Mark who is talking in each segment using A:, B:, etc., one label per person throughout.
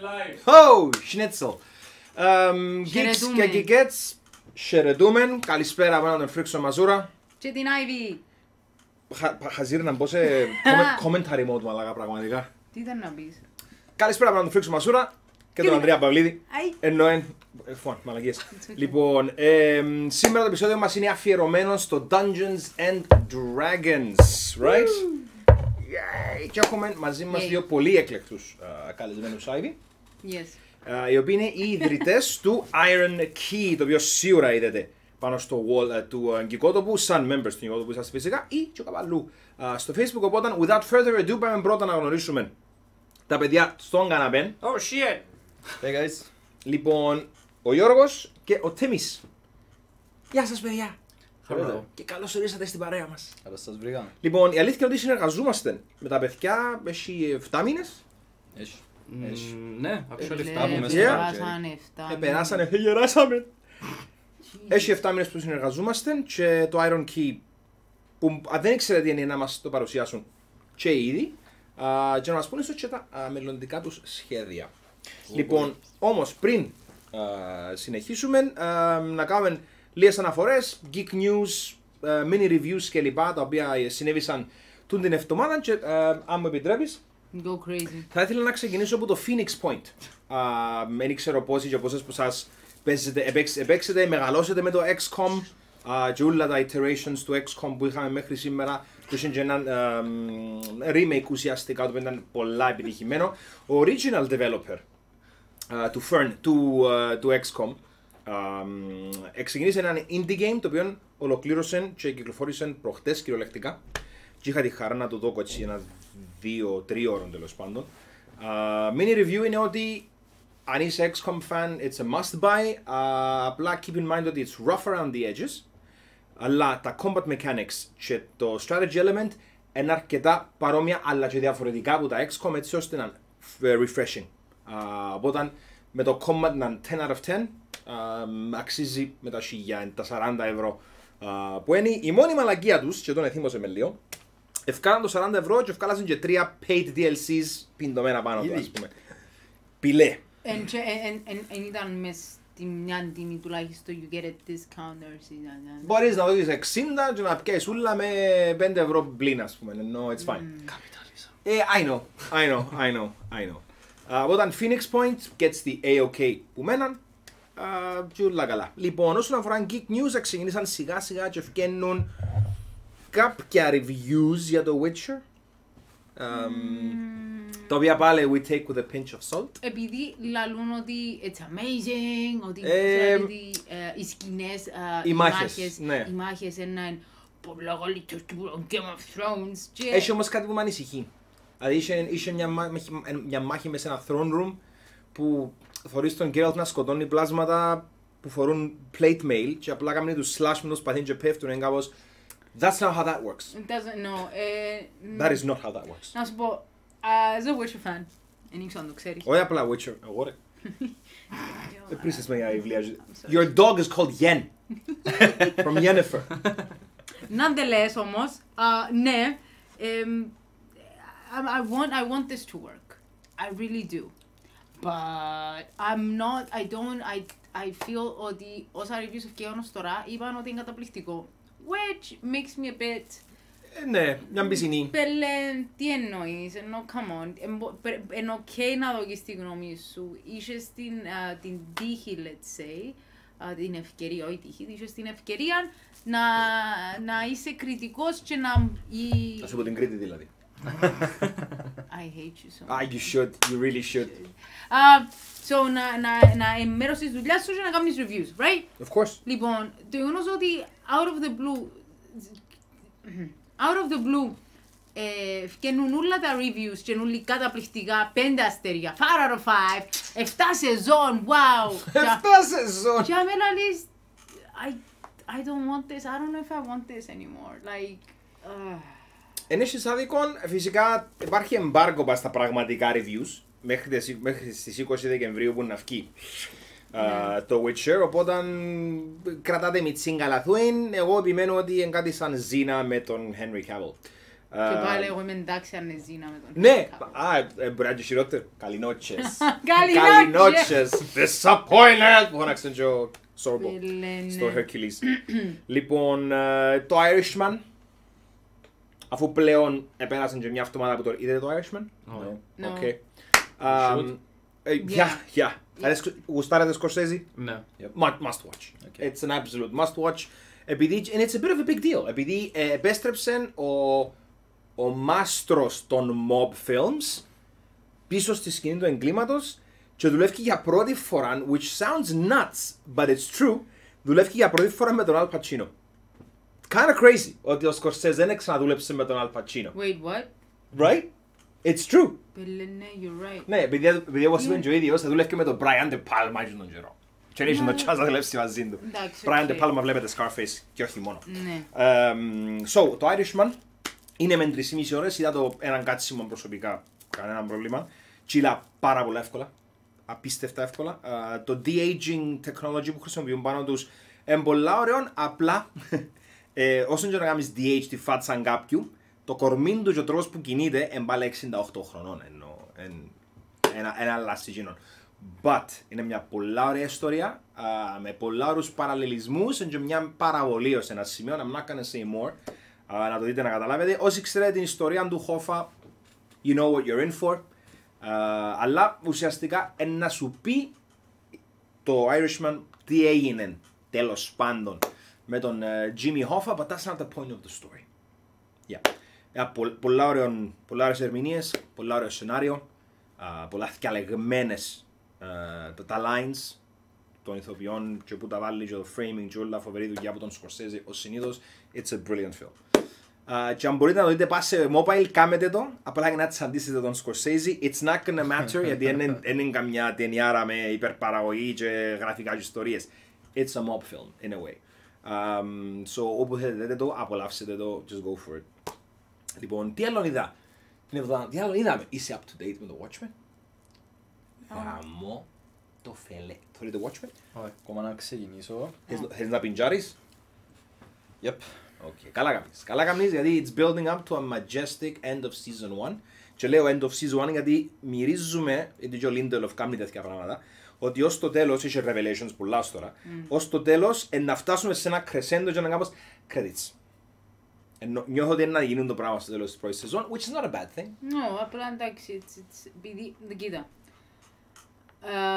A: Είμαστε live.
B: Oh, Schnitzel. Um, geeks
C: Χαιρετούμε.
B: και geekettes, χαιρετούμε. Καλησπέρα από έναν τον Φρίξο Μαζούρα.
C: Και την Ivy.
B: Χα- Χαζίρι να μπω σε comment- commentary mode, μαλάκα, πραγματικά.
C: Τι ήταν να πεις;
B: Καλησπέρα από έναν τον Φρίξο Μαζούρα και τον
C: Τι-
B: Ανδρέα Παυλίδη.
C: Αϊ.
B: Ενώ εν... ε, Φων, μαλακίες.
C: It's okay.
B: Λοιπόν, εμ, σήμερα το επεισόδιο μας είναι αφιερωμένο στο Dungeons and Dragons, right? Yay! Και έχουμε μαζί μας
C: Yay.
B: δύο πολύ έκλεκτους α, καλεσμένους Ivy.
C: Yes.
B: Uh, οι οποίοι είναι οι ιδρυτές του Iron Key, το οποίο σίγουρα είδατε πάνω στο wall uh, του uh, Γκικότοπου, σαν members του Γκικότοπου είσαστε φυσικά, ή και κάπου αλλού uh, στο Facebook. Οπότε, without further ado, πάμε πρώτα να γνωρίσουμε τα παιδιά στον καναπέν.
A: Oh shit.
D: Hey guys.
B: Λοιπόν, ο Γιώργος και ο Τίμης. Γεια σας παιδιά.
D: Hello.
B: Και καλώς ορίσατε στην παρέα μας.
D: Καλώς σας βρήκα.
B: Λοιπόν, η αλήθεια είναι ότι συνεργαζόμαστε με τα παιδιά, έχει 7 μήνες.
D: Έχει.
A: Mm,
D: Έχει.
A: Ναι, actually
C: Λε,
A: φτάνουμε
D: πούμε
A: στο
D: στο
C: Περάσανε 7.
B: Ε, περάσανε, ε, γεράσαμε. Έχει 7 μήνες που συνεργαζόμαστε και το Iron Key που α, δεν ήξερε τι είναι να μας το παρουσιάσουν και ήδη α, και να μας πούνε ίσως και τα α, μελλοντικά τους σχέδια. Λοιπόν, όμως πριν α, συνεχίσουμε α, να κάνουμε λίγες αναφορές, geek news, α, mini reviews κλπ. τα οποία συνέβησαν τούν την εβδομάδα και α, αν μου επιτρέπεις
C: Go crazy.
B: θα ήθελα να ξεκινήσω από το Phoenix Point. Α, δεν ξέρω πόσοι και πόσες που σας παίζετε, επέξ- επέξετε, μεγαλώσετε με το XCOM α, και όλα τα iterations του XCOM που είχαμε μέχρι σήμερα που είχε και ένα α, μ, remake ουσιαστικά το οποίο ήταν πολλά επιτυχημένο. Ο original developer α, του Fern, του, α, του XCOM α, μ, ξεκίνησε ένα indie game το οποίο ολοκλήρωσε και κυκλοφόρησε προχτές κυριολεκτικά και είχα τη χαρά να το δω έτσι ένα δύο-τρία ώρων τέλος πάντων. Uh, mini review είναι ότι αν είσαι XCOM fan, it's a must buy. Uh, απλά keep in mind ότι it's rough around the edges. Αλλά τα combat mechanics και το strategy element είναι αρκετά παρόμοια αλλά και διαφορετικά από τα XCOM έτσι ώστε να είναι refreshing. Uh, οπότε με το combat να είναι 10 out of 10 uh, αξίζει με τα 1000, τα 40 ευρώ uh, που είναι η μόνη μαλακία τους και τον εθίμωσε με λίγο Ευκάλαν το 40 ευρώ και ευκάλασαν και τρία paid DLCs πιντωμένα πάνω του,
D: Ήδη.
B: ας πούμε. Πιλέ.
C: Εν και- εν- εν- εν ήταν μες στη μια τιμή τουλάχιστον you get a discount or something.
B: Μπορείς να δώσεις 60 και να πιέσεις ούλα με 5 ευρώ μπλίν, ας πούμε. No, it's fine. Ε, I know, I know, I know, I know. Uh, όταν Phoenix Point gets the A-OK που μέναν, uh, και ούλα καλά. Λοιπόν, όσον αφορά Geek News, ξεκινήσαν σιγά σιγά και ευκαινούν κάποια reviews για το Witcher. Um, Τα οποία πάλι we take with a pinch of salt.
C: Επειδή λαλούν ότι it's amazing, ότι
B: Ε,
C: ξέρετε ότι, ε, οι σκηνές, ε,
B: οι μάχες, ναι.
C: οι μάχες είναι πολλά καλύτερες του Game of Thrones και
B: Έχει όμως κάτι που με ανησυχεί. Δηλαδή είχε, είχε μια, μάχη, μια μάχη μέσα σε ένα throne room που θωρείς τον Geralt να σκοτώνει πλάσματα που φορούν plate mail και απλά κάνουν τους slash με το σπαθί και πέφτουν είναι κάπως That's not how that works.
C: it doesn't know. ε, μ,
B: That is not how that works.
C: Να σου πω, as a Witcher fan, δεν ήξερα αν το ξέρεις.
B: Όχι απλά Witcher. Εγώ ρε. Δεν πρίσες με για βιβλία.
C: sorry.
B: Your dog is called Yen. From Yennefer.
C: Nonetheless όμως, α, ναι, εμ, I, I want, I want this to work. I really do. But I'm not, I don't, I, I feel ότι όσα reviews ευκαιρώνω ως τώρα είπαν ότι είναι καταπληκτικό. Which makes me a bit,
B: Ε, Ναι, μια μπισινή.
C: πέλε, τι εννοείς, ενώ come on, εμπο- πε- είναι ok να δω και στη γνώμη σου. Είχες την, α, την τύχη, let's say, α, την ευκαιρία, όχι τύχη, είχες την ευκαιρία να, να είσαι κριτικός και να... Η...
B: Θα σου πω την Κρήτη δηλαδή.
C: I hate you so
B: Ah,
C: much.
B: you should. You really should.
C: Uh, so, να, να, να εμμέρωσες της δουλειάς σου και να κάνεις reviews, right?
B: Of course.
C: Λοιπόν, το γεγονός ότι out of the blue, out of the blue, ε, φκαινούν όλα τα reviews και είναι όλοι καταπληκτικά, 5 αστέρια, 4 out of 5, 7 σεζόν, wow. Και-
B: Εφτά σεζόν.
C: Και αμένα λες, I, I don't want this, I don't know if I want this anymore, like, uh,
B: Εν έχεις άδικο, φυσικά υπάρχει εμπάργκο πας στα πραγματικά reviews μέχρι τις, μέχρι τις 20 Δεκεμβρίου που να βγει α, το Witcher, οπότε κρατάτε μητσίν καλαθούιν, εγώ επιμένω ότι είναι κάτι σαν ζήνα με τον Henry Cavill.
C: Και πάλι εγώ είμαι εντάξει αν ζήνα με τον
B: Ναι,
C: Κάπου.
B: α, ε, μπορεί να είναι και χειρότερο. Καληνότσες.
C: Καληνότσες.
B: Disappointed. Που φώναξε και ο Σόρμπο
C: Φίλε, ναι.
B: στο Hercules. λοιπόν, ε, το Irishman. Αφού πλέον επέρασαν και μια εβδομάδα από το... Είδατε το Irishman?
D: No.
C: No.
B: Οκ. Um, ε, Γεια, γεια. Αρέσκει- Γουστάρετε Σκορσέζι;
A: Ναι.
B: Must, must watch.
D: Okay.
B: It's an absolute must watch. Επειδή, and it's a bit of a big deal. Επειδή ε, επέστρεψε ο, ο μάστρος των mob films πίσω στη σκηνή του εγκλήματος και δουλεύει για πρώτη φορά, which sounds nuts, but it's true, δουλεύει για πρώτη φορά με τον Al Pacino. Kind of crazy ότι ο Σκορσέζ δεν ξαναδούλεψε με τον Al Pacino.
C: Wait, what?
B: Right? It's true.
C: Φίλε, ναι, you're right.
B: Ναι, επειδή, επειδή όπως είπε και ο ίδιος, θα δουλεύει και με τον Brian De Palma και τον καιρό. Και δεν είχε τον chance να δουλέψει μαζί του.
C: Εντάξει,
B: Brian
C: οκ.
B: De Palma βλέπετε Scarface και όχι μόνο.
C: Ναι.
B: Εμ, so, το Irishman είναι με 3,5 ώρες, είδα το έναν κάτσιμο προσωπικά, κανένα πρόβλημα. Τσίλα πάρα πολλά εύκολα, απίστευτα εύκολα. Ε, το de-aging technology που χρησιμοποιούν πάνω τους είναι πολλά ωραίο, απλά ε, όσον και να κάνεις de-age τη φάτσα κάποιου, το κορμί του και ο τρόπος που κινείται είναι πάλι 68 χρονών, ενώ εν- ένα, ένα αλλάζει εκείνον. But είναι μια πολλά ωραία ιστορία α, με πολλά ωραίους παραλληλισμούς και μια παραβολή ως ένα σημείο. I'm not gonna say more. Α, να το δείτε να καταλάβετε. Όσοι ξέρετε την ιστορία του Χόφα, you know what you're in for. Α, αλλά ουσιαστικά είναι να σου πει το Irishman τι έγινε τέλος πάντων με τον ε, Jimmy Hoffa, but that's not the point of the story. Yeah. Ε, πο- πολλά, ωραίων, πολλά ωραίες ερμηνείες, πολλά ωραίο σενάριο, α, πολλά διαλεγμένες ε, τα, τα lines των ηθοποιών και που τα βάλει και το framing και όλα φοβερή δουλειά από τον Σκορσέζε ως συνήθως. It's a brilliant film. Α, και αν μπορείτε να το δείτε πας σε mobile, κάμετε το, απλά για να τις αντίσετε τον Σκορσέζε. It's not gonna matter γιατί δεν είναι- δεν είναι καμιά ταινιάρα με υπερπαραγωγή και γραφικά και ιστορίες. It's a mob film, in a way. Um, so, όπου θέλετε δείτε το, απολαύσετε το, just go for it. Λοιπόν, τι άλλο είδα. Την εβδομάδα, τι άλλο είδαμε. Είσαι up to date με το Watchmen; Γαμώ το φελέ. Θέλει το Watchmen.
D: Όχι, ακόμα να ξεκινήσω.
B: Θες- Θες να πιντζάρεις;
D: Yep.
B: Okay. Καλά κάνεις. Καλά κάνεις γιατί it's building up to a majestic end of season 1. Και λέω end of season 1 γιατί μυρίζουμε, γιατί και ο Lindelof κάνει τέτοια πράγματα, ότι ως το τέλος, είχε revelations πολλά ως τώρα, ως το τέλος ε, να φτάσουμε σε ένα crescendo και να κάνουμε credits. Ενώ, νιώθω ότι είναι να γίνουν το πράγμα στο τέλος της πρώτης σεζόν, which is not a bad thing.
C: No, απλά εντάξει, it's, it's, επειδή, δεν κοίτα.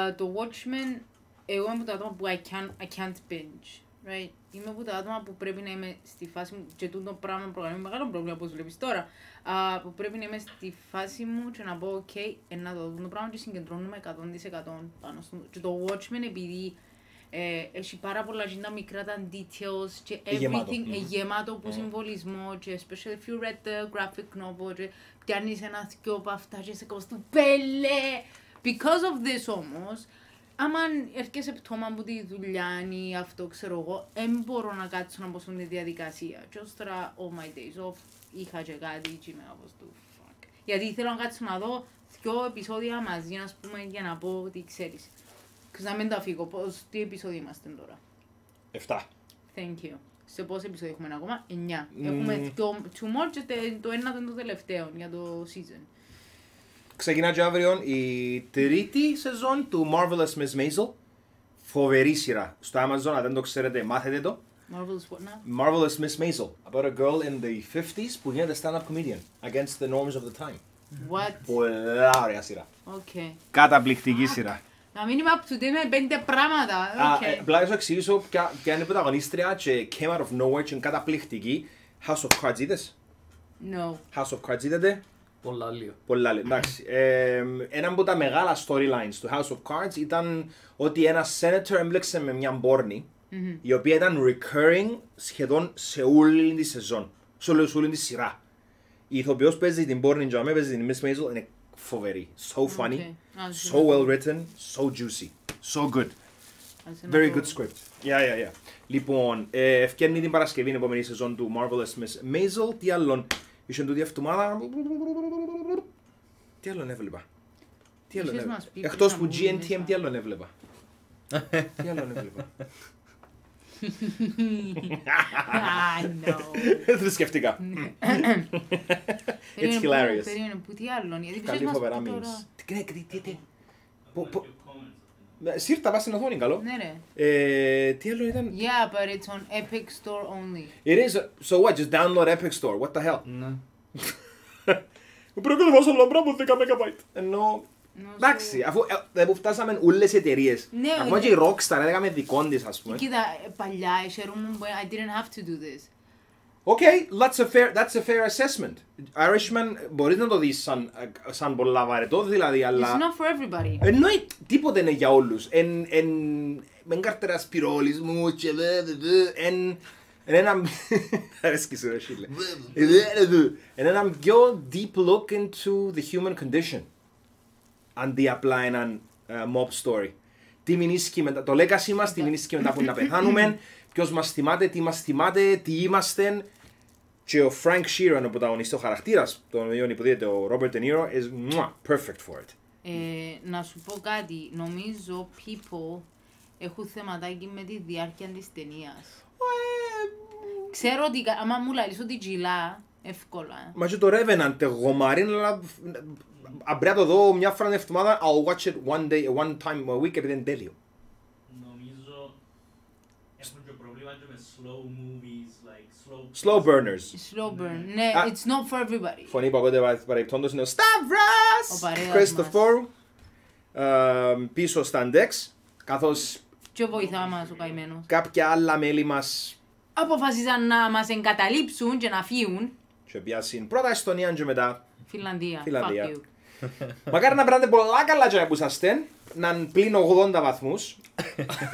C: Ε, το Watchmen, εγώ είμαι από τα άτομα που I can't, I can't binge, right? Είμαι από τα άτομα που πρέπει να είμαι στη φάση μου, και τούτο πράγμα προκαλεί μεγάλο πρόβλημα όπως βλέπεις τώρα, α, που πρέπει να είμαι στη φάση μου και να πω, ok, ε, να το δω το πράγμα και συγκεντρώνουμε 100% πάνω στο... Και το Watchmen επειδή ε, έχει πάρα πολλά και τα μικρά τα details και
B: Ε, γεμάτο.
C: everything, ε,
B: Μμμ.
C: γεμάτο που συμβολισμό και especially if you read the graphic novel και πιάνεις ένα θκιο από αυτά και σε κόβεις του πέλε. Because of this όμως, άμα έρχεσαι πτώμα από τη δουλειά ή αυτό ξέρω εγώ, δεν μπορώ να κάτσω να πω στην διαδικασία. Και ως τώρα, all my days off, είχα και κάτι και είμαι όπως του fuck. Γιατί θέλω να κάτσω να δω δυο επεισόδια μαζί, ας πούμε, για να πω ότι ξέρεις. Και να μην τα φύγω, πώς, τι επεισόδιο είμαστε τώρα;
B: 7.
C: Thank you. Σε πόσα επεισόδια έχουμε ακόμα, 9.
B: Μμμ.
C: Έχουμε δυο, two more και τε- το ένα είναι το τελευταίο για το season.
B: Ξεκινά και αύριο η τρίτη σεζόν του Marvelous Miss Maisel. Φοβερή σειρά. Στο Amazon, αν δεν το ξέρετε, μάθετε το.
C: Marvelous what now?
B: Marvelous Miss Maisel. About a girl in the 50s που γίνεται stand-up comedian against the norms of the time.
C: What?
B: Πολλά ωραία σειρά.
C: Okay.
B: Καταπληκτική σειρά.
C: Να μην είμαι up to date με πέντε πράγματα.
B: Α, ε,
C: Okay.
B: Απλά να σου εξηγήσω ποια ποια είναι η πρωταγωνίστρια και came out of nowhere και είναι καταπληκτική. House of Cards είδες;
C: No.
B: House of Cards είδατε;
A: Πολλά λίγο.
B: Πολλά λέει, εντάξει. Ε, ένα από τα μεγάλα storylines του House of Cards ήταν ότι ένα senator έμπλεξε με μια μπόρνη η οποία ήταν recurring σχεδόν σε όλη τη σεζόν. Σε όλη, σε όλη τη σειρά. Η ηθοποιός παίζει την μπόρνη και αμέ παίζει την Miss Maisel είναι φοβερή. So funny,
C: Okay. Α,
B: so well written, so juicy, so good.
C: Ας να
B: Very
C: το-
B: good script. Yeah, yeah, yeah. Λοιπόν, ε, ευκαιρνεί την Παρασκευή την επόμενη σεζόν του Marvelous Miss Maisel. Τι άλλον, είσαι τούτη εβδομάδα. Τι άλλον έβλεπα; Τι άλλον
C: Είχες
B: έβλεπα;
C: μας πει
B: Εκτός
C: πριν
B: που
C: να μπούμε
B: GNTM,
C: μέσα.
B: τι άλλον έβλεπα; Τι άλλον έβλεπα;
C: I know.
B: Θρησκευτικά.
C: Περίμενε,
B: hilarious.
C: Περίμενε, που τι άλλον, γιατί
B: Καλή
C: ποιος μας
B: φοβερά
C: πει
B: memes.
C: τώρα.
B: Τι- ναι, τι, τι, τι. Πο- πο- Ε, Σύρτα, πας στην οθόνη, καλό.
C: Ναι ρε.
B: Ε, Τι άλλο ήταν;
C: Yeah, but it's on Epic Store only.
B: It is, so what, just download Epic Store, what the hell;
D: Ναι.
B: Πρέπει να κατεβάσω λαμπρά από 10 MB. Ενώ,
C: No,
B: εντάξει,
C: so-
B: αφού ε, που φτάσαμε όλες οι εταιρείες.
C: Ναι,
B: Ακόμα
C: ναι.
B: και η Rockstar έκαμε δικών της, ας πούμε.
C: Κοίτα, ε, παλιά χαιρόμουν που I didn't have to do this.
B: Okay, that's a fair, that's a fair assessment. Irishman μπορείς να το δεις σαν, σαν πολλά βαρετό, δηλαδή,
C: It's
B: αλλά...
C: not for everybody.
B: Εννοεί τίποτε είναι για όλους. Εν, εν, μεν κάρτερας πυρόλισμους και δε, δε, δε, εν, εν ένα... Αρέσκει σου ρε σύλλε. Δε, δε, δε. Εν ένα πιο deep look into the human condition. Αντί απλά έναν ε, mob story. Τι μηνύσκει μετά, το legacy μας, τι μηνύσκει μετά που να πεθάνουμε, ποιος μας θυμάται, τι μας θυμάται, τι είμαστε. Και ο Frank Sheeran, ο πρωταγωνιστής, ο χαρακτήρας, τον οποίο υποδίεται ο Robert De Niro, is mwah, perfect for it.
C: Ε, να σου πω κάτι, νομίζω people έχουν θεματάκι με τη διάρκεια της ταινίας. Ξέρω ότι κα- άμα μου λαλείς ότι τζιλά, εύκολα.
B: Μα και το Revenant γομάρι, αλλά αν πρέπει να το δω μια φορά την εβδομάδα, I'll watch it one day, one time a week επειδή είναι τέλειο.
A: Νομίζω έχουν και πρόβλημα και με slow movies, like slow...
B: Slow burners.
C: Slow burn. Ναι,
B: Α.
C: it's not for everybody.
B: Φωνή που ακούτε παρεπτόντως είναι ο Stavros
C: Ο παρέας
B: Χριστοφόρου. Ε, Πίσω στα Dex, καθώς
C: Και βοηθά μας ο καημένος.
B: κάποια άλλα μέλη μας
C: Αποφασίσαν να μας εγκαταλείψουν και να φύγουν.
B: και πιάσουν πρώτα Εστονία και μετά
C: Φιλανδία.
B: Φιλανδία.
C: Fuck you.
B: Μακάρι να περνάτε πολλά καλά και που είσαστε, να είναι πλην 80 βαθμούς,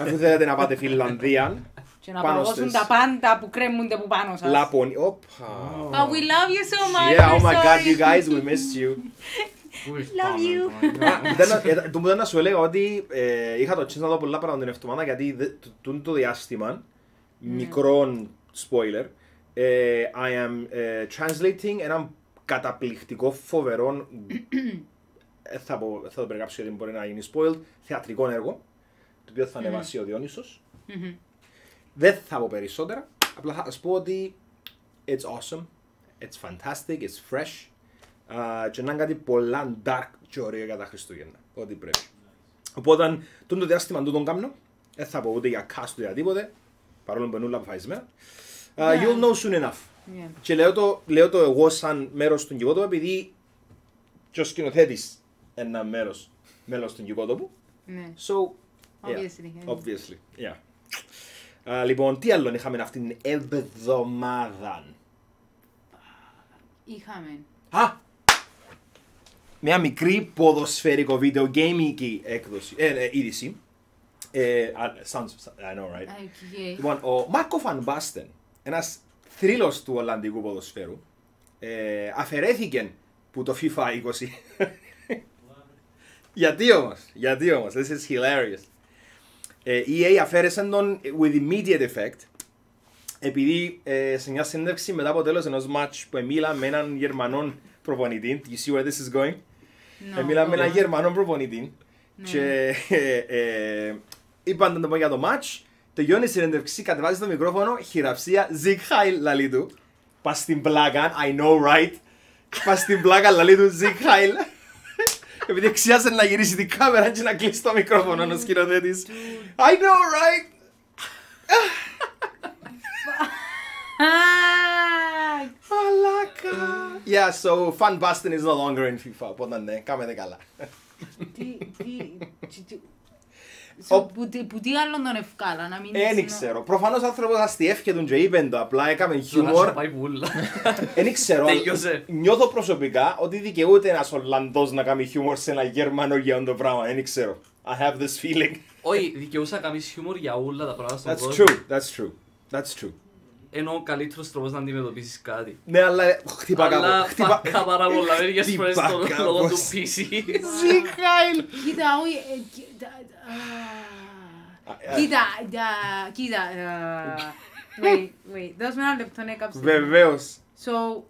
B: αφού θέλετε να πάτε Φιλανδία,
C: Και να
B: Πάνω
C: παγώσουν
B: στις-
C: τα πάντα που κρέμονται που πάνω σας.
B: Λάπονη, όπα.
C: But we love you so much.
B: Yeah, oh
C: we're
B: my god,
C: sorry.
B: you guys, we missed you.
C: Love you.
B: Ήταν να- ε, Το που ήταν να σου έλεγα ότι ε, είχα το chance να δω πολλά πράγματα την εβδομάδα γιατί δε- το- τούτο το διάστημα, μικρό spoiler, ε, I am ε, translating έναν καταπληκτικό, φοβερό, ε, θα, πω, θα το περιγράψω γιατί μπορεί να γίνει spoiled, θεατρικό έργο, το οποίο θα ανεβάσει ο Διόνυσος.
C: Μμμ.
B: Δεν θα πω περισσότερα, απλά θα σας πω ότι it's awesome, it's fantastic, it's fresh uh, και να είναι κάτι πολλά dark και ωραίο για τα Χριστούγεννα, ό,τι πρέπει. Οπότε, τον το διάστημα του τον κάνω, δεν θα πω ούτε για cast ούτε για τίποτε, παρόλο που είναι όλα αποφασισμένα. Uh,
C: Ναι.
B: you'll know soon enough.
C: Yeah.
B: Και λέω το, λέω το εγώ σαν μέρος του γιγότοπου επειδή και ο σκηνοθέτης είναι ένα μέρος, μέλος του γιγότοπου.
C: Ναι.
B: So, yeah.
C: Obviously. yeah.
B: Obviously, yeah. Α, λοιπόν, τι άλλο είχαμε αυτήν την εβδομάδα.
C: Είχαμε.
B: Α! Μια μικρή ποδοσφαιρικό βίντεο gaming έκδοση, ε, ε, είδηση. Ε, α, sounds, I know, right?
C: Okay.
B: Λοιπόν, ο Μάρκο Φαν Μπάστεν, ένας θρύλος του Ολλανδικού ποδοσφαίρου, ε, αφαιρέθηκε που το FIFA 20. γιατί όμως, γιατί όμως, this is hilarious. Ε, η EA αφαίρεσε τον with immediate effect, επειδή ε, σε μια συνέντευξη μετά από τέλος ενός match που μίλα με έναν Γερμανόν προπονητή, you see where this is going,
C: No,
B: ε, μίλα με έναν
C: go.
B: Γερμανό προπονητή
C: Ναι.
B: και ε, ε, είπαν να το πω για το match. Τελειώνει η συνέντευξη, κατεβάζεις το μικρόφωνο, χειραψία, Zig Heil λαλί του. Πας στην πλάκα, I know right. Πας στην πλάκα λαλί του, Zig Heil. Επειδή εξιάσε να γυρίσει την κάμερα και να κλείσει το μικρόφωνο ο σκηνοθέτης. I know right.
C: Ah!
B: Μαλάκα. Yeah, so fun busting is no longer in FIFA. Οπότε ναι, κάμετε καλά.
C: Τι, τι, τι, τι.
B: Ο-
C: So, που τι- Που τι άλλο τον ευκάλα, να μην
B: Δεν
C: είναι-
B: ξέρω. Προφανώς ο άνθρωπος αστιεύκε τον και είπε το. Απλά έκαμε
D: Να
B: χιούμορ.
D: πάει πουλά.
B: Δεν ξέρω.
D: Τέλειωσε.
B: Νιώθω προσωπικά ότι δικαιούται ένας Ολλανδός να κάνει χιούμορ σε ένα Γερμανό για αυτό το πράγμα. Δεν ξέρω. I have this feeling.
D: Όχι, δικαιούσα να κάνεις χιούμορ για όλα τα πράγματα στον
B: That's
D: κόσμο.
B: true. That's true. That's true.
D: Ενώ ο καλύτερος τρόπος να αντιμετωπίσεις κάτι.
B: Ναι, αλλά χτύπα κάπου.
D: Αλλά
B: Χτύπα.
D: φακά πάρα πολλά μερικές
B: Χτύπα
D: φορές στο
B: κάπως.
D: λόγο του PC.
B: Ζιχάιλ.
C: Κοίτα, όχι. ε, κοίτα,
B: Α,
C: α, Κοίτα, α, κοίτα. α, Wait, wait. Δώσ' με ένα λεπτό να έκαψε.
B: Βεβαίως.
C: So,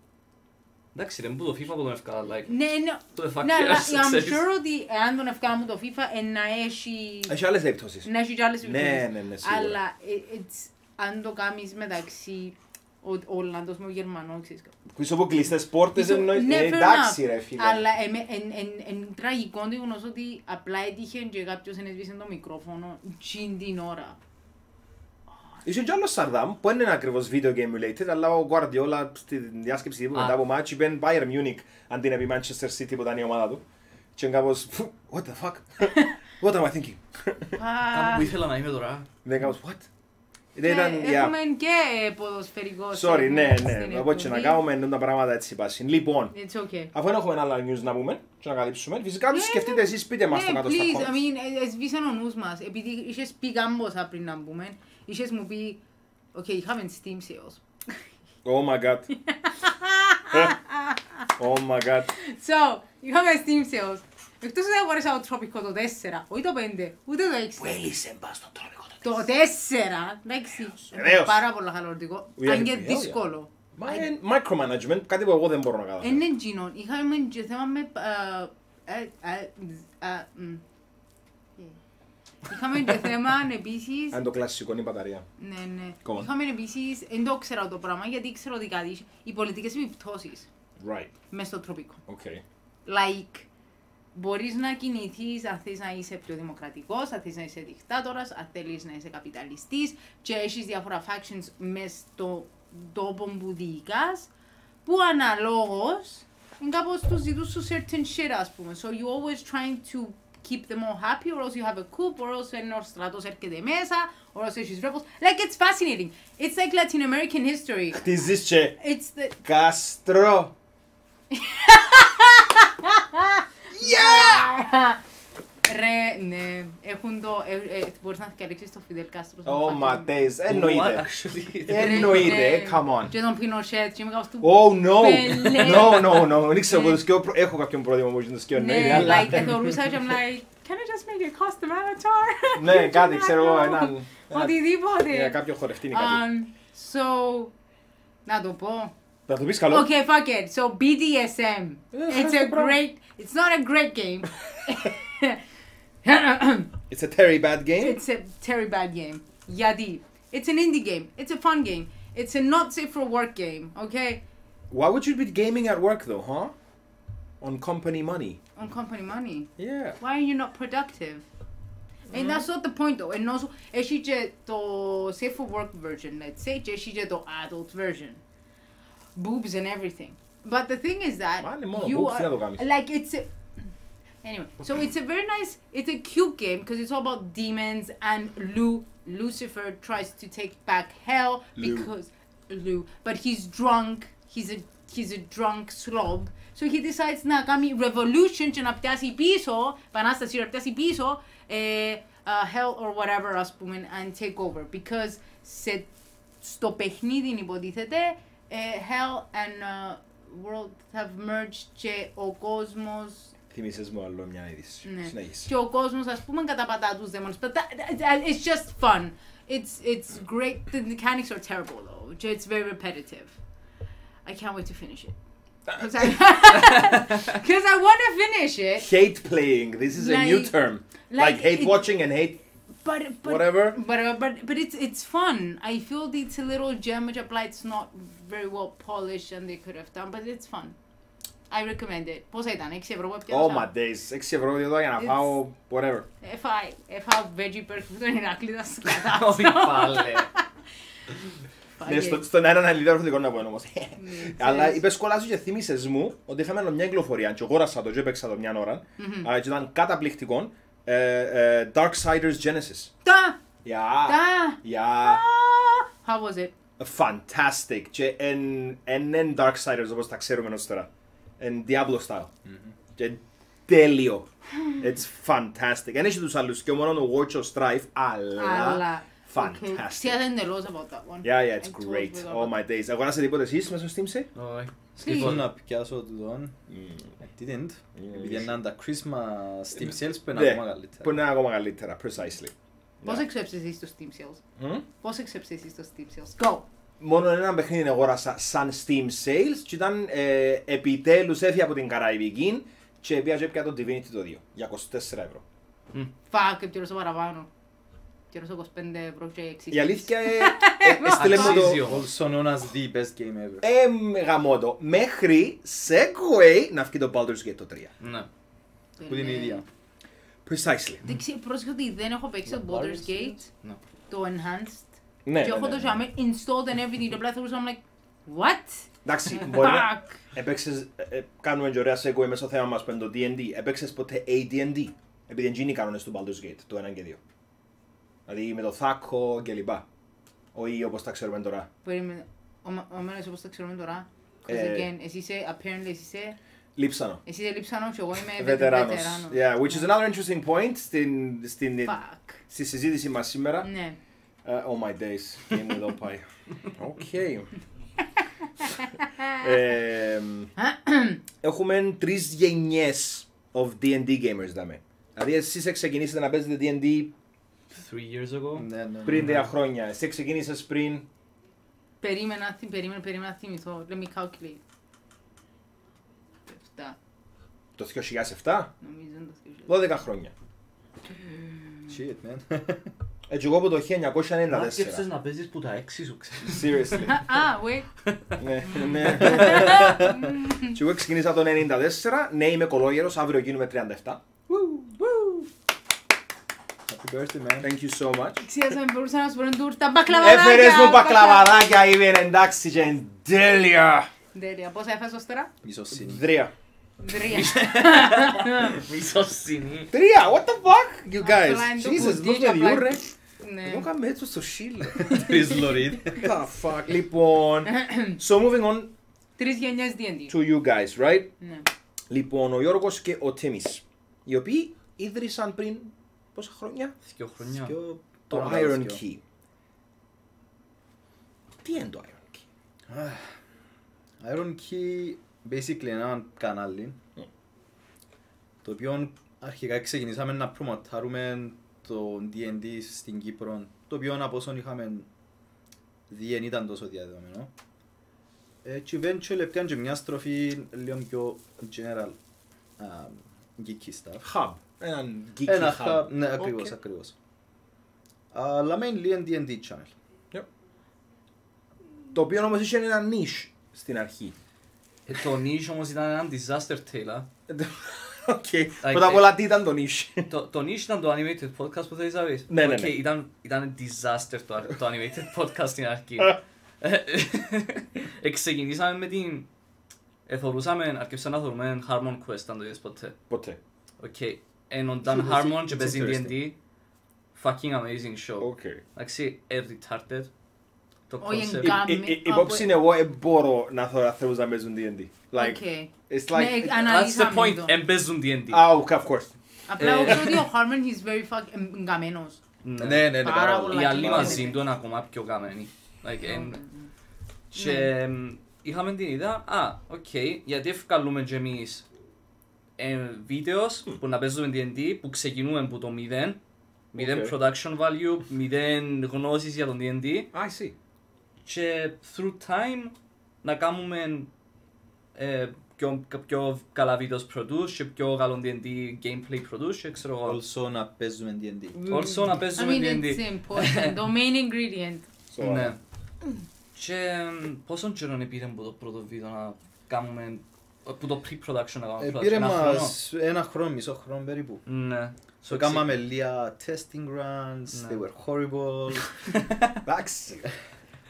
D: Εντάξει ρε, που το FIFA που τον ευκάλα, like.
C: ναι, ναι.
D: Το de facto
C: Ναι, αλλά
D: yes,
C: I'm
D: ξέρεις.
C: sure ότι εάν τον ευκάλαμε το FIFA, ε, να έχει...
B: Έχει άλλες περιπτώσεις.
C: Να έχει και άλλες
B: Ναι,
C: επιπτώσεις.
B: ναι, ναι, σίγουρα.
C: Αλλά ε, it's- αν το κάνεις μεταξύ ο, ο Ολλανδός με ο Γερμανός, ξέρεις.
B: Πίσω από κλειστές πόρτες
C: Πίσω-
B: εννοεί.
C: ναι,
B: ε,
C: fair
B: Εντάξει
C: enough.
B: ρε φίλε.
C: Αλλά είναι τραγικό το γεγονός ότι απλά έτυχε και κάποιος ενέσβησε το μικρόφωνο τζείν' την ώρα.
B: Είσαι κι άλλος Σαρδάμ που δεν είναι ακριβώς video game related αλλά ο Guardiola στη διάσκεψη τύπου
D: Α.
B: μετά από μάτσι είπε Bayern Munich αντί να πει Manchester City που ήταν η ομάδα του και είναι κάπως «Φου, what the fuck; What am I thinking;
D: Κάπου που ήθελα να είμαι τώρα.
B: δεν κάπως what;
C: Και
B: δεν ήταν yeah.
C: Έχουμε και ποδοσφαιρικό
B: sorry
C: segment
B: ναι
C: στην
B: ναι από έτσι να
C: εκπομπή.
B: κάνουμε είναι τα πράγματα έτσι πάσουν λοιπόν
C: It's okay.
B: αφού δεν έχουμε άλλα news να πούμε και να καλύψουμε φυσικά τους σκεφτείτε εσείς πείτε μας το
C: Ναι,
B: κάτω στα
C: please, I
B: comments
C: mean, ε, εσβήσαν ο νους μας. Επειδή είχες πει κάμποσα πριν να μπούμε, είχες μου πει, okay, you haven't Steam sales.
B: oh my god oh my god
C: So, είχαμε Steam sales. Εκτός ότι αγόρασα το τροπικό το 4, όχι το 5, ούτε το 6.
B: Βέλησε μπας στον τρόπικο
C: Το 4, εντάξει,
B: Βεβαίως.
C: πάρα πολύ χαλωτικό,
B: We
C: αν
B: are-
C: και
B: yeah,
C: δύσκολο.
B: Μα είναι micromanagement, κάτι που εγώ δεν μπορώ να κάνω.
C: Είναι εκείνο, είχαμε και θέμα με... ε, ε, ε, ε, μ. Είχαμε και θέμα επίσης
B: Αν το κλασικό είναι η μπαταρία.
C: Ναι, ναι.
B: Come on.
C: Είχαμε επίσης, δεν το ξέρω το πράγμα, γιατί ξέρω ότι κάτι είχε, οι πολιτικές επιπτώσεις
B: Right,
C: μες στο τροπικό.
B: okay.
C: Like, μπορείς να κινηθείς αν θες να είσαι πιο δημοκρατικός, αν θες να είσαι δικτάτορας, αν θέλεις να είσαι καπιταλιστής και έχεις διάφορα factions μες στο τόπο που διοικάς, που αναλόγως είναι κάπως τους ζητούν σου certain shit, ας πούμε. So you always trying to keep them all happy, or else you have a coup, or else είναι ο στρατός έρχεται μέσα, or else έχεις rebels. Like, it's fascinating. It's like Latin American history.
B: Χτίζεις και
C: It's the...
B: κάστρο.
C: Ρε, ναι, έχουν το... Ε, ε, μπορείς να διαλέξεις το Φιδελ Κάστρο. στον
B: Ω,
C: fucking-
B: ματέις,
D: What,
B: εννοείται.
D: actually.
C: Ρε,
B: Εννοείται,
C: ναι.
B: come on.
C: Και τον Πινοσέτ, και είμαι κάπως του...
B: Oh no,
C: Πελέ.
B: no, no, no, δεν ξέρω
C: Ναι.
B: εγώ το σκιο, έχω κάποιον πρόβλημα που είναι το σκιο, ναι,
C: Ναι,
B: αλλά...
C: like, θεωρούσα και I'm like, can I just make a custom avatar?
B: Ναι, κάτι, ξέρω εγώ, έναν... ένα- για
C: Οτιδήποτε.
B: κάποιο χορευτή ή κάτι.
C: Um, so, να το πω.
B: Θα το πεις καλό.
C: Okay, fuck it. So BDSM.
B: Ε,
C: It's a great. It's not a great game.
B: It's a very bad game.
C: it's a very bad game. Γιατί? It's an indie game. It's a fun game. It's a not safe for work game. Okay.
B: Why would you be gaming at work though, huh? On company money.
C: On company money.
B: Yeah.
C: Why are you not productive? And that's not the point though. And also, έχει και το safe for work version, let's say, και έχει και το adult version. Boobs and everything. But the thing is that
B: Μα είναι μόνο
C: you
B: boobs, τι να το
C: are,
B: κάνεις.
C: like it's a, anyway. So it's a very nice, it's a cute game because it's all about demons and Lu Lucifer tries to take back hell
B: Lu.
C: because Lu, but he's drunk. He's a he's a drunk slob. So he decides να κάνει revolution και να πιάσει πίσω, επανάσταση να πιάσει πίσω, ε, uh, hell or whatever ας πούμε, and take over. Because σε, στο παιχνίδι υποτίθεται, ε, hell and uh, world have merged και ο κόσμος
B: Θυμήσες μου άλλο μια είδηση.
C: ναι.
B: Συνέχισε.
C: Και ο κόσμος ας πούμε καταπατά τους δαίμονες. But that, that- it's just fun. It's, it's great. The mechanics are terrible though. και It's very repetitive. I can't wait to finish it. Because I, 'cause I want to finish it.
B: Hate playing. This is a new
C: Like-
B: term. Like,
C: like
B: hate
C: it-
B: watching and hate
C: But, but
B: whatever.
C: But, uh, but but it's it's fun. I feel it's a little gem which applied. It's not very well polished and they could have done, but it's fun. I recommend it. Πόσα ήταν, 6 ευρώ που
B: Oh
C: έπιασα.
B: my days. 6 ευρώ για για να
C: It's-
B: φάω whatever.
C: Έφαγα, έφαγα veggie burger που τον Ηράκλειο να σου
D: Όχι πάλι.
B: Ναι, στο- στον έναν αλήθεια ορθωτικό να πω όμως.
C: Ναι,
B: Αλλά είπες κολλά σου και θύμισες μου ότι είχαμε άλλο μια κυκλοφορία και αγόρασα το και έπαιξα το μια ώρα Α, και ήταν καταπληκτικό. Ε, ε, Darksiders Genesis.
C: Τα!
B: Yeah.
C: Τα!
B: Yeah.
C: How was it?
B: Fantastic. Και εν, εν, εν Darksiders όπως τα ξέρουμε ως τώρα. Εν Diablo style. Και τέλειο. It's fantastic. Εν έχει τους άλλους και μόνο το Watch of Strife, αλλά...
C: Αλλά.
B: Fantastic.
C: See, I didn't know about that one.
B: Yeah, yeah, it's
C: I told
B: great.
C: you
B: Oh
C: about-
B: my days. Αγοράσατε τίποτε εσείς μέσα στο Steam Sale?
D: Όχι.
E: Λοιπόν, να πιάσω το τον. I didn't. Επειδή είναι τα Christmas Steam Sales που είναι
B: Ναι,
E: ακόμα
B: Που
E: καλύτερα.
B: είναι ακόμα καλύτερα, precisely.
C: Πώς
B: Yeah.
C: εξέψεις εσύ στο Steam Sales?
B: Μμ;
C: Πώς εξέψεις εσύ στο Steam Sales? Go!
B: Μόνο ένα παιχνίδι αγόρασα σαν Steam Sales και ήταν ε, επιτέλους έφυγε από την Καραϊβική και πήγα και έπια το Divinity το 2 για 24 ευρώ.
C: Fuck, επτήρωσα παραπάνω. Και ρωτώ 25 ευρώ και 6
B: Η αλήθεια ε, ε, έστειλε μου το...
D: Αξίζει όμως.
E: Also known as the best game ever.
B: Ε, γαμώτο. Μέχρι Segway να βγει το Baldur's Gate το 3.
D: Ναι.
E: Που την ίδια.
B: Precisely.
C: Δεν ξέρω, πρόσεχε ότι δεν έχω παίξει το Baldur's Gate,
D: Ναι.
C: το Enhanced.
B: Ναι,
C: Και
B: ναι,
C: έχω
B: ναι,
C: το
B: ναι.
C: τζάμε installed and everything. Και απλά θεωρούσα, I'm like, what?
B: Εντάξει, μπορεί να...
C: Fuck.
B: Έπαιξες, ε, ε, κάνουμε και ωραία segue μέσα στο θέμα μας που είναι το D&D. Έπαιξες ποτέ AD&D. Επειδή δεν είναι οι κανόνες του Baldur's Gate, το 1 και 2. Δηλαδή με το THAC0 και λοιπά. Όχι όπως τα ξέρουμε τώρα.
C: Περίμενε. Ο, μα- ο μένος όπως τα ξέρουμε τώρα. Because
B: Ε.
C: again, εσύ είσαι, apparently εσύ είσαι,
B: Λείψανο.
C: εσύ είσαι λείψανος και εγώ είμαι
B: Βετεράνος.
C: βετεράνος.
B: Yeah, which is another interesting point στην, στην,
C: Fuck.
B: στη συζήτηση μας σήμερα.
C: Ναι.
B: Uh, oh my days. Και είναι εδώ πάει. Οκ. Ε, έχουμε τρεις γενιές of D&D gamers δαμέ. Δηλαδή εσείς ξεκινήσατε να παίζετε D&D
D: Three years ago.
E: Ναι, ναι.
B: πριν τρία χρόνια. Εσύ ξεκίνησες πριν
C: Περίμενα, θυ- περίμενα, περίμενα να θυμηθώ. Let me calculate. Εφτά,
B: το 2007,
C: νομίζω είναι το 2000.
B: 12 χρόνια.
E: Shit, man.
B: Έτσι εγώ από το 1994.
D: Μα σκέφτεσαι να παίζεις που τα έξι σου ξέρεις.
B: Seriously.
C: Α, wait.
B: ναι, ναι. Και εγώ ξεκίνησα το 94, ναι είμαι κολόγερος, αύριο γίνουμε 37.
E: Happy birthday, man.
B: Thank you so much.
C: Ξέρεις αν μπορούσα να σου πω τούρτα, μπακλαβαδάκια.
B: Έφερες μου μπακλαβαδάκια, είμαι εντάξει και είναι τέλεια.
C: Τέλεια, πόσα έφασες ως τώρα;
E: Μισοσύνη.
B: Τρία.
C: Τρία.
D: Μισοσύνη.
B: Τρία, what the fuck, you guys.
C: Απλά είναι το
B: Jesus,
C: κουτί
B: δώσ'
C: και
B: με
C: απλά-
B: δυο ρε.
C: Ναι.
B: Εγώ κάμε έτσι στο σύλλο.
E: Τρεις λωρίδ.
B: The fuck. Λοιπόν, so moving on
C: Τρεις γενιές D&D.
B: to you guys, right?
C: Ναι.
B: Λοιπόν, ο Γιώργος και ο Τίμης, οι οποίοι ίδρυσαν πριν πόσα χρόνια;
D: Δυο χρονιά.
E: Πιο-
B: το
E: τώρα
B: Iron
E: δυο.
B: Key. Τι είναι το Iron Key?
E: Iron Key basically είναι ένα κανάλι
B: Mm.
E: το οποίο αρχικά ξεκινήσαμε να προμοτάρουμε το D&D στην Κύπρο το οποίο από όσον είχαμε δει δεν ήταν τόσο διαδεδομένο ε, και eventually πιάνε και μια στροφή λίγο πιο general α, geeky stuff
B: Hub. Έναν geeky
E: ένα
B: hub.
E: hub, ναι ακριβώς,
B: Οκ.
E: ακριβώς αλλά mainly ένα D&D channel
B: Το οποίο όμως είχε ένα niche στην αρχή.
D: Ε, Το niche όμως ήταν ένα disaster tale. α.
B: Οκ.
D: Like,
B: Πρώτα απ'
D: ε,
B: όλα τι ήταν το niche;
D: Το, το niche ήταν το animated podcast που θέλεις να πεις;
B: Ναι, ναι,
D: Οκ,
B: ναι.
D: Ήταν, ήταν disaster το, το animated podcast στην αρχή. Εξεκινήσαμε με την... Εθωρούσαμε, αρκεψαμε να θεωρούμε Harmon Quest, αν το είδες ποτέ.
B: Ποτέ.
D: Οκ. Ενονταν
E: It's-
D: Harmon και
E: it's
D: παίζει
E: interesting.
D: D&D. Fucking amazing show.
B: Οκ.
D: Εντάξει, ε, retarded. Το
C: Όχι,
D: concept.
C: εγκα-
B: Η- η- η- Υπόψη είναι εγώ ε, μπορώ να θωρώ ανθρώπους να παίζουν D&D. Like,
C: Οκ.
B: it's
C: Ναι,
B: like...
D: That's the
C: αναλύσαμε
D: point.
C: το.
D: Εμπέζουν D&D.
B: Ah, okay, of course.
C: Απλά
D: Ε,
C: εγώ ξέρω ότι ο Harmon he's very fuck εγκαμένος.
E: ναι ναι ναι
C: Πάρα
E: πάρα
C: πολλά
E: πολύ
D: Οι άλλοι
C: Like,
D: μαζί
C: είναι-
D: του είναι ακόμα πιο καμένοι. Like, εν-
C: Ναι.
D: Και εμ, είχαμε την ιδέα, α, οκ, γιατί εν βκάλλουμε και εμείς ε, videos που να παίζουμε D&D που ξεκινούμε από το 0, 0
B: Οκ.
D: production value, 0 γνώσεις για τον D&D
B: I see.
D: και through time να κάνουμε ε, πιο, πιο καλά videos produce και πιο καλό D&D gameplay produce και ξέρω εγώ.
E: also να παίζουμε D&D
D: Also να
C: I
D: παίζουμε
C: mean,
D: D&D.
C: it's important. The main ingredient.
B: So,
D: Ναι. Και εμ, πόσον καιρό πήρε από το πρώτο βίντεο να κάνουμε, από το pre-production να κάνουμε
E: Ε,
D: production,
E: Πήρε
D: ένα χρόνο.
E: μας ένα χρόνο, μισό χρόνο περίπου.
D: Ναι.
E: So κάναμε λίγα testing runs,
D: Ναι.
E: they were horrible.
B: Εντάξει.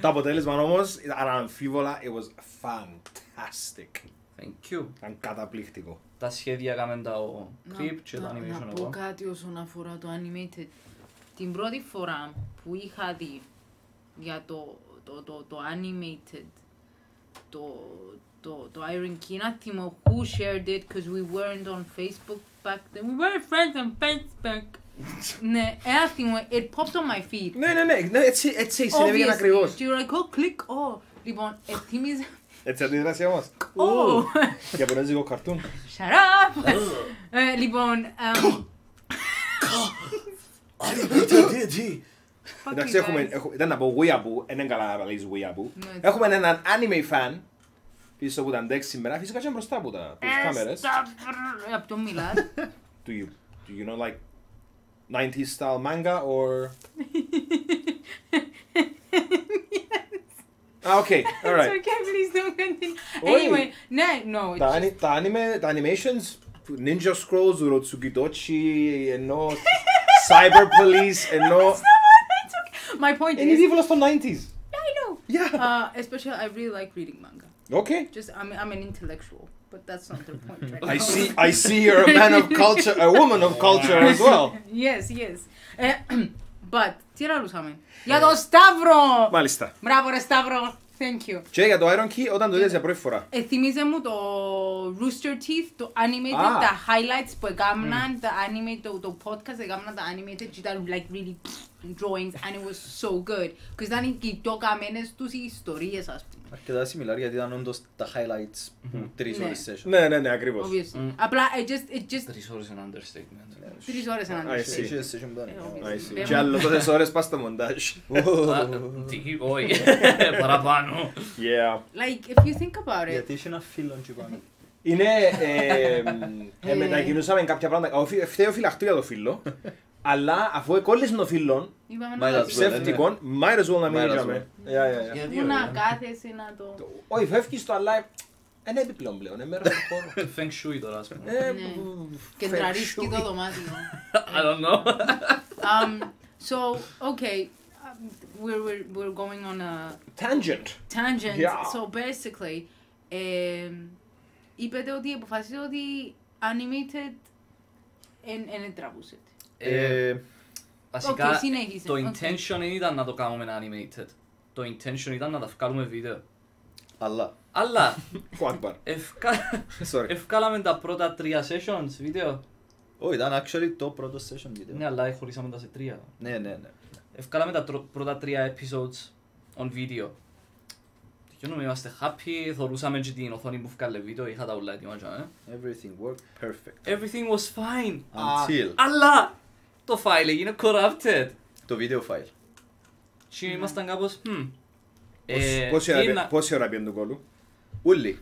B: Το αποτέλεσμα όμως ήταν αναμφίβολα, it was fantastic.
D: Thank you.
B: Ήταν καταπληκτικό.
D: Τα σχέδια έκαμε τα ο
C: Να-
D: clip και το
C: να-
D: animation
C: Να πω
D: εγώ.
C: κάτι όσον αφορά το animated. Την πρώτη φορά που είχα δει για το, το, το, το animated, το, το, το Iron Key, να θυμώ who shared it, because we weren't on Facebook back then. We were friends on Facebook. ναι, ένα θυμώ, it popped on my feed.
B: Ναι, ναι, ναι, ναι, έτσι, έτσι συνέβαινε
C: Obviously.
B: ακριβώς.
C: Και you're like, oh, click, oh. Λοιπόν, εθύμιζε,
B: Έτσι αντίδρασε όμως.
C: oh.
B: Ιαπωνέζικο καρτούν.
C: Shut up! Ε, λοιπόν, εμ,
B: Εντάξει, έχουμε, έχουμε- ήταν να πω weeaboo, δεν είναι καλά να λες weeaboo.
C: Ναι.
B: Έχουμε έναν anime fan πίσω από τα αντέξι σήμερα, φυσικά και μπροστά από τα από τις κάμερες.
C: Από το μιλάς.
B: Do you, do you know like 90s style manga or Ah, okay,
C: It's
B: alright.
C: okay, please don't continue.
B: Oi.
C: Anyway, no, no. it's
B: Τα,
C: just-
B: ani- τα, anime, τα animations, Ninja Scrolls, Urotsukidochi, ενώ Cyber Police, ενώ...
C: It's okay. My point
B: Είναι
C: is,
B: δίβολα στο 90s.
C: I know.
B: Yeah.
C: Uh, especially, I really like reading manga.
B: Okay.
C: Just, I'm, I'm an intellectual, but that's not the point right
B: I
C: now.
B: see, I see you're a man of culture, a woman of culture as well.
C: yes, yes. Ε, but, τι ραλούσαμε. Για τον Σταύρο!
B: Μάλιστα.
C: Μπράβο ρε Σταύρο. Thank you.
B: Και για το Iron Key, όταν το είδες για πρώτη φορά.
C: Ε, θυμίζε μου το Rooster Teeth, το animated,
B: Α.
C: τα highlights που έκαναν, τα animated, το, το podcast έκαναν τα animated και ήταν like really drawings and it was so good. Because ήταν οι πιο καμένες τους οι ιστορίες ας πούμε.
E: Αρκετά similar γιατί ήταν όντως τα highlights που τρεις
C: Ναι.
E: ώρες session.
B: Ναι, ναι, ναι, ακριβώς.
C: Obviously.
D: Mm.
C: Απλά it just, it just,
D: Τρεις ώρες είναι understatement.
C: τρεις ώρες έναν
B: I
C: understatement.
B: see.
E: Έχει session που ήταν.
C: Ε, obviously.
B: I see.
C: Δεν
B: Και
C: μου-
B: άλλο τόσες ώρες πας στο μοντάζ.
D: Α, Τι, όχι, παραπάνω.
B: Yeah.
C: Like, if you think about it,
E: Γιατί έχει ένα φίλο εκεί πάνω.
B: Είναι, ε, ε,
C: Ε.
B: μετακινούσαμε κάποια πράγματα. Ο φι- Φταίει ο φυλαχτού για το φίλο. Αλλά αφού εκόλλησε το φίλο,
C: είπαμε
E: Might
C: να
E: as well,
C: το
B: ψεύτικον, might as well να
E: Might
B: μείνει
E: as
B: για μέ. Yeah, yeah, yeah.
D: Γιατί
C: Πού να
D: όχι.
C: κάθεσαι να το...
B: Όχι, φεύγεις το, αλλά είναι επιπλέον πλέον, είναι μέρος του χώρου.
D: Feng Shui τώρα, ας πούμε.
B: Ε,
C: Ναι.
B: που-
C: Κεντραρίσκει το
B: φεύγει.
C: δωμάτιο.
D: I don't know.
C: Um, so, okay, um, we're, we're, we're going on a
B: Tangent.
C: tangent.
B: Yeah.
C: So basically, um, είπετε ότι αποφασίσετε ότι animated εν, εν τραβούσετε.
D: Ε,
E: Ε,
D: Βασικά,
C: Οκ, συνέχισε.
D: το
C: Οκ.
D: intention δεν ήταν να το κάνουμε animated. Το intention ήταν να τα βγάλουμε βίντεο.
E: Αλλά.
D: Αλλά,
B: Quadbar.
D: ευκα-
B: Sorry.
D: ευκάλαμε τα πρώτα τρία sessions βίντεο.
E: Όχι, ήταν actually το πρώτο session video.
D: Ναι, αλλά χωρίσαμε τα σε τρία.
E: Ναι, ναι, ναι.
D: Ευκάλαμε τα τρο- πρώτα τρία episodes on video. Τελειώνουμε, είμαστε happy, θωρούσαμε και την οθόνη που βγάλε βίντεο, είχα τα ούλα έτοιμα και, ε.
E: Everything worked perfect.
D: Everything was fine.
E: Until
D: Αλλά το file έγινε corrupted.
E: το video file.
D: Και ήμασταν κάπως, hmm.
B: Πώς-
D: Ε,
B: πόση
D: τι
B: ώρα
D: να-
B: παι- Πόση ώρα πήγαινε το κόλλου.
E: Ούλοι.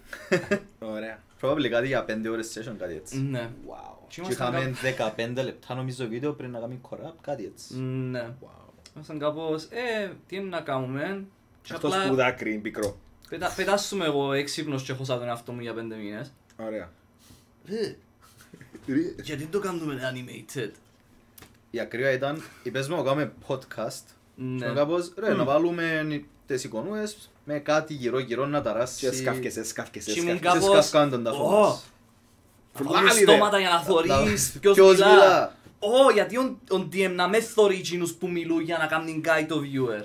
B: Ωραία.
E: Probably κάτι για 5 ώρες session, κάτι έτσι.
D: Ναι.
B: Wow.
D: Και
E: Και
D: ήμασταν
E: είχαμε 15 λεπτά νομίζω βίντεο πριν να κάνουμε corrupt, κάτι έτσι.
D: Ναι.
B: Wow.
D: Ήμασταν κάπως, ε, τι είναι να κάνουμε. Και
B: Αυτός
D: απλά
B: που δάκρυ είναι πικρό.
D: πετα- πετάσουμε εγώ έξυπνος και χώσα τον εαυτό μου για πέντε μήνες.
B: Ωραία.
D: Γιατί το κάνουμε animated;
E: Η ακρίβεια ήταν, είπες μου να κάνουμε podcast
D: Ναι.
E: και κάπως, ρε, να βάλουμε τις εικονούες με κάτι γύρω γύρω να ταράσει.
B: Και σκάφκεσαι, σκάφκεσαι,
D: Και ήμουν
B: σκάφκεσαι.
E: Και
D: κάπως,
E: σκάφκαν τα
D: «Ω,
E: φωνάς.
D: θα
B: Φουλάλι,
D: βάλουμε
B: ρε.
D: στόματα για να θωρείς ποιος
E: Ποιος
D: μιλά.
E: μιλά.
D: Ω, γιατί ο, ο DM να με θωρεί εκείνους που μιλούν για να κάνουν guide το viewer.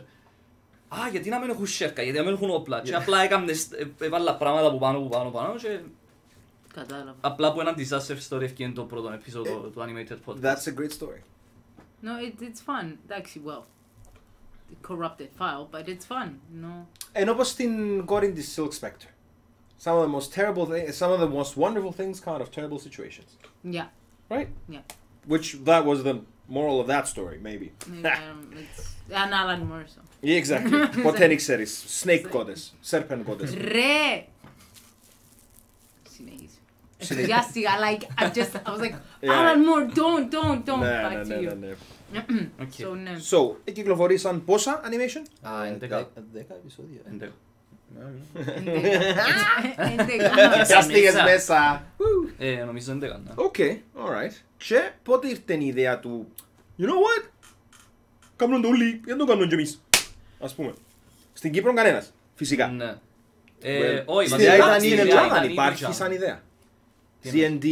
D: Α, γιατί να μην έχουν σέρκα, γιατί να μην έχουν όπλα. Και απλά έκαμε, ε, έβαλα πράγματα που πάνω, που πάνω, πάνω και
C: Κατάλαβα.
D: απλά από ένα disaster story ευκαιρία το πρώτο επεισόδιο του animated podcast.
B: That's a great story.
C: No, it, it's fun. Actually, well, corrupted file, but it's fun. No.
B: And Augustine got in the Silk Spectre. Some of the most terrible things, some of the most wonderful things, kind of terrible situations.
C: Yeah.
B: Right.
C: Yeah.
B: Which that was the moral of that story, maybe.
C: maybe um, it's an Alan Moore.
B: Yeah, exactly. Botanic series, snake goddess, serpent goddess.
C: Ρε. Snake. Συνέχισε. Ενθουσιάστηκα, like, I just, I was like,
B: Yeah.
C: Alan Moore, don't, don't, don't,
B: Ναι,
C: back
B: ναι,
C: to
B: ναι, ναι,
C: you.
B: ναι.
D: Okay.
C: So, ναι.
B: So, κυκλοφορήσαν πόσα animation?
D: Α,
E: Ε,
D: εντέκα.
E: δέκα- Δέκα επεισόδια.
D: Εντέκα.
C: Εντέκα.
B: Πιάστηκες
D: μέσα.
B: μέσα.
D: Ε, νομίζω εντέκα, ναι.
B: Οκ, alright. Και πότε ήρθε η ιδέα του You know what? Κάνουν το όλοι, δεν το κάνουμε κι εμείς. Ας πούμε. Στην Κύπρο κανένας. Φυσικά.
D: Ναι.
B: Well,
D: Ε, όχι,
B: Στην
E: ιδέα
D: βασικά,
E: ήταν
B: στην
E: η
D: η
B: Ελλάδα
D: ήταν η
B: υπάρχει
D: Jam.
B: σαν ιδέα.
D: Τι
B: D&D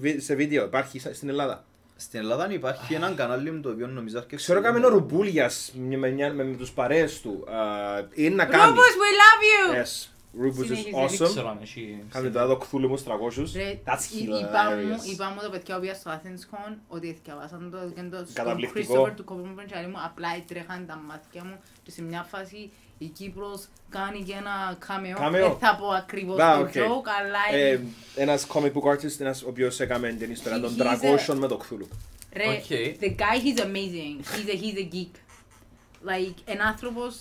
B: βι- σε βίντεο υπάρχει σαν- στην Ελλάδα;
E: Στην Ελλάδα υπάρχει έναν κανάλι μου το οποίο νομίζω αρκετά.
B: Ξέρω κάμε ο Ρουμπούλιας με, με, μια- με, με τους παρέες του. α, είναι να κάνει.
C: Rufus, we love you!
B: Yes. Rubus is
C: Συνέχιζε.
D: Δεν
B: awesome.
D: ξέρω αν έχει...
B: Κάνε τώρα το Cthulhu μου 300.
C: Ρε,
B: That's
C: εί- είπα μου-
B: hilarious.
C: είπα μου το παιδιά που στο Athens Con ότι θυκευάσαν το και το στον
B: Καταπληκτικό.
C: Christopher του κόμπου μου και μου απλά έτρεχαν τα μάτια μου και σε μια φάση η Κύπρος κάνει και ένα cameo.
B: Cameo.
C: Δεν θα πω ακριβώς
B: Α,
C: το
B: οκ.
C: joke, αλλά
B: Ε,
C: είναι-
B: ένας comic book artist, ένας ο οποίος έκαμε την ιστορία των
C: He's a-
B: 300 με το Cthulhu.
C: Ρε,
D: Okay.
C: the guy he's amazing. He's a, he's a geek. Like, ένα άνθρωπος...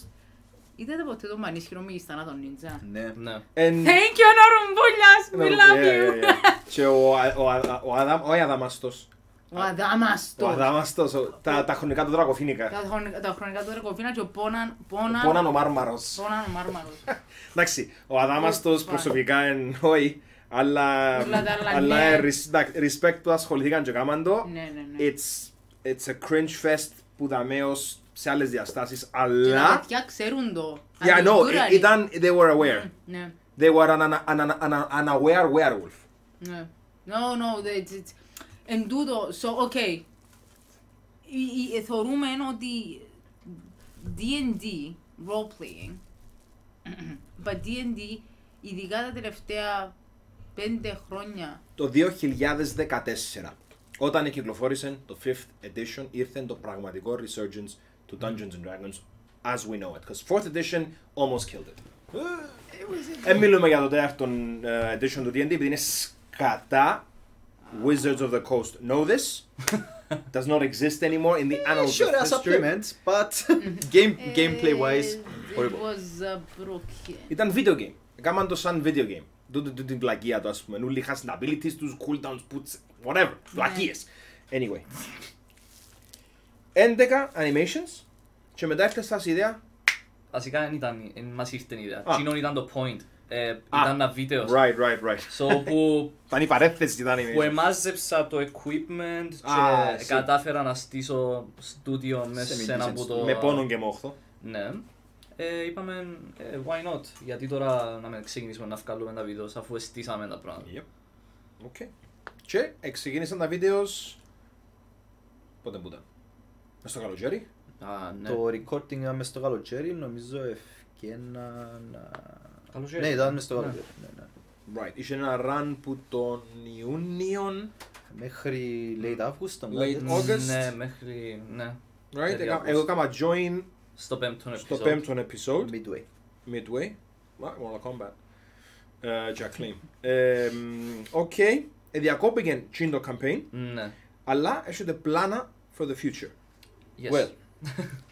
C: Είδατε ποτέ τον πανίσχυρο μεγιστάνα των Νίντζα.
E: Ναι.
D: Ναι.
B: And-
C: Thank you, Νορουμπούλιας! We love
B: Yeah,
C: you!
B: yeah, yeah. Και ο, Α- ο, Α- ο, Αδάμ, όχι Αδαμαστός.
C: Ο Αδάμαστος.
B: Ο Αδάμαστος, ο- τα, τα χρονικά του Δρακοφοίνικα.
C: Τα χρονικά- Τα χρονικά του Ρεκοφίνα και ο Πόναν... Πόναν...
B: Πόναν ο Μάρμαρος.
C: Πόναν ο Μάρμαρος.
B: Εντάξει, ο Αδάμαστος
C: Fine.
B: προσωπικά εν όχι, αλλά,
C: Όλα τα άλλα
B: αλλά
C: ναι.
B: ε, res- εντάξει, respect που ασχοληθήκαν και κάμαν το.
C: Ναι, ναι, ναι.
B: It's, it's a cringe fest που δαμε ως σε άλλες διαστάσεις,
C: Και τα
B: αλλά...
C: παιδιά ξέρουν το.
B: Yeah, I know,
C: Αντικούρα,
B: it- ήταν, they were aware.
C: Ναι,
B: They were an, an, an, an, an aware werewolf.
C: ναι. No, no, it's, it's... Εν τούτο, so, okay. Ε, ε, Θεωρούμε ότι D&D, role-playing, but D&D, ειδικά τα τελευταία πέντε χρόνια,
B: Το 2014, όταν κυκλοφόρησε το 5th edition, ήρθε το πραγματικό resurgence του Dungeons and Dragons as we know it. Because 4th edition almost killed it. Δεν μιλούμε για το τέταρτο ε, edition του D&D, επειδή είναι σκατά. Wizards of the Coast know this. Does not exist anymore in the annals
E: Sure,
B: of
E: as
B: history.
E: supplements, but game gameplay wise,
C: ε, it
E: horrible.
C: was uh, broken.
B: Ήταν video game. Έκαναν το σαν video game. Τούτη τούτη την πλακία του, ας πούμε. Όλοι είχαν τα abilities τους, cooldowns, puts, whatever. Πλακίες. Anyway. 11 animations και μετά έφτασε στα ιδέα.
D: Βασικά δεν ήταν, δεν μας ήρθε η ιδέα.
B: Α.
D: Εκείνον ήταν το point. Ε,
B: Α,
D: ήταν ένα βίντεο.
B: Right, right, right.
D: So που,
B: Ήταν η παρέθεση και τα
D: που
B: animations.
D: εμάζεψα το equipment
B: Α,
D: και
B: εσύ.
D: κατάφερα να στήσω στούντιο μέσα
E: Σε
D: σε ένα
E: mid-digits.
D: από το...
B: Με πόνον και μόχθο.
D: Ναι. Ε, είπαμε, ε, why not, γιατί τώρα να μην ξεκινήσουμε να βγάλουμε τα βίντεο αφού εστίσαμε τα πράγματα.
B: Yep. Okay. Και ξεκίνησαν τα βίντεο. Πότε που ήταν. Μες στο καλοκαίρι;
D: Α, ναι.
E: Το recording ήταν μες στο καλοκαίρι, νομίζω ευκέναν...
D: Καλοκαίρι.
E: Ναι, ήταν μες στο
D: Ναι.
E: καλοκαίρι. ναι, ναι.
B: Right. Είχε ένα run που τον Ιούνιον.
E: Μέχρι late August.
B: Late
E: νομίζω.
B: August.
D: Ναι, μέχρι, ναι.
B: Right.
D: Τέλεια,
B: Εκα-
D: August.
B: Εγώ έκανα join
D: Στο πέμπτο
B: στο
D: episode.
B: πέμπτο episode.
E: Midway.
B: Midway. Right, Mortal Kombat. Uh, Jacqueline. Ε, μ, Οκ. Ε, Διακόπηκε τσιν το campaign,
D: Ναι.
B: αλλά έχετε πλάνα for the future.
D: Yes.
E: Well.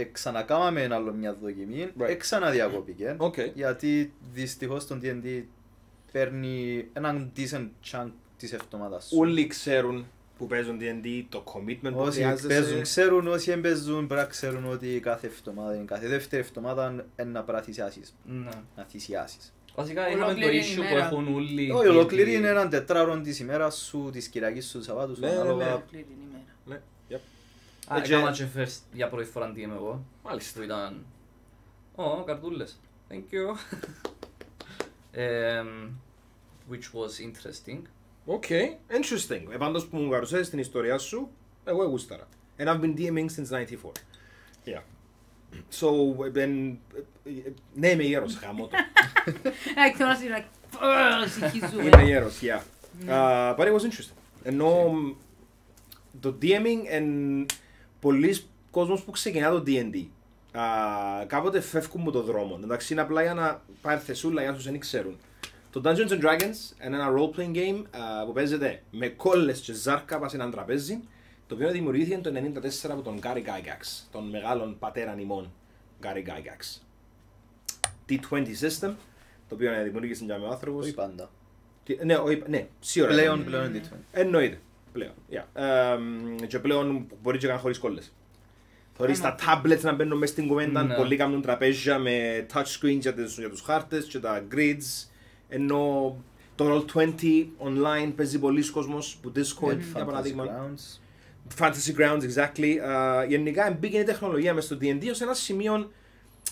E: Ε, ξανακάμαμε άλλο μια δοκιμή,
B: Right.
E: ε, ξαναδιακόπηκε.
B: Okay.
E: Γιατί δυστυχώς το D&D παίρνει έναν decent chunk της εβδομάδας σου.
B: Όλοι ξέρουν που παίζουν D&D, το commitment που
E: Όσοι παίζουν
B: χρειάζεσαι.
E: ξέρουν, όσοι δεν παίζουν πρέπει να ξέρουν ότι κάθε εβδομάδα, κάθε δεύτερη εβδομάδα είναι να πρέπει να θυσιάσεις.
D: Ναι.
E: Να θυσιάσεις.
D: Βασικά είχαμε το
C: Ολόκληρη
D: issue που
C: ημέρα.
D: έχουν όλοι.
E: Όχι, ολόκληρη είναι έναν τετράωρο της ημέρας σου, της Κυριακής σου, του Σαββάτου σου,
B: Ναι, ναι,
E: ανάλογα.
B: ναι.
C: Ολόκληρη την ημέρα.
B: Ναι, yep.
D: Α,
B: Ε, και-
D: έκανα και first για πρώτη φορά DM εγώ.
B: Μάλιστα.
D: Που ήταν... Ω, καρτούλες. Thank you. Εμ, which was interesting.
B: Οκ, interesting. Ε, πάντως που μου παρουσίασες την ιστορία σου, εγώ εγούσταρα. And I've been DMing since 94. Yeah. So, ε, then, ε, ε, ναι, είμαι γέρος, χαμώ το.
C: Ε, τώρα είσαι like, «Ugh, συγχυζούμε».
B: Είμαι γέρος, yeah. Uh, but it was interesting. Ενώ μ, το DMing εν πολλοί κόσμος που ξεκινά το D&D uh, κάποτε φεύγουν από το δρόμο. Εντάξει, είναι απλά για να πάρει θεσούλα για όσους δεν ξέρουν. Το Dungeons and Dragons είναι ένα role-playing game uh, που παίζεται με κόλλες και ζάρκα πας σε έναν τραπέζι το οποίο δημιουργήθηκε το 1994 από τον Gary Gygax, τον μεγάλον πατέρα νημών Gary Gygax. T20 System, το οποίο ε, δημιούργησε για με ο άνθρωπος.
E: Όχι πάντα.
B: Τι- Ναι, όχι, ναι, σίγουρα.
E: Πλέον, πλέον είναι D20.
B: Εννοείται. Πλέον. Yeah. Εμ, και πλέον μπορεί και να κάνει χωρίς κόλλες. Θωρείς τα tablets να μπαίνουν μέσα στην κουβέντα,
D: Ναι.
B: πολλοί κάνουν τραπέζια με touch screens για τους, για τους χάρτες και τα grids, ενώ το Roll20 online παίζει πολλοί κόσμος που Discord,
E: And
B: για
E: Fantasy
B: παράδειγμα.
E: Grounds.
B: Fantasy Grounds, exactly. Uh, γενικά μπήκε η τεχνολογία μες στο D&D ως ένα σημείο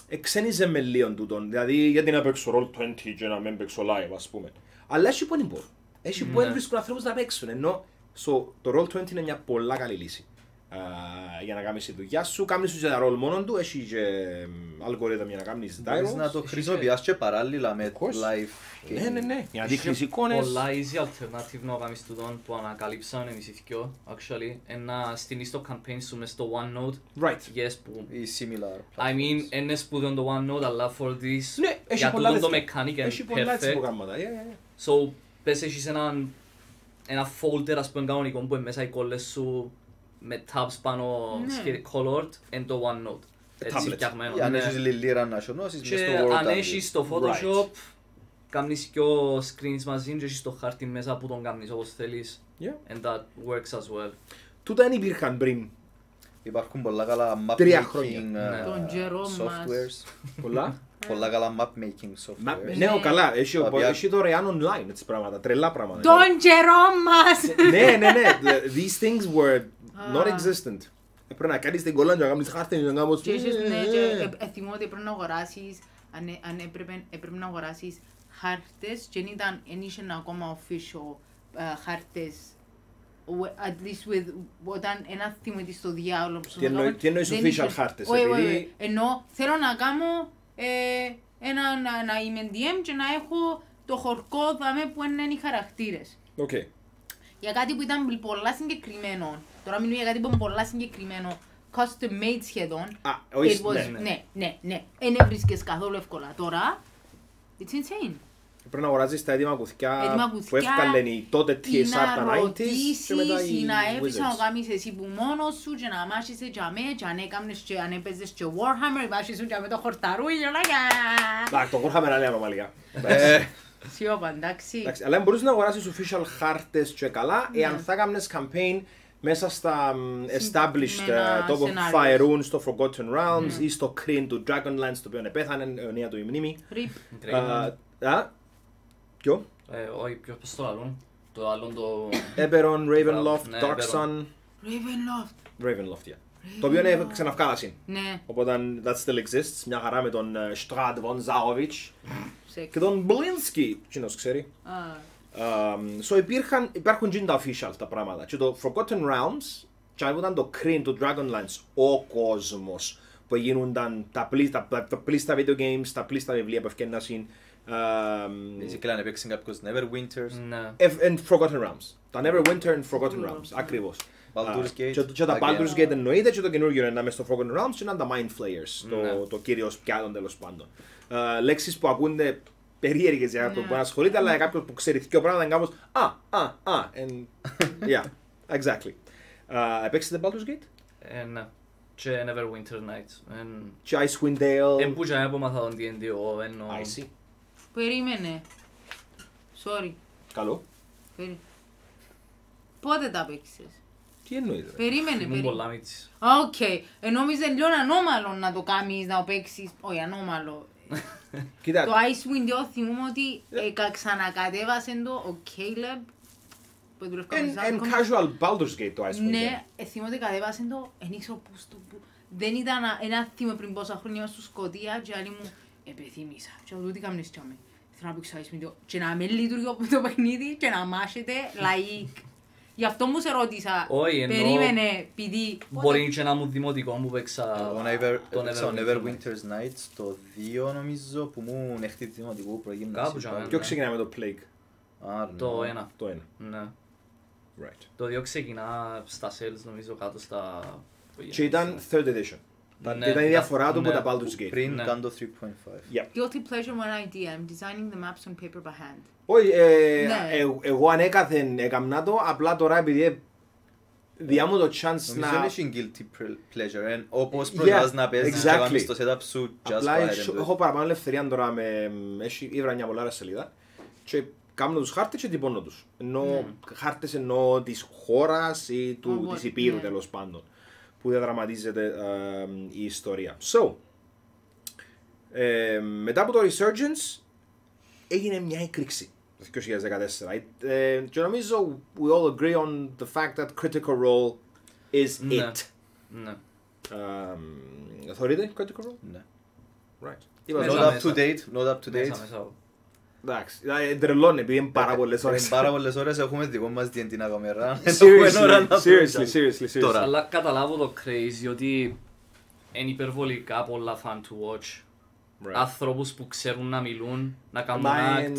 B: εξένιζε με λίγο τούτον. Δηλαδή, γιατί να παίξω Roll20 και να μην παίξω live, ας πούμε. Αλλά έχει που δεν μπορούν. Έχει που δεν
D: Ναι.
B: βρίσκουν ανθρώπους να παίξουν. Ενώ so, το Roll20 είναι μια πολλά καλή λύση. Uh, για να κάνεις τη δουλειά σου, κάνεις σου και τα ρόλ μόνον του, έχει και αλγορίθμ για να κάνεις
E: Μπορείς
B: dialogues.
E: να το
D: Έχει
E: χρησιμοποιάς και παράλληλα με
B: Of course.
E: live
B: Ναι, ναι, ναι, για να δείχνεις
D: Είχε
B: εικόνες.
D: Πολλά easy alternative να κάνεις τούτον που ανακαλύψαν εμείς οι δυο, actually. Ένα στείλεις το campaign σου μες στο OneNote.
B: Right.
D: Yes, που...
E: ή similar
D: I mean,
E: platforms.
D: είναι σπουδαίο το OneNote, αλλά for this...
B: Ναι, έχει
D: για
B: πολλά
D: τούτον το
B: τέτοια.
D: mechanic
B: Έχει
D: είναι
B: πολλά έτσι
D: perfect.
B: προγράμματα. Yeah, yeah, yeah.
D: So, πες έχεις έναν, ένα folder ας πούμε κανονικό που είναι μέσα οι κόλλες σου με tabs πάνω
C: Ναι.
D: σχε- colored εν το OneNote. Έτσι
B: Tablets.
D: φτιαγμένο.
E: Ή αν
D: ναι.
E: έχεις λιλίρα να σιωνώσεις μες
D: Και
E: στο Word
D: αν
E: αντί.
D: έχεις το Photoshop, κάνεις και screens μαζί και έχεις το χάρτη μέσα που τον κάνεις όπως θέλεις.
B: Yeah.
D: And that works as well.
B: Τούτα δεν υπήρχαν πριν.
E: Υπάρχουν πολλά καλά map
B: Τρία
E: making
B: χρόνια.
E: ε,
C: Τον καιρό μας.
E: softwares.
B: Πολλά.
E: Πολλά καλά map making
B: Μα-
E: softwares.
B: Ναι, ο, καλά. Έχει,
E: Τα
B: ο-
E: οποία-
B: έχει δωρεάν online έτσι πράγματα. Τρελά πράγματα.
C: Τον καιρό μας!
B: ναι, ναι, ναι. These things were not
C: Α.
B: existent. Έπρεπε να κάνεις την κολλά και να κάνεις χάρτη να κάνεις...
C: Και έχεις, ναι, και ε, ε, θυμώ ότι πρέπει να αγοράσεις, αν, ε- αν έπρεπε, έπρεπε να αγοράσεις χάρτες και δεν ήταν, δεν είχε ακόμα official ε, χάρτες we- at least with, όταν ένα θυμηθεί στο διάολο που σου
B: Τι εννοεί-
C: λέγαμε,
B: τι εννοείς
C: δεν
B: official
C: είχε-
B: χάρτες,
C: Όχι, όχι,
B: επειδή-
C: όχι. Ενώ θέλω να κάνω ε, ένα, να, να είμαι DM και να έχω το χωρκό δαμέ που είναι οι χαρακτήρες.
B: Οκ.
C: Για κάτι που ήταν πολλά συγκεκριμένο, τώρα μιλούμε για κάτι που είναι πολλά συγκεκριμένο, custom made σχεδόν,
B: Α, όχι,
C: It was,
B: ναι.
C: ναι, ναι, ναι, ναι. Δεν έβρισκες καθόλου εύκολα. Τώρα, it's insane.
B: Πρέπει να αγοράζεις τα έτοιμα κουθιά
C: Έτοιμα
B: που
C: κουθιά,
B: έφκαλαν οι τότε
C: Ή
B: TSR τα
C: να
B: 90s
C: ρωτήσεις,
B: και μετά οι
C: ή να έπεις να το
B: Wizards.
C: κάνεις εσύ που μόνος σου και να μάχεσαι και αμέ και αν έκαμνες και αν έπαιζες και Warhammer, βάζεις σου και με το χορταρούι και όλα
B: Εντάξει, το Warhammer άλλη ανομαλία.
E: Ε,
C: Σιώπα, εντάξει.
B: Εντάξει, αλλά μπορείς να αγοράσεις official χάρτες και καλά,
C: Ναι.
B: εάν θα έκαμνες campaign μέσα στα μ, established
C: Συγκεκριμένα
B: ε, τόπο
C: σενάρια.
B: Faerun, στο Forgotten Realms
C: Ναι.
B: ή στο Kryn του Dragonlance, το οποίο επέθανε, αιωνία του η μνήμη.
C: Rip.
B: Α, Α, ποιο;
D: Ε, όχι, ποιος πώς το λαλούν. Το άλλο το...
B: Eberron, Ravenloft,
D: Ναι,
B: Dark
D: Eberron.
B: Sun,
C: Ravenloft.
B: Ravenloft, yeah. Το οποίο είναι ξαναυκάλασιν.
C: Ναι,
B: Οπότε that still exists, μια χαρά με τον ε, Strad von Zaovic
C: σεξ.
B: και τον Blinsky, κοινός ξέρει.
C: Α,
B: Um, so υπήρχαν, υπάρχουν και τα official τα πράγματα. Και το Forgotten Realms, και αν ήταν το Kryn του Dragonlance, ο κόσμος που γίνονταν τα πλήστα, τα, τα πλήστα video games, τα πλήστα βιβλία που ευκαιρνά συν. Um,
E: Basically, αν έπαιξε κάποιος Neverwinters,
D: Ναι.
B: and Forgotten Realms. Τα Neverwinter and Forgotten Realms, ακριβώς.
E: Baldur's
B: Α,
E: Gate,
B: Και, και τα
E: again.
B: Baldur's Gate εννοείται και το καινούργιο είναι μέσα στο Forgotten Realms και είναι τα Mind Flayers, το,
D: Ναι.
B: το κύριος πιάτο τέλος πάντων. Uh, λέξεις που ακούνται περίεργες για κάποιον
C: Ναι.
B: που να ασχολείται, αλλά για κάποιον που ξέρει δύο πράγματα είναι κάπως «Α, α, α», and yeah, exactly. Uh, επέξετε Baldur's Gate;
D: Ε, ναι. Και Neverwinter Nights. Εν-
B: και Icewind Dale.
D: Εν που και να μάθα τον D&D εγώ εννοώ.
B: I see.
C: Περίμενε. Sorry.
B: Καλό.
C: περί- Πότε τα παίξες;
B: Τι εννοείται. ρε;
C: Περίμενε,
D: Ήμουν
C: περίμενε.
D: πολλά μίτσις.
C: Οκ. Ε, νόμιζες λίγο ανώμαλο να το κάνεις, να το παίξεις. Όχι, ανώμαλο. Το
B: Κοίτα,
C: Icewind Dale θυμούμαι ότι ε, κα- ξανακατέβασε το ο Caleb που δουλεύκαμε
B: and,
C: σε
B: and
C: άλλο
B: casual Baldur's Gate το Icewind
C: Ναι,
B: Dale.
C: ε, θυμούμαι ότι κατέβασε το, δεν ήξερα πώς το... που- Δεν ήταν α- ένα θύμα πριν πόσα χρόνια ήμουν στο Σκοτία και άλλοι μου επιθύμησα. Και εγώ τι κάνεις κι άμε. Θέλω να παίξω Icewind Dale και να μην λειτουργεί το παιχνίδι και να μάχεται like. Γι' αυτό μου σε ρώτησα.
D: Όχι, εννοώ-
C: Περίμενε, επειδή...
D: Μπορεί και να μου δημοτικό που παίξα
E: Εγώ να Never-
D: το
E: έπαιξα το
D: Neverwinter Nights.
E: Neverwinter's Nights το 2 νομίζω που μου νεχτή δημοτικού προγύμναση.
D: Κάπου και αμέ.
B: Ποιο ξεκινάει με το Plague,
E: Άρα,
D: Το
E: ναι.
D: ένα.
B: το ένα.
D: Ναι.
B: Right.
D: Το δύο ξεκινά στα sales νομίζω κάτω στα...
B: Και ήταν third edition.
D: Ναι,
B: Ήταν η διαφορά του
D: ναι.
B: από τα Baldur's Gate.
E: Πριν
D: Ναι.
E: κάνω το 3.5.
B: Yeah.
C: Guilty pleasure when I DM, designing the maps on paper by hand.
B: Όχι, ε,
C: Ναι.
B: ε, εγώ ανέκαθεν έκαμνα το, απλά τώρα επειδή διά μου το chance
E: Νομίζω
B: να...
E: δεν έχει guilty pre- pleasure, εν όπως
B: Yeah,
E: προτιμάς να παίζεις και
B: exactly.
E: κάνεις το setup σου just
B: Απλά
E: go ahead
B: έχω-
E: and do it.
B: έχω παραπάνω ελευθερία τώρα με... Έχει ήβρα μια πολλά σελίδα και κάνω τους χάρτες και τυπώνω τους. Ενώ χάρτες εννοώ της χώρας ή του,
C: Οπότε,
B: της υπήρου
C: ναι.
B: τέλος πάντων που διαδραματίζεται ε, η ιστορία. So, ε, μετά από το Resurgence έγινε μια έκρηξη το 2014 ε, και νομίζω we all agree on the fact that Critical Role is
D: Ναι.
B: it.
D: Ναι.
B: Um, θεωρείτε Critical Role?
E: Ναι.
B: Right. Είπα
D: Μέσα,
B: το-
E: Not up
D: μέσα.
E: to date, not up to
D: Μέσα,
E: date.
D: Μέσα.
B: Εντάξει, δηλαδή, τρελώνει επειδή είναι πάρα πολλές
E: Είναι
B: ώρες.
E: Πάρα πολλές ώρες έχουμε δικό μας D&D να καμερά.
B: Seriously, seriously, seriously, seriously.
E: Τώρα.
D: Αλλά καταλάβω το crazy ότι είναι υπερβολικά πολλά fun to watch.
B: Right.
D: Άνθρωπους που ξέρουν να μιλούν, να κάνουν
B: Μα
D: act,
B: εν-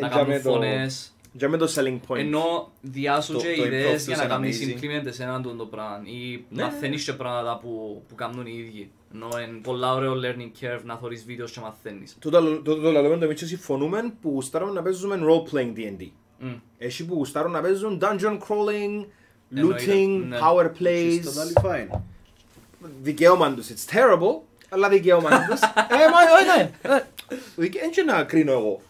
D: να
B: εν
D: κάνουν
B: τζάμε το-
D: φωνές.
B: Για με το selling point.
D: Ενώ διάσου
E: Το-
D: και
E: το improv
D: ιδέες
E: τους
D: για να
E: είναι
D: κάνεις
E: amazing.
D: implement σε έναν τον το πράγμα ή
B: Ναι,
D: μαθαίνεις και πράγματα που, που κάνουν οι ίδιοι. Ενώ είναι πολλά ωραίο learning curve να θωρείς βίντεο και μαθαίνεις.
B: Το το- το- το λέμε το Μίτσο συμφωνούμε που γουστάρουν να παίζουμε role-playing D&D.
D: Μμ.
B: Έχει που γουστάρουν να παίζουν dungeon crawling,
D: Εννοείται,
B: looting,
D: ναι.
B: power
E: It's
B: plays.
E: totally fine.
B: Δικαίωμα τους. It's terrible, αλλά δικαίωμα τους. Ε, μα όχι, ναι. Ε, δικαι- Δεν και να κρίνω εγώ.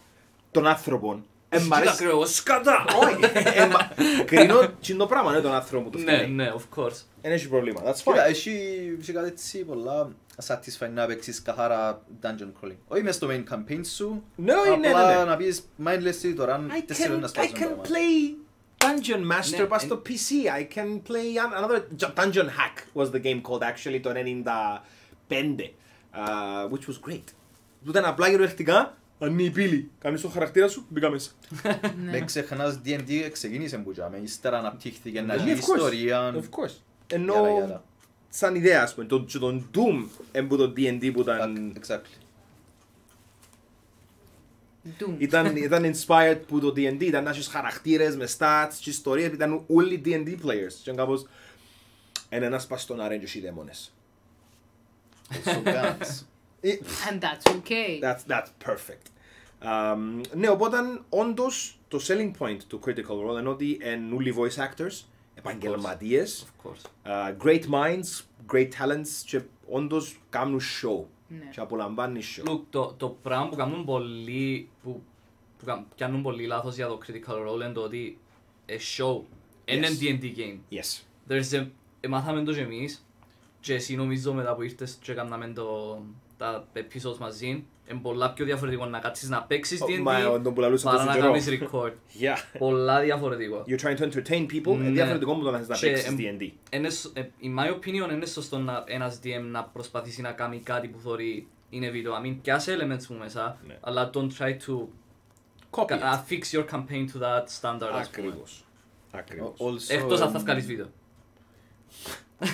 B: τον άνθρωπο. Ε, μ' αρέσει-
D: Κοίτα κρέο, σκατά!
B: Όχι, ε, μα- κρίνω τι είναι το πράγμα, ναι, τον άνθρωπο που το
D: Ναι,
B: φτιάχνει.
D: ναι, of course.
B: Δεν έχει πρόβλημα, that's
E: Κοίτα,
B: fine.
E: έχει έχει κάτι έτσι πολλά satisfying να παίξεις καθαρά dungeon crawling. Όχι μες στο main campaign σου,
B: Ναι, όχι, ναι, ναι,
E: απλά
B: ναι.
E: να πεις mindlessly τώρα
B: I
E: τέσσερα
B: can,
E: να
B: I
E: σπάσουν
B: can
E: πράγματα.
B: play Dungeon Master
D: Ναι,
B: πας στο
D: εν-
B: PC. I can play an- another J- Dungeon Hack was the game called actually το 95, uh, which was great. Του ήταν απλά κυριολεκτικά, ανοίγει η πύλη. Κάνεις το χαρακτήρα σου, μπήκα μέσα.
E: Με
C: Ναι.
E: ξεχνάς D&D ξεκίνησε που τζάμε, ύστερα αναπτύχθηκε να
B: Ναι,
E: έχει
B: of course.
E: ιστορία.
B: Of course.
E: Γιάρα,
B: Ενώ
E: γιάρα.
B: σαν ιδέα, ας πούμε, το, και τον Doom έμπου το D&D που ήταν,
E: Exactly.
C: Doom.
B: ήταν, ήταν inspired που το D&D, ήταν να έχεις χαρακτήρες με stats και ιστορίες, ήταν όλοι D&D players. Και κάπως, είναι ένας πας στον αρέν και έχει δαίμονες.
E: Also guns.
B: Ε,
C: And that's okay.
B: That's, that's perfect. Um, ναι, οπότε όντως το selling point του Critical Role είναι ότι είναι όλοι voice actors, επαγγελματίες,
D: Of course.
B: uh, great minds, great talents και όντως κάνουν show
C: Ναι.
B: και απολαμβάνει show.
D: Look, το, το πράγμα που κάνουν πολλοί, που, που κα- κάνουν πολύ λάθος για το critical role είναι το ότι a show, είναι
B: Yes.
D: D&D game.
B: Yes.
D: There's a, ε, μάθαμε το και εμείς και εσύ νομίζω μετά που ήρθες και κάναμε το, τα episodes μαζί, είναι πολλά πιο διαφορετικό να κάτσεις να παίξεις
B: Oh,
D: D&D
B: μα, τον που λαλούσα
D: παρά
B: τόσο
D: να
B: καιρό.
D: κάνεις record.
B: Yeah.
D: πολλά διαφορετικό.
B: You're trying to entertain people, είναι
D: Ναι.
B: διαφορετικό που το να θες να
D: Και,
B: παίξεις
D: εμ,
B: D&D.
D: Είναι, σ- ε, in my opinion, είναι σωστό να, ένας DM να προσπαθήσει να κάνει κάτι που θεωρεί είναι βίντεο. I mean, πιάσε elements που μέσα,
B: Ναι.
D: αλλά don't try to
B: Copy
D: κα-
B: it.
D: uh, fix your campaign to that standard. ας πούμε.
B: Ακριβώς. Ακριβώς.
E: Also,
D: Εκτός αν θα
E: εμ,
D: βγάλεις βίντεο.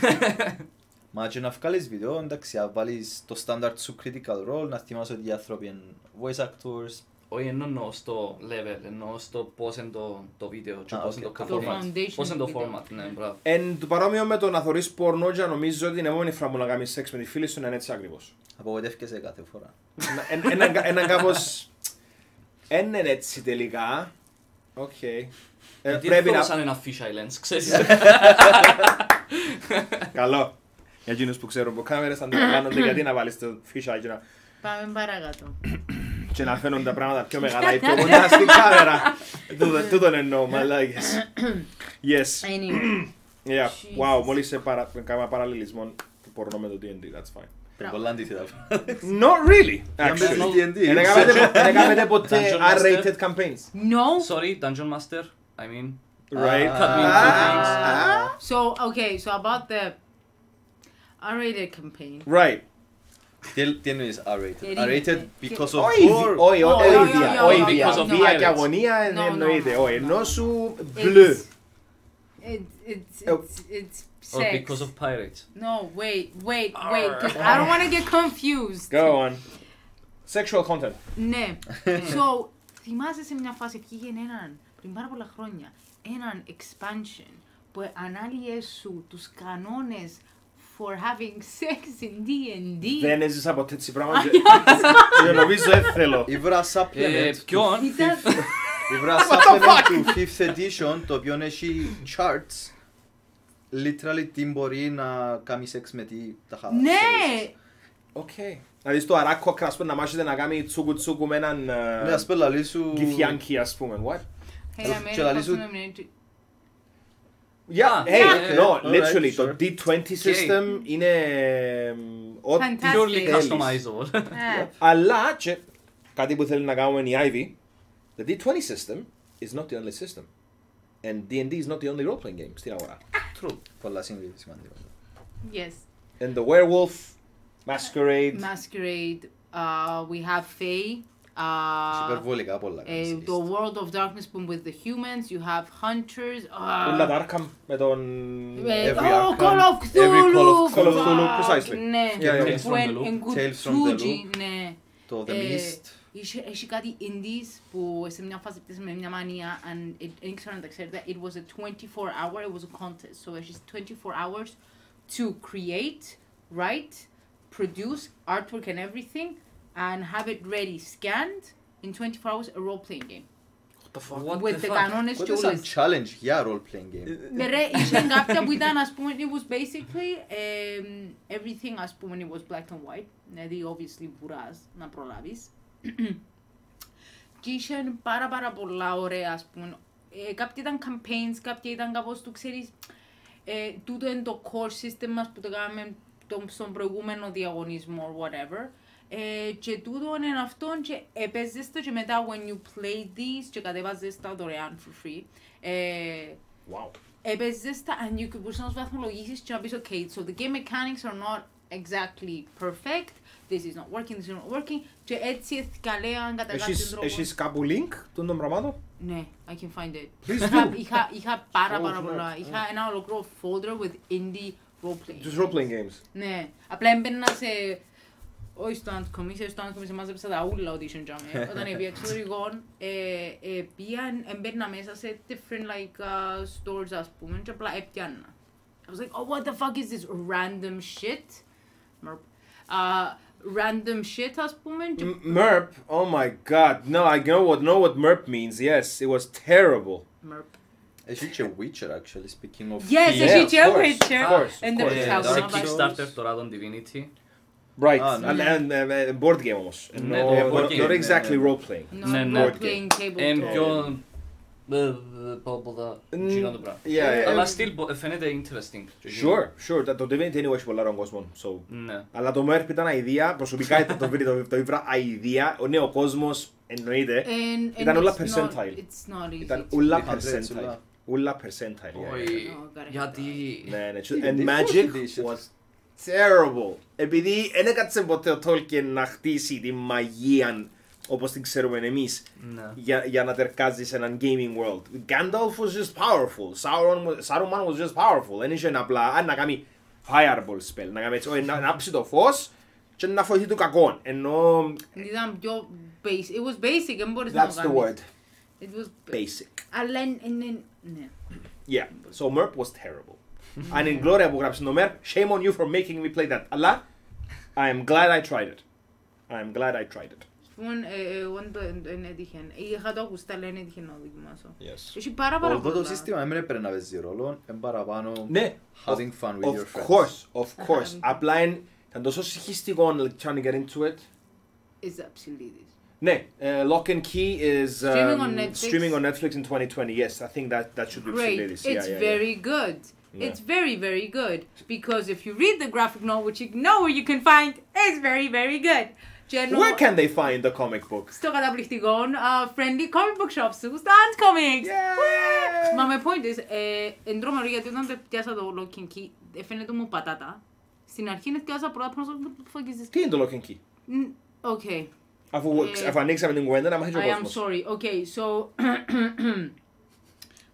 E: Μα και να βγάλεις βίντεο, εντάξει, να βάλεις το standard σου critical role, να θυμάσαι ότι οι άνθρωποι είναι voice actors.
D: Όχι εννοώ στο level, εννοώ στο πώς είναι το, το βίντεο και
E: Α,
D: πώς
E: οκ.
D: είναι το
C: Το
D: format.
C: foundation
D: Πώς είναι το
C: βίντεο.
D: format, ναι, μπράβο.
B: Εν το παρόμοιο με το να θωρείς πορνό και να νομίζω ότι την επόμενη φορά που να κάνεις σεξ με τη φίλη σου είναι έτσι ακριβώς.
E: Απογοητεύκεσαι κάθε φορά.
B: Ένα- ένα- Ένα κάπως... Εν είναι έτσι τελικά. Οκ. Ε,
D: Γιατί
B: Πρέπει
D: αυτό
B: να...
D: σαν ένα fish eye lens, ξέρεις.
B: Καλό. Για εκείνους που ξέρουν που κάμερες αντιλαμβάνονται γιατί να βάλεις το fish eye να...
C: Πάμε παρακάτω.
B: και να φαίνονται τα πράγματα πιο μεγάλα ή πιο κοντά στην κάμερα. Τούτο- Τούτον εννοώ, μαλάκες. Yes.
C: Anyway.
B: Yeah.
C: Jesus.
B: Wow, μόλις σε παρα- κάναμε παραλληλισμό του πορνό με το D&D, that's fine.
E: Είναι πολλά αντίθετα.
B: Not really,
E: Για
B: actually.
E: μένα D&D.
B: Δεν έκαμετε πο- δεν έκαμετε ποτέ
D: Dungeon Master.
B: R-rated campaigns;
C: No.
D: Sorry, Dungeon Master, I mean.
B: Right.
D: Cut me into things.
B: Ah.
C: So okay, so about the R-rated campaign.
B: Right.
E: Τι τι εννοείς R-rated?
C: Περίμενε.
E: R-rated because of
B: Όχι,
E: gore.
B: όχι,
C: Όχι,
B: όχι,
C: όχι,
B: βία,
C: όχι,
B: όχι,
C: όχι,
B: βία.
D: because of
B: Βία και
D: pirates.
B: αγωνία
C: No,
B: δεν
C: no,
B: εννοείται,
C: no,
B: όχι.
C: no.
B: Ενώ σου μπλε.
C: It's it's
B: Oh.
C: it's it's
D: Or
C: sex.
D: because of pirates.
C: No, wait, wait, wait, because I don't want to get confused.
B: Go on. Sexual content.
C: Ναι. so, θυμάσαι σε μια φάση βγήκε έναν, πριν πάρα πολλά χρόνια, έναν expansion που ανάλυε σου τους κανόνες for having sex in D&D.
B: Δεν έζησα ποτέ έτσι πράγματα. και Νομίζω δεν θέλω.
E: Ήβρα
D: Ε,
E: supplement.
D: ποιον;
C: Ήταν...
E: Ήβρα supplement του 5th edition, το οποίο έχει charts. Literally τι μπορεί να κάνει σεξ με τι τα χαλά.
C: ναι!
B: Οκ. Δηλαδή στο αράκο κρασπό να μάχεται να κάνει τσούκου τσούκου με έναν
E: Ναι, ας πω λαλί σου...
B: γκυθιάνκι ας πούμε. What?
C: Hey,
E: Και
C: America,
B: Yeah,
D: Ah,
B: hey,
D: yeah,
B: no,
E: alright,
B: literally,
E: sure.
B: το D20 system είναι ό,τι
C: Fantastic.
D: Purely
C: Θέλεις.
D: customizable.
C: Ε,
B: Αλλά και κάτι που θέλει να κάνουμε η Ivy, the D20 system is not the only system. And D&D is not the only role-playing game στην αγορά.
D: True.
E: Πολλά σημαντικά. σημαντικά.
C: Yes.
B: And the Werewolf, Masquerade,
C: Masquerade, uh, we have Fae, uh,
E: Υπερβολικά πολλά.
C: uh,
E: κάνεις
C: the
E: list.
C: World of Darkness boom with the humans, you have Hunters,
B: όλα
C: uh,
B: τα Arkham με τον...
C: ε,
E: Every
C: oh,
E: Arkham,
C: Call of
E: every
C: Cthulhu!
E: Call of
B: Call of Cthulhu,
C: fuck,
B: precisely.
C: Ναι,
B: Yeah, yeah,
D: Tales from
C: When
D: the Loop.
C: in
E: Tales from the
C: Kutsuji, ναι.
E: Το The
C: Ε,
E: Mist.
C: Είχε, έχει κάτι indies που σε μια φάση πτήσε με μια μανία and it, δεν ξέρω αν τα ξέρετε, it was a 24 hour, it was a contest, so έχεις 24 hours to create, write, produce artwork and everything and have it ready, scanned in 24 hours, a role-playing game.
D: What
C: with
D: the
C: the
D: fuck?
C: κανόνες και
E: Πότε σαν
C: όλες.
E: challenge; Για role-playing game.
C: Με ρε, είχε κάποια που ήταν, ας πούμε, it was basically um, everything, ας πούμε, it was black and white. Δηλαδή, obviously, βουράς να προλάβεις. και είχε πάρα πάρα πολλά ωραία, ας πούμε. Ε, κάποια ήταν campaigns, κάποια ήταν κάπως του, ξέρεις, ε, τούτο είναι το core system μας που το κάναμε τον- στον προηγούμενο διαγωνισμό, or whatever. Ε, και τούτο είναι αυτό και έπαιζες το και μετά when you play these και κατέβαζες τα δωρεάν for free. Ε,
B: Wow.
C: έπαιζες τα and you could μπορείς να τους βαθμολογήσεις και να πεις ok, so the game mechanics are not exactly perfect, this is not working, this is not working και έτσι εθικαλέαν κατά κάποιον
B: Έχεις,
C: τρόπο.
B: έχεις κάπου link των των πραγμάτων;
C: Ναι, I can find it.
B: Please
C: είχα,
B: do.
C: είχα, είχα πάρα
B: Oh,
C: πάρα
B: snap.
C: πολλά. Είχα ένα ολόκληρο folder with indie role-playing.
B: Just role-playing games.
C: Ναι, απλά έμπαινα σε... Όχι στο Antcom, είσαι στο Antcom, σε μάζεψα τα ούλα ότι ήσουν τζάμε. Όταν έπια εξωτερικών, ε, ε, πήγα, έμπαιρνα μέσα σε different like uh, stores ας πούμε και απλά έπιανα. I was like, oh what the fuck is this random shit? Merp. Uh, random shit ας πούμε και
B: M- MERP, oh my god. No, I know what know what MERP means. Yes, it was terrible.
C: merp.
E: Έχει και Witcher actually, speaking of
C: Yes,
B: Yeah,
C: έχει
B: of
C: και
B: course,
C: Witcher.
B: of course,
C: And
B: of
C: the
B: course.
D: Ε,
C: House
D: σε
C: of
D: Kickstarter
C: Ashes.
D: τώρα τον Divinity.
B: Right,
E: Ah, no.
B: and, and uh, board game όμως.
D: Ναι,
B: No,
D: ναι,
B: not,
D: board game,
B: not
E: ναι,
B: exactly
E: ναι.
B: role-playing.
C: No,
D: Ναι, ναι.
C: role-playing tabletop.
D: Ε,
B: Yeah.
D: πιο... ε, ε, πω, πω, τα-
B: Mm,
D: γίνω το πράγμα.
B: Yeah, yeah.
D: Αλλά still μπο- φαίνεται interesting.
B: Sure, sure. Το- Το Divinity anyway έχει πολλά κόσμο. So.
D: Ναι.
B: Αλλά το MERP ήταν αηδία. Προσωπικά ήταν το βίντεο, το, το ήβρα αηδία. Ο νέο κόσμος εννοείται.
C: And, and
B: Ήταν όλα
C: it's not-
B: percentile.
C: It's not easy.
B: Ήταν
C: to
B: ούλα
E: Οι hundreds,
B: percentile.
E: ούλα.
B: Ούλα percentile. yeah, yeah.
D: Όχι,
C: Oh, gotta
D: γιατί...
B: Ναι, ναι.
E: Τι-
B: And
E: τι
B: Magic
E: φάση
B: was terrible. Επειδή δεν έκατσε ποτέ ο Tolkien να χτίσει τη μαγεία όπως την ξέρουμε εμείς
D: Ναι.
B: για, για να τερκάζει σε έναν gaming world. Gandalf was just powerful. Sauron, was- Saruman was just powerful. Δεν είχε απλά α, να κάνει fireball spell. Να κάνει έτσι, όχι, να, να άψει το φως και να φοηθεί του κακόν. Ενώ
C: Ήταν πιο basic. It was basic, δεν μπορείς να
B: that's
C: το
B: the
C: κάνεις.
B: word.
C: It was
B: Basic.
C: Αλλά εν- εν- εν- ναι.
B: Yeah, so MERP was terrible. Αν είναι Gloria που γράψει το MERP, shame on you for making me play that. Αλλά, I am glad I tried it. I am glad I tried it.
C: Ας πούμε, ε, εγώ δεν το δεν έτυχε. Είχα το ακουστά, αλλά δεν έτυχε να το δοκιμάσω.
B: Yes.
C: Έχει πάρα πάρα
E: Although το
C: πολλά.
E: σύστημα δεν έπρεπε να παίζει ρόλο, είναι παραπάνω
B: Ναι,
E: having fun with your
B: of
E: friends.
B: course, of course.
C: Having fun.
B: Απλά είναι, ήταν τόσο συγχυστικό like, trying to get into it.
C: It's absolutely this.
B: Ναι, uh, Lock and Key is um,
C: Streaming on Netflix.
B: streaming on Netflix in 2020. Yes, I think that that should be
C: Great.
B: Pseudonis.
C: It's
B: yeah, yeah,
C: very good.
B: Yeah.
C: It's very, very good. Because if you read the graphic novel, which you know where you can find, it's very, very good. Και
B: yeah.
C: ενώ
B: Where can they find the comic book?
C: στο καταπληκτικό uh, friendly comic book shops σου, στο Ant Comics.
B: Yeah.
C: Μα my point is, ε, εν τρομερό γιατί όταν το πιάσα το Lock and Key, ε, φαίνεται μου πατάτα. Στην αρχή είναι πιάσα πρώτα πάνω στο what the fuck is this?
B: Τι είναι το Lock and Key?
C: Mm, Okay,
B: Αφού,
C: Ε,
B: αφού ανοίξαμε την κουβέντα να μάθει ο
C: I am
B: κόσμος.
C: sorry. Okay, so...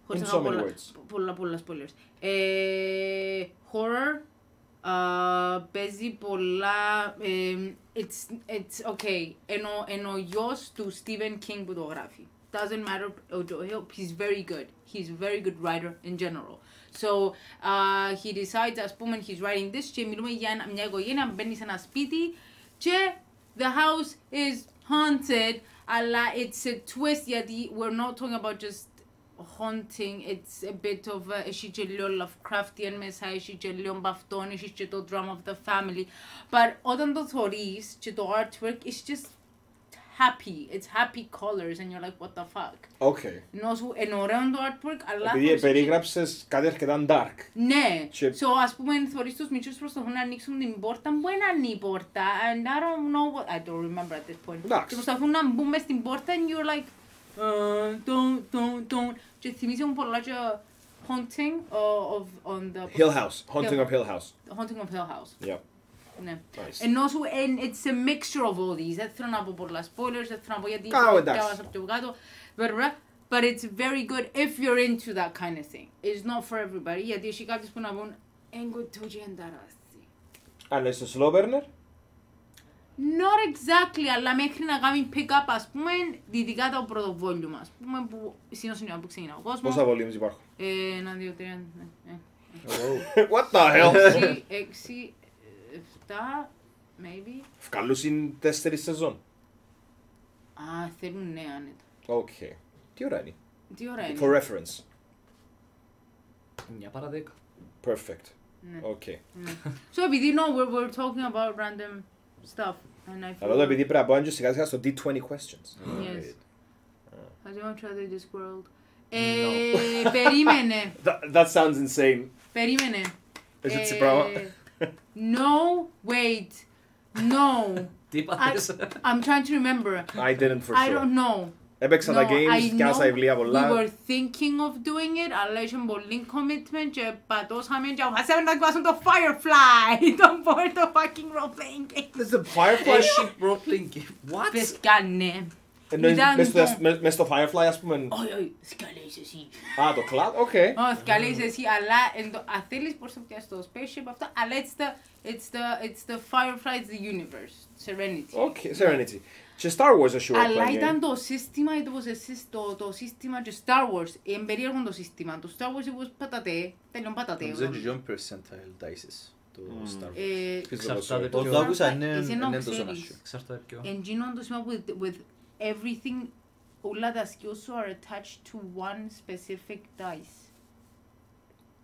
C: Χωρίς
B: In
C: να
B: so
C: πω
B: many
C: πολλά,
B: words.
C: πολλά, πολλά spoilers. Ε, horror, α, παίζει πολλά... ε, it's, it's okay. Ενώ, ενώ ο γιος του Stephen King που το γράφει. Doesn't matter, ο Joe, he's very good. He's a very good writer in general. So, uh, he decides, ας πούμε, he's writing this και μιλούμε για ένα- μια οικογένεια που μπαίνει σε ένα σπίτι και the house is haunted, αλλά it's a twist γιατί we're not talking about just haunting, it's a bit of a, έχει και λίγο Lovecraftian μέσα, έχει και λίγο μπαυτόν, έχει και το drama of the family; But όταν το θωρείς και το artwork, it's just happy, it's happy colors and you're like what the fuck;
B: Okay.
C: Ενώ σου είναι ωραίο το artwork, αλλά...
B: Επειδή
C: θωρείς και-
B: περίγραψες κάτι αρκετά dark.
C: ναι,
B: Και-
C: so ας πούμε θωρείς τους μητσούς προσπαθούν να ανοίξουν την πόρτα, που είναι η πόρτα, and I don't know what, I don't remember at this point.
B: Εντάξει.
C: Και προσπαθούν να μπουν μες στην πόρτα and you're like, uh, don't, don't, don't. Και θυμίζει μου πολλά και Haunting uh, of, on the...
B: Hill House. Haunting
C: Hill-
B: of Hill House.
C: Haunting of Hill House.
B: Yeah.
C: Ναι.
B: Nice.
C: Ενώ σου, and it's a mixture of all these. Δεν θέλω να πω πολλά spoilers, δεν θέλω να πω γιατί
B: Α, εντάξει.
C: διάβασα πιο κάτω. But, but it's very good if you're into that kind of thing. It's not for everybody, γιατί έχει κάποιους που να πούν «Έγκο το γενταράσι».
B: Αν είσαι slow burner.
C: Not exactly, αλλά μέχρι να κάνει pick-up, ας πούμε, δυτικά το πρώτο volume, ας πούμε, που συνήθως είναι που ξεκινά ο κόσμος.
B: Πόσα volumes υπάρχουν;
C: Ε, Ένα, δύο, τρία, ναι, ναι.
B: What the hell;
C: Έξι, έξι, εφτά, maybe.
B: Βγάλουν είναι τέσσερις σεζόν.
C: Α, θέλουν ναι, άνετα.
B: Okay. Τι ώρα είναι.
C: Τι ώρα είναι.
B: For reference.
D: Μια παρά δέκα.
B: Perfect.
C: Ναι.
B: Okay.
C: So, επειδή no, we're, we're talking about random stuff. And I feel
B: Αλλά εδώ επειδή πρέπει να πάω και σιγά σιγά στο D20 questions.
C: Yes. Has anyone tried this world? Ε, περίμενε.
B: That, that sounds insane.
C: Περίμενε.
B: Is it
C: Ε,
B: πράγμα?
C: No, wait. No.
D: Τι είπατε.
C: I'm trying to remember.
B: I didn't for
C: I
B: sure.
C: don't know.
B: Έπαιξα τα
C: No,
B: games,
C: I
B: πιάσα
C: know
B: βιβλία
C: We
B: πολλά.
C: were thinking of doing it, αλλά είχε πολύ commitment και πατώσαμε και αποφασίσαμε να δοκιμάσουμε το Firefly, το board το fucking role playing game.
B: There's the Firefly.
D: Airship role playing game. What?
C: Παιδιά, ναι.
B: Εννοείς
C: Ήταν
B: μες στο-
C: το-
B: μες- Μες στο Firefly ας πούμε.
C: Όχι, όχι, σκαλείς εσύ.
B: Α, το Cloud, οκ.
C: Όχι, καλείς εσύ, αλλά εν το- αν θέλεις μπορείς να πιάσεις το spaceship αυτό, αλλά it's the, it's the, it's the Firefly, it's the universe, Serenity.
B: Οκ, Serenity. Και Star Wars ας σου
C: Αλλά
B: role-playing
C: ήταν
B: game.
C: το σύστημα, it was a sys- το, το σύστημα και Star Wars, είναι περίεργο το σύστημα. Το Star Wars it was πατατέ, τελειών πατατέ.
E: Νομίζω ότι John Percentile dices το Star Wars.
C: Ε,
B: Ποιος
D: Εξαρτάται
B: το
E: Το
D: ποιο-
E: άκουσα, είναι
C: Εσύ να
E: είναι τόσο
C: ξέρεις.
E: άσχημο.
D: Εξαρτάται ποιο.
C: Εν τζείνο το σύστημα with, with everything, όλα τα skills σου are attached to one specific dice.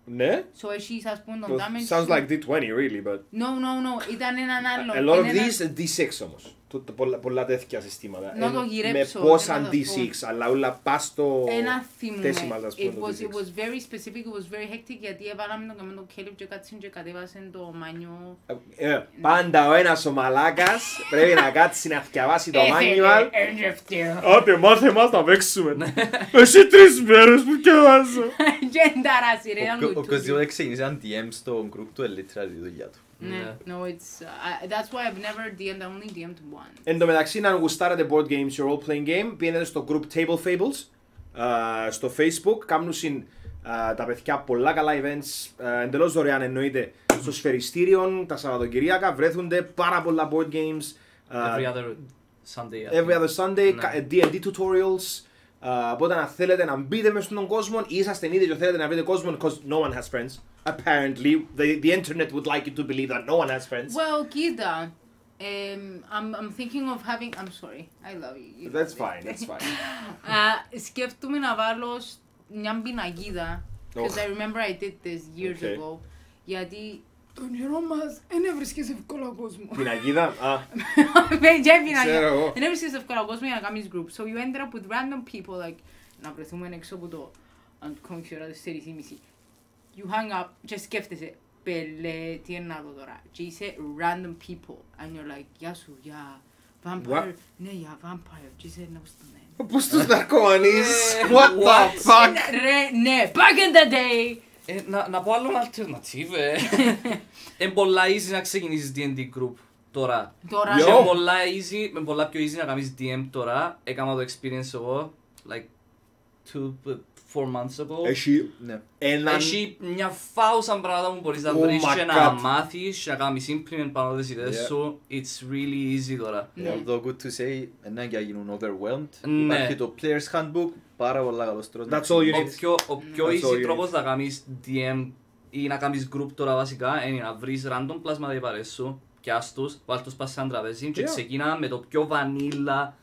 B: Ναι.
C: So έχεις ας πούμε
B: Το-
C: τον damage
B: Sounds
C: σου-
B: like D20 really, but...
C: No, no, no, ήταν έναν άλλο.
B: A lot of
C: Ένα-
B: these D6 όμως. Το- το πολλά- Πολλά τέτοια συστήματα.
C: Να το
B: Ε,
C: γυρέψω,
B: Με πόσα
C: να το πω.
B: D6, αλλά όλα πας στο...
C: Ένα θυμούμαι.
B: Decimals, ας πούμε,
C: It
B: το
C: was,
B: D6.
C: it was very specific, it was very hectic γιατί έβαλαμε τον καμένο Caleb και κάτσιν και κατέβασαν το μάνιο.
B: Ε, Πάντα ο ένας ο μαλάκας πρέπει να κάτσει να διαβάσει το manual. Άντε μάθε μας να παίξουμε. Εσύ τρεις μέρες που διαβάζω.
C: Και εντάρασε ρε, ήταν
E: Ο- Ο
C: κουτούζι.
E: Κοζιό ξεκίνησε σαν DM στο group του, είναι literally η δουλειά του.
C: Ναι, no, it's, uh, I- that's why I've never DM'd, I only DM'd once.
B: Εν τω μεταξύ, αν γουστάρετε board games ή role playing game, πήγαινετε στο group Table Fables α, στο Facebook. Κάνουν συν, α, τα παιδιά πολλά καλά events, α, εντελώς δωρεάν εννοείται, στο σφαιριστήριο τα Σαββατοκυριακά. Βρέθονται πάρα πολλά board games. α,
D: Every other Sunday. I
B: every
D: think.
B: other Sunday,
D: Ναι.
B: κα- D&D tutorials. Α, οπότε αν θέλετε να μπείτε μέσα στον κόσμο ή είσαστε ήδη και θέλετε να βρείτε κόσμο because no one has friends. Apparently, the, the internet would like you to believe that no one has friends.
C: Well, κοίτα, um, I'm, I'm thinking of having, I'm sorry, I love you. you
B: That's
C: love it.
B: fine, that's fine.
C: Α, σκέφτομαι να βάλω σ- μια πιναγίδα. Because
B: Oh.
C: I remember I did this years
B: Okay.
C: ago. Γιατί το νερό μας δεν έβρισκες εύκολα κόσμο.
B: Πιναγίδα, α,
C: Δεν
B: Ξέρω
C: πιναγίδα.
B: εγώ.
C: Δεν έβρισκες εύκολα κόσμο για να κάνεις group. So you ended up with random people like να βρεθούμε έξω από το αν κόμικς η ώρα της 4.30. You hang up και σκέφτεσαι πελέ τι είναι να δω τώρα. Και είσαι random people. And you're like γεια σου, γεια. Vampire. Ναι, για vampire. Και είσαι να στο ναι.
B: Πώς τους ναρκωμανείς, what the fuck.
C: Ρε, ναι, back in the day.
D: Ε, να, να πω άλλο alternative. ε. Είναι πολλά easy να ξεκινήσεις D&D group τώρα.
C: Τώρα
B: Yo.
D: Και
C: ναι.
D: πολλά easy, με πολλά πιο easy να κάνεις DM τώρα. Έκανα το experience εγώ, like, two, four months ago.
B: Έχει
E: Ναι.
B: έναν...
D: Έχει μια φάουσα πράγματα που μπορείς να
B: Oh
D: βρεις
B: my
D: και να
B: God.
D: μάθεις και να κάνεις implement πάνω στις ιδέες
B: Yeah.
D: σου. It's really easy τώρα.
C: Ναι.
E: Although good to say, ένα και να γίνουν overwhelmed.
D: Ναι.
E: Υπάρχει το player's handbook, πάρα πολλά καλός τρόπος. να
B: That's all you
D: Ο
B: need.
D: πιο, ο πιο
B: That's all you
D: easy
B: need.
D: τρόπος να κάνεις DM ή να κάνεις group τώρα βασικά είναι να βρεις random πλάσματα οι παρέες σου, πιάσ' τους, βάλ' τους πας σε ένα τραπέζι και
B: Yeah.
D: ξεκίνα με το πιο vanilla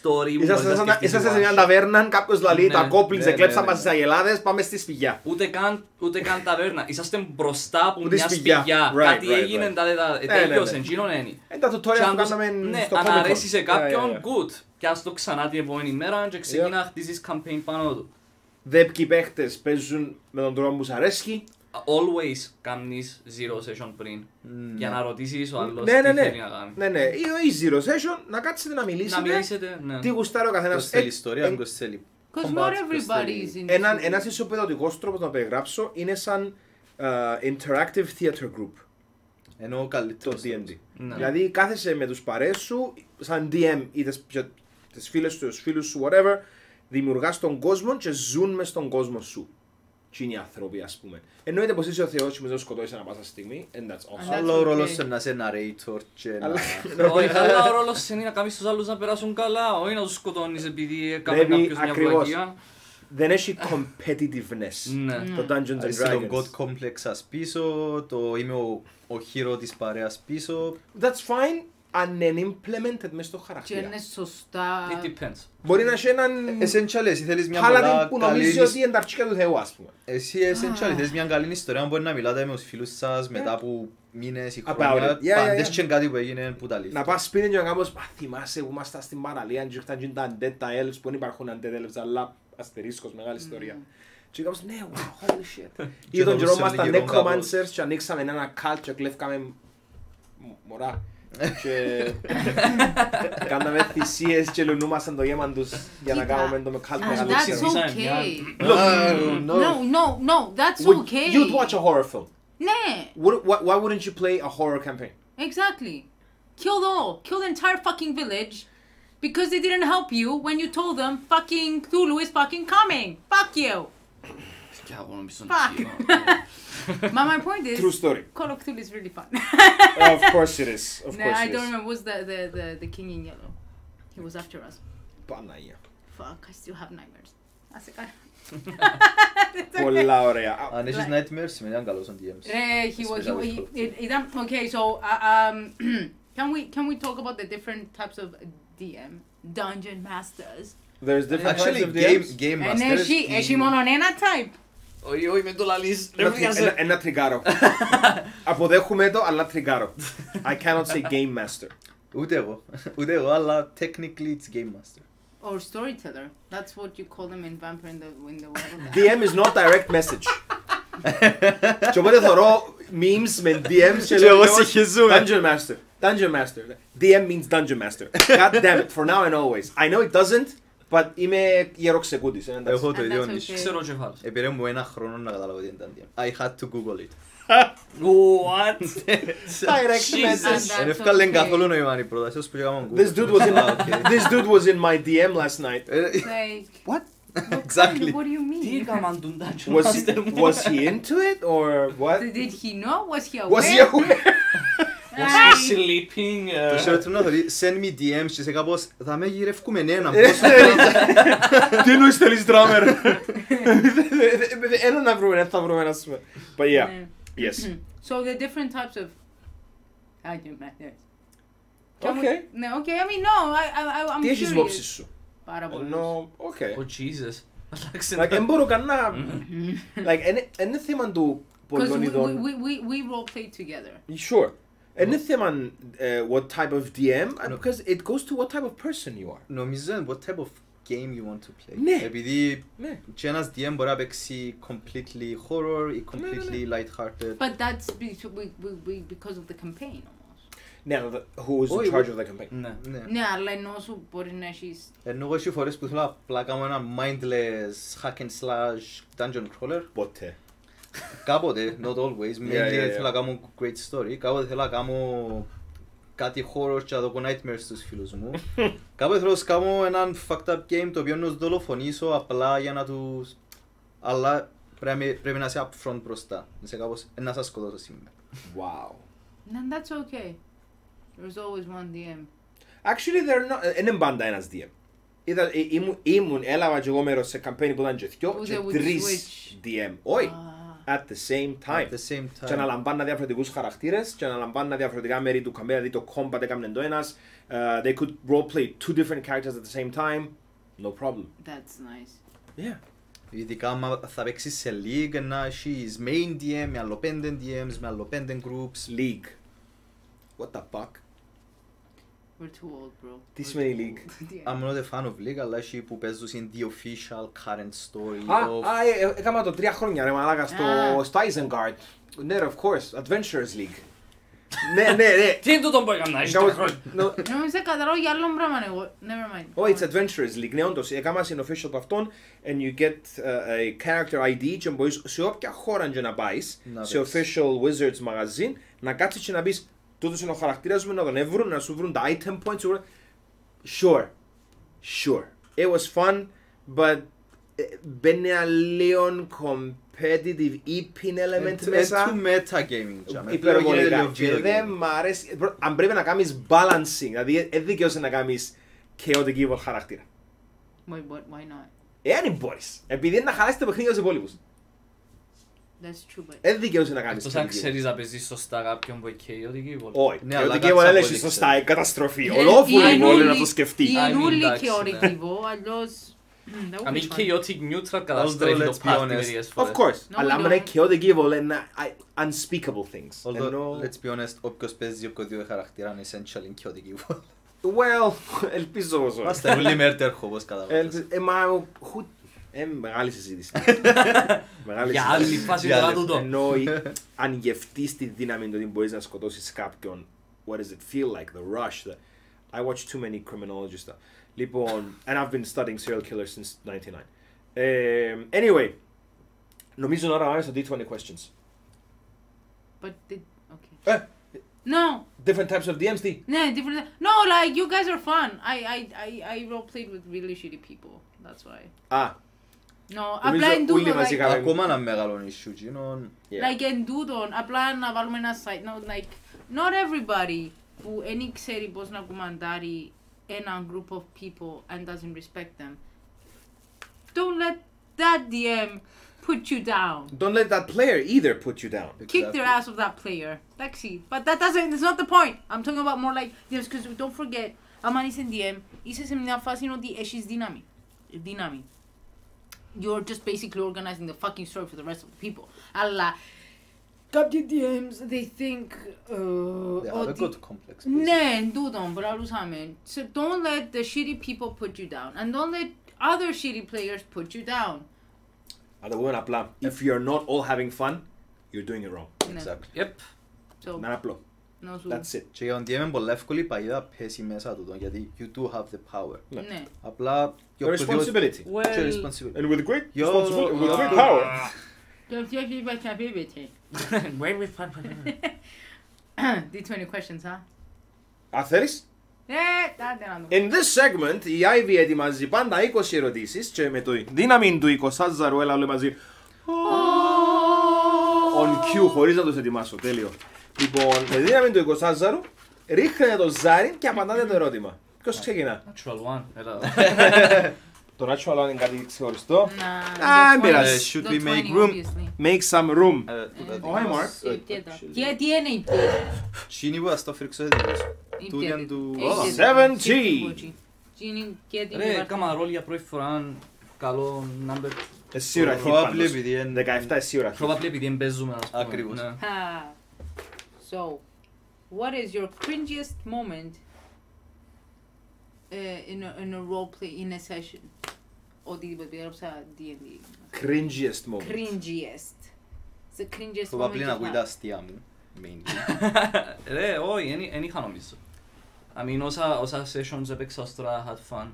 D: story που
B: Είσαστε
D: μπορείς να
B: σαν να-
D: σκεφτείς
B: είσαστε σε
D: one
B: μια
D: shot.
B: ταβέρνα, κάποιος λαλεί,
D: Ναι.
B: τα κόπλιτς,
E: Ναι,
B: εκλέψαν
E: ναι,
B: μας
E: ναι.
B: τις αγελάδες, πάμε στη σφυγιά.
D: Ούτε καν, ούτε καν ταβέρνα. Είσαστε μπροστά από
B: Ούτε
D: μια
B: σπηλιά.
D: σπηλιά.
B: Right,
D: Κάτι
B: right,
D: έγινε,
B: right.
D: τα- τα-
B: ναι,
D: τέλειωσε,
B: ναι.
D: εκείνον είναι.
B: Είναι τα
D: Και
B: tutorials
D: αν
B: που
D: τους-
B: κάναμε
D: ναι,
B: στο
D: αν
B: Comic Con.
D: αρέσει σε
B: Yeah,
D: κάποιον,
B: yeah, yeah.
D: good. Πιάσ' το ξανά την επόμενη μέρα και ξεκινά να χτίσεις campaign πάνω του.
B: Δέπκοι παίχτες παίζουν με τον τρόπο που σου αρέσκει.
D: Always κάνεις zero session πριν. Για να ρωτήσεις ο άλλος
B: Ναι, ναι,
D: τι
B: ναι.
D: θέλει να κάνει.
B: Ναι, ναι. Ή ή zero session, να κάτσετε να
D: Να
B: μιλήσετε.
D: μιλήσετε, ναι.
B: Τι γουστάρει ο
E: Ποιος
B: καθένας.
E: θέλει
B: Ε,
E: ιστορία,
B: ε,
E: ποιος θέλει
C: Because
E: combat,
C: not
E: ποιος
C: everybody
E: θέλει-
C: is into
B: Έναν,
C: it.
B: ένας ισοπεδωτικός τρόπος να περιγράψω είναι σαν ε, interactive theater group.
E: Ενώ ο
B: το
E: καλύτερος
B: D&D.
D: Ναι.
B: Δηλαδή κάθεσαι με τους παρέες σου, σαν DM ή τις, πια- τις φίλες σου, τους φίλους σου, whatever, δημιουργάς τον κόσμο και ζουν μες στον κόσμο σου. Τι είναι οι άνθρωποι, ας πούμε. Εννοείται πως είσαι ο Θεός και με το σκοτώσεις ανά πάσα στιγμή, and that's awesome.
C: That's
E: Αλλά ο
C: okay.
E: ρόλος σου είναι να είσαι narrator και να...
B: Αλλά-
D: Όχι, αλλά ο ρόλος σου είναι να κάνεις τους άλλους να περάσουν καλά, όχι να τους σκοτώνεις επειδή έκανε
B: Πρέπει
D: κάποιος μια
B: ακριβώς.
D: βλακεία.
B: Δεν έχει competitiveness.
D: Ναι.
B: Το Dungeons and
E: Είσαι το
B: Dragons.
E: God complex σας πίσω, το είμαι ο, ο hero της παρέας πίσω.
B: That's fine, αν είναι implemented μες στο
C: Και
B: χαρακτήρα.
C: είναι σωστά.
D: It depends.
B: Μπορεί να έχει έναν
E: Essential, εσύ θέλεις μια
B: χάλατη
E: πολλά
B: που
E: καλή...
B: νομίζει ότι είναι τα αρχικά του Θεού, ας πούμε.
E: Εσύ essential, θέλεις μια καλή ιστορία, μπορεί να μιλάτε με τους φίλους σας μετά από μήνες ή
B: About
E: χρόνια,
B: it. Yeah, yeah,
E: πάντες
B: yeah.
E: και κάτι που έγινε που τα λήφθη.
B: Να πας σπίτι και να κάνεις, «Μα, θυμάσαι που ήμασταν στην παραλία και ήρθαν τα undead τα elves που δεν υπάρχουν undead elves αλλά αστερίσκος, μεγάλη ιστορία. Και κάπως, ναι, wow, holy shit. Ή τον
E: να
B: καιρό
E: δώσεις
B: ήμασταν
E: λίγο κάπως.
B: necromancers και ανοίξαμε ένα cult και κλέφκαμε μ- μωρά. Και κάναμε θυσίες και λουνούμασταν το γέμα τους για να
C: Κοίτα,
B: κάνουμε το με cult
C: Ah,
B: μεγάλο
C: that's
B: ξέρω.
D: Ξεμίσαμε
C: okay.
E: Ah,
C: No, no, no, that's
B: Would-
C: okay.
B: You'd watch a horror film.
C: Ναι,
B: Would- why- Why wouldn't you play a horror campaign?
C: exactly. Kill all. Kill the entire fucking village because they didn't help you when you told them fucking Cthulhu is fucking coming. Fuck you.
D: Και εγώ νομίζω
C: Fuck. But my point is,
B: True story.
C: Call of Cthulhu is really fun.
B: Of course it is. Of
C: nah,
B: course
C: I
B: it
C: don't
B: is.
C: remember. Was the, the the the king in yellow? He was after us.
B: Παναγία.
C: Fuck, I still have nightmares. That's it.
B: Πολλά ωραία. Α,
E: Αν έχεις
C: Like-
E: nightmares σημαίνει αν καλός ο DMs.
C: Uh, he was. He,
E: Especially
C: he,
E: with
C: it, it, okay, so uh, um, can we can we talk about the different types of DM dungeon masters?
B: There's different
E: Actually,
B: kinds of
E: game,
B: DMs.
E: game
C: And
E: masters...
C: έχει,
E: η-
C: έχει μόνο ένα type.
D: Όχι, όχι, με το λαλείς.
B: Ένα τρι- ένα- Ένα τριγκάρο. Αποδέχομαι το, αλλά τριγκάρο. I cannot say game master.
E: Ούτε εγώ. Ούτε εγώ, αλλά technically it's game master.
C: Or storyteller. That's what you call them in Vampire in the in the world.
B: DM is not direct message. Και οπότε θωρώ memes με DMs και
E: Και
B: λέω
E: εγώ
B: εγώ,
E: συγχυζούμε.
B: Dungeon Master. Dungeon Master. DM means Dungeon Master. God damn it, for now and always. I know it doesn't, but είμαι γεροξεκούτης. ε, εντάξει.
E: Έχω το
C: And
E: ίδιο
C: that's
E: νης.
C: okay.
D: Ξέρω και φάλς.
E: Επήρε μου ένα χρόνο να καταλάβω τι ήταν DM. I had to Google it.
D: What?
B: Direct
D: Jesus.
B: message.
C: That's
E: Δεν έφκαλε
C: okay.
E: καθόλου νόημα η πρόταση, όσο που έκαναν Google.
B: This dude was in
E: Ah, okay.
B: this dude was in my DM last night.
E: Ε,
C: Like,
B: What?
E: Exactly.
C: what do you
D: Τι
C: mean?
D: έκαναν τον Dungeon
B: Was he,
D: Master μου?
B: was he into it or what?
C: Did he know? Was he aware?
B: Was he aware?
D: Was he sleeping?
E: Το
D: uh,
E: χειρότερο να θεωρεί, send me DMs και σε κάπως, θα με γυρεύκουμε έναν.
B: Ε, Τι εννοείς θέλεις drummer? Ένα να βρούμε, δεν θα βρούμε να σου But yeah,
C: Yeah.
B: yes.
C: So the different types of dungeon masters. Can we-
B: Okay.
C: No, okay. I mean, no. I, I, I I'm
B: Τι έχεις
C: curious.
B: υπόψη σου?
C: Πάρα πολύ.
B: Ενώ, okay.
D: Oh Jesus. Αλλάξε
B: Like, δεν
D: να-
B: μπορώ καν να... Like, είναι- είναι θέμα του
C: Because
B: πολλών
C: we, we,
B: ειδών.
C: we, we, we role play together.
B: Sure. Είναι θέμα ε, what type of DM, uh, because it goes to what type of person you are.
E: Νομίζω είναι what type of game you want to play.
B: Ναι.
E: Επειδή
B: Ναι.
E: και ένας DM μπορεί να παίξει completely horror ή
B: ναι,
E: completely lighthearted.
C: But that's be, we, we, we, because of the campaign almost.
B: Ναι, αλλά who is in
E: Όχι,
B: charge
E: εγώ-
B: of the campaign?
D: Ναι.
E: Ναι.
C: Ναι, αλλά ενώ σου μπορεί να έχεις...
E: Ενώ εγώ έχει φορές που θέλω απλά να κάνω ένα mindless hack and slash dungeon crawler.
B: Ποτέ.
E: Κάποτε, not always, mainly
B: Yeah, yeah, yeah.
E: θέλω να κάνω great story. Κάποτε θέλω να κάνω κάτι horror και να δω nightmares στους φίλους μου. Κάποτε θέλω να κάνω έναν fucked up game το οποίο να τους δολοφονήσω απλά για να τους... Αλλά πρέπει, πρέπει να είσαι upfront μπροστά. Να είσαι κάπως, «Ε, να σας σκοτώσω σήμερα.
B: Wow.
C: And that's okay. There's always one DM.
B: Actually, they're not... ε, Είναι πάντα ένας DM. Είδα, ε, ήμουν, ήμουν, έλαβα και εγώ μέρος σε campaign που ήταν και δυο
C: Που
B: και
C: they would
B: τρεις
C: switch.
B: DM. Όχι.
C: Ah.
B: At the same time.
E: At the same
B: Και
E: time.
B: αναλαμβάννα διαφορετικούς χαρακτήρες και αναλαμβάννα διαφορετικά μέρη του campaign, δηλαδή το combat έκαμε το ένας. Uh, they could roleplay two different characters at the same time. No problem.
C: That's nice.
B: Yeah.
E: Ειδικά άμα θα παίξεις σε league να έχεις main DM με άλλο πέντε DMs, με άλλο πέντε groups.
B: League. What the fuck?
C: We're too old, bro.
B: Τι
C: We're
B: σημαίνει
C: too
B: league?
C: old. Yeah.
E: I'm not a fan of league, αλλά έχει που παίζουν in the official current story
B: Α,
E: of...
B: α, ε, ε, έκανα το τρία χρόνια ρε μαλάκα στο,
C: Α.
B: στο Isengard. Ναι, of course. Adventurers League. ναι, ναι, ναι.
D: Τι είναι τούτο που έκανα, έχεις
B: Έκαμα-
D: τα χρόνια.
B: no,
C: Νόμιζα καταλάβω για άλλο πράγμα εγώ. Never mind.
B: Oh, it's Adventurers League. Ναι, όντως. Έκανα στην official από αυτόν and you get uh, a character ID και μπορείς σε όποια χώρα και να πάεις,
E: Να
B: σε
E: παίξεις.
B: official Wizards magazine, να κάτσεις και να πεις τούτος είναι ο χαρακτήρας μου, να τον έβρουν, να σου βρουν τα item points. σου βρουν». Sure. Sure. It was fun, but ε, μπαίνει ένα λίγο competitive eeping element
E: And-
B: μέσα.
E: and too meta gaming. τζάμε.
B: Υπερβολικά.
E: Πλέον γίνεται
B: Και
E: λίγο video
B: δεν
E: gaming.
B: μ' αρέσει. Προ- Αν πρέπει να κάνεις balancing, δηλαδή δεν δικαιώσαι να κάνεις chaotic evil χαρακτήρα.
C: Wait, what? Why not?
B: Εάν δεν μπορείς. Επειδή είναι να χαλάσει το παιχνίδι στους υπόλοιπους.
C: That's true, but
B: Δεν δικαιώσαι να κάνεις
D: Εκτός αν
B: chaotic evil.
D: ξέρεις να παίζεις σωστά κάποιον που έχει chaotic evil.
B: Όχι.
E: Ναι, αλλά
B: chaotic
E: κάτσε
B: evil
E: από
B: έλεγε
E: ό,τι
B: σωστά,
E: ξέρω.
B: η καταστροφή.
C: Ε,
B: Ολόφουλη
C: η
B: μπορεί να
C: Ενούλη-
B: το σκεφτεί.
C: Η
D: I mean,
C: Ενούλη
D: εντάξει,
C: και
D: ναι.
C: ορεικτιβό, αλλιώς Mm, that would
D: Αν
C: be
D: είναι
C: fun.
D: chaotic neutral καταστρέφει το
E: let's be
D: πάρτι
E: honest.
D: μερικές
B: Of
D: φορές.
B: course.
C: No,
B: Αλλά
C: we
B: άμα είναι
C: don't.
B: chaotic evil είναι I- unspeakable things.
E: Although,
B: Ενώ-
E: let's be honest, όποιος παίζει όποιο δύο χαρακτήρα είναι essentially chaotic evil.
B: Well, ελπίζω όσο.
E: Είμαστε όλοι μέρτερχο, όπως καταλαβαίνεις.
B: Ελπι- Ε, μα, who- ε, μεγάλη συζήτηση. Μεγάλη
D: Για άλλη
B: συζήτηση.
D: φάση
E: Για
D: τώρα
E: άλλη-
D: τούτο.
B: Ενώ η- αν γευτείς τη δύναμη του ότι μπορείς να σκοτώσεις κάποιον, what does it feel like, the rush, the... I watch too many criminology stuff. Λοιπόν, and I've been studying serial killers since 99. Ε, anyway, νομίζω να πάμε στο D20 questions.
C: But the, okay.
B: Ε,
C: No,
B: different types of DMs, D.
C: no, different. No, like you guys are fun. I, I, I, I role played with really shitty people. That's why.
B: Α,
C: No,
B: Νομίζω
C: απλά εν
B: όλοι
C: τούτο,
B: μαζί
C: like,
B: κάναμε-
E: Ακόμα ένα μεγάλο issue, εκείνον...
B: yeah.
C: like εν τούτον, απλά να βάλουμε ένα site note, like, not everybody που δεν ξέρει πώς να κουμαντάρει ένα group of people and doesn't respect them. Don't let that DM put you down.
B: Don't let that player either put you down.
C: Kick the ass of that player. Lexi. But that doesn't, it's not the point. I'm talking about more like, yes, because don't forget, άμα είσαι DM, είσαι σε μια φάση ότι έχεις δύναμη. Δύναμη. You're just basically organizing the fucking story for the rest of the people. Αλλά κάποιοι DMs, they think uh,
E: They have a
C: ότι...
E: good complex.
C: Ναι, εν τούτον, μπραλούσαμε. So don't let the shitty people put you down. And don't let other shitty players put you down.
B: Να το πούμε απλά. If you're not all having fun, you're doing it wrong.
C: Ναι.
E: Exactly.
D: Yep.
C: So,
B: Να είναι απλό.
C: no σου.
B: That's it.
E: Και για τον DM είναι πολύ εύκολη η παγίδα πέσει μέσα του, γιατί you do have the power.
C: Ναι.
E: Απλά...
B: The responsibility.
E: Και
D: Well,
E: responsibility;
B: And with great
E: Yo-
B: responsibility, with great
E: Ah.
B: power.
C: D20 questions, huh?
B: Α, θέλεις;
C: Ε, άντε να δούμε.
B: In this segment, η Ivy ετοιμάζει πάντα 20 ερωτήσεις και με το δύναμη του 20 έλα όλοι μαζί. On cue, χωρίς να τους ετοιμάσω, τέλειο. Λοιπόν, με δύναμη του 20 ρίχνετε το ζάρι και απαντάτε το ερώτημα. Ποιος ξεκινά.
D: Natural one. Έλα.
B: Το natural one είναι κάτι ξεχωριστό.
C: Να,
B: Α,
C: το
B: μην πειράζει.
C: 20,
E: Should
C: το
E: we
C: 20,
E: make room?
C: obviously.
B: Make some room.
E: Ε, τούτα
C: Ε,
E: δικά
B: Oh, hi,
E: μας.
B: Mark.
C: η πιέτα. Και τι είναι η πιέτα.
E: Τσίνι που ας το φρίξω δεν δικός.
C: Η
E: Τούτη
C: πιέτα.
E: είναι του-
C: Έχει
E: Oh.
C: και-
B: Seventeen.
C: Τι είναι και την
D: Ρε,
C: υπάρχει.
D: κάμα ρόλ για πρώτη φορά καλό number.
B: Ε, σίγουρα hit
E: Probably
B: πάντως.
E: επειδή είναι-
B: 17 είναι σίγουρα hit.
D: Probably επειδή δεν παίζουμε, ας πούμε.
E: Ακριβώς.
D: Ναι.
C: Ha. So, what is your cringiest moment uh, in, a, in a role play, in a session? Οτιδήποτε έγραψα D&D.
B: Cringiest moment.
C: Cringiest. It's the cringiest
E: Probably
C: moment
E: να
C: of
E: ακούει
C: my-
E: τα αστεία μου. mainly.
D: Ρε, όχι, εν- εν είχα νομίζω. I mean, όσα, όσα sessions έπαιξα ως τώρα, had fun.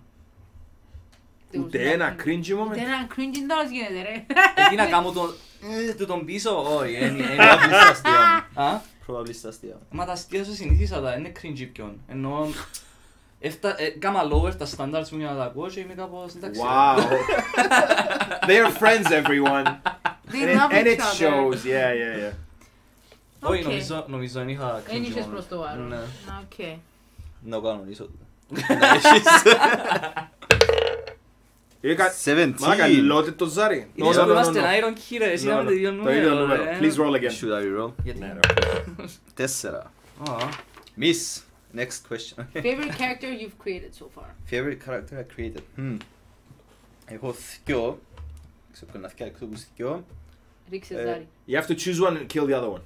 C: There was
B: Ούτε ένα
C: nothing.
B: cringy
C: Ούτε
B: moment.
C: ένα cringe τέλος γίνεται ρε.
D: Εκεί να κάνω τον... ε, του τον πίσω, όχι, εν- εν-
E: Probably στα αστεία μου.
D: Α,
E: Probably στα αστεία μου.
D: μα τα αστεία σου συνήθισα τα, είναι cringy πιον. Ενώ... Έφτα, ε, κάμα lower τα standards μου για να τα ακούω και είμαι κάπως, εντάξει.
B: Wow. They're friends, everyone.
C: They
B: And it,
C: love
B: and
C: each
B: it
C: other.
B: shows. Yeah, yeah, yeah.
D: Όχι,
C: Okay.
D: νομίζω, νομίζω δεν είχα
C: Εν
D: cringy
C: είχες
D: moment.
C: προς το βάρο.
D: Ναι.
C: Οκ.
E: Να κανονίσω το.
B: Είναι κα-
E: 17.
B: Μαλάκα, λότε το ζάρι.
D: Είναι σαν που είμαστε Iron Key ρε, εσύ
B: No,
D: είχαμε
B: no.
D: δύο
B: Το ίδιο
D: νούμερο,
B: νούμερο.
D: ρε.
B: Please roll again.
E: Should I roll?
D: Γιατί;
B: Ναι, ναι.
E: Τέσσερα.
D: Α,
E: Miss. Next question.
C: Favorite character you've created so far?
E: Favorite character I created. Hmm. Έχω δυο. Ξέρω να φτιάξω τους δυο.
C: Ρίξε
E: Ε,
C: ζάρι.
B: You have to choose one and kill the other one.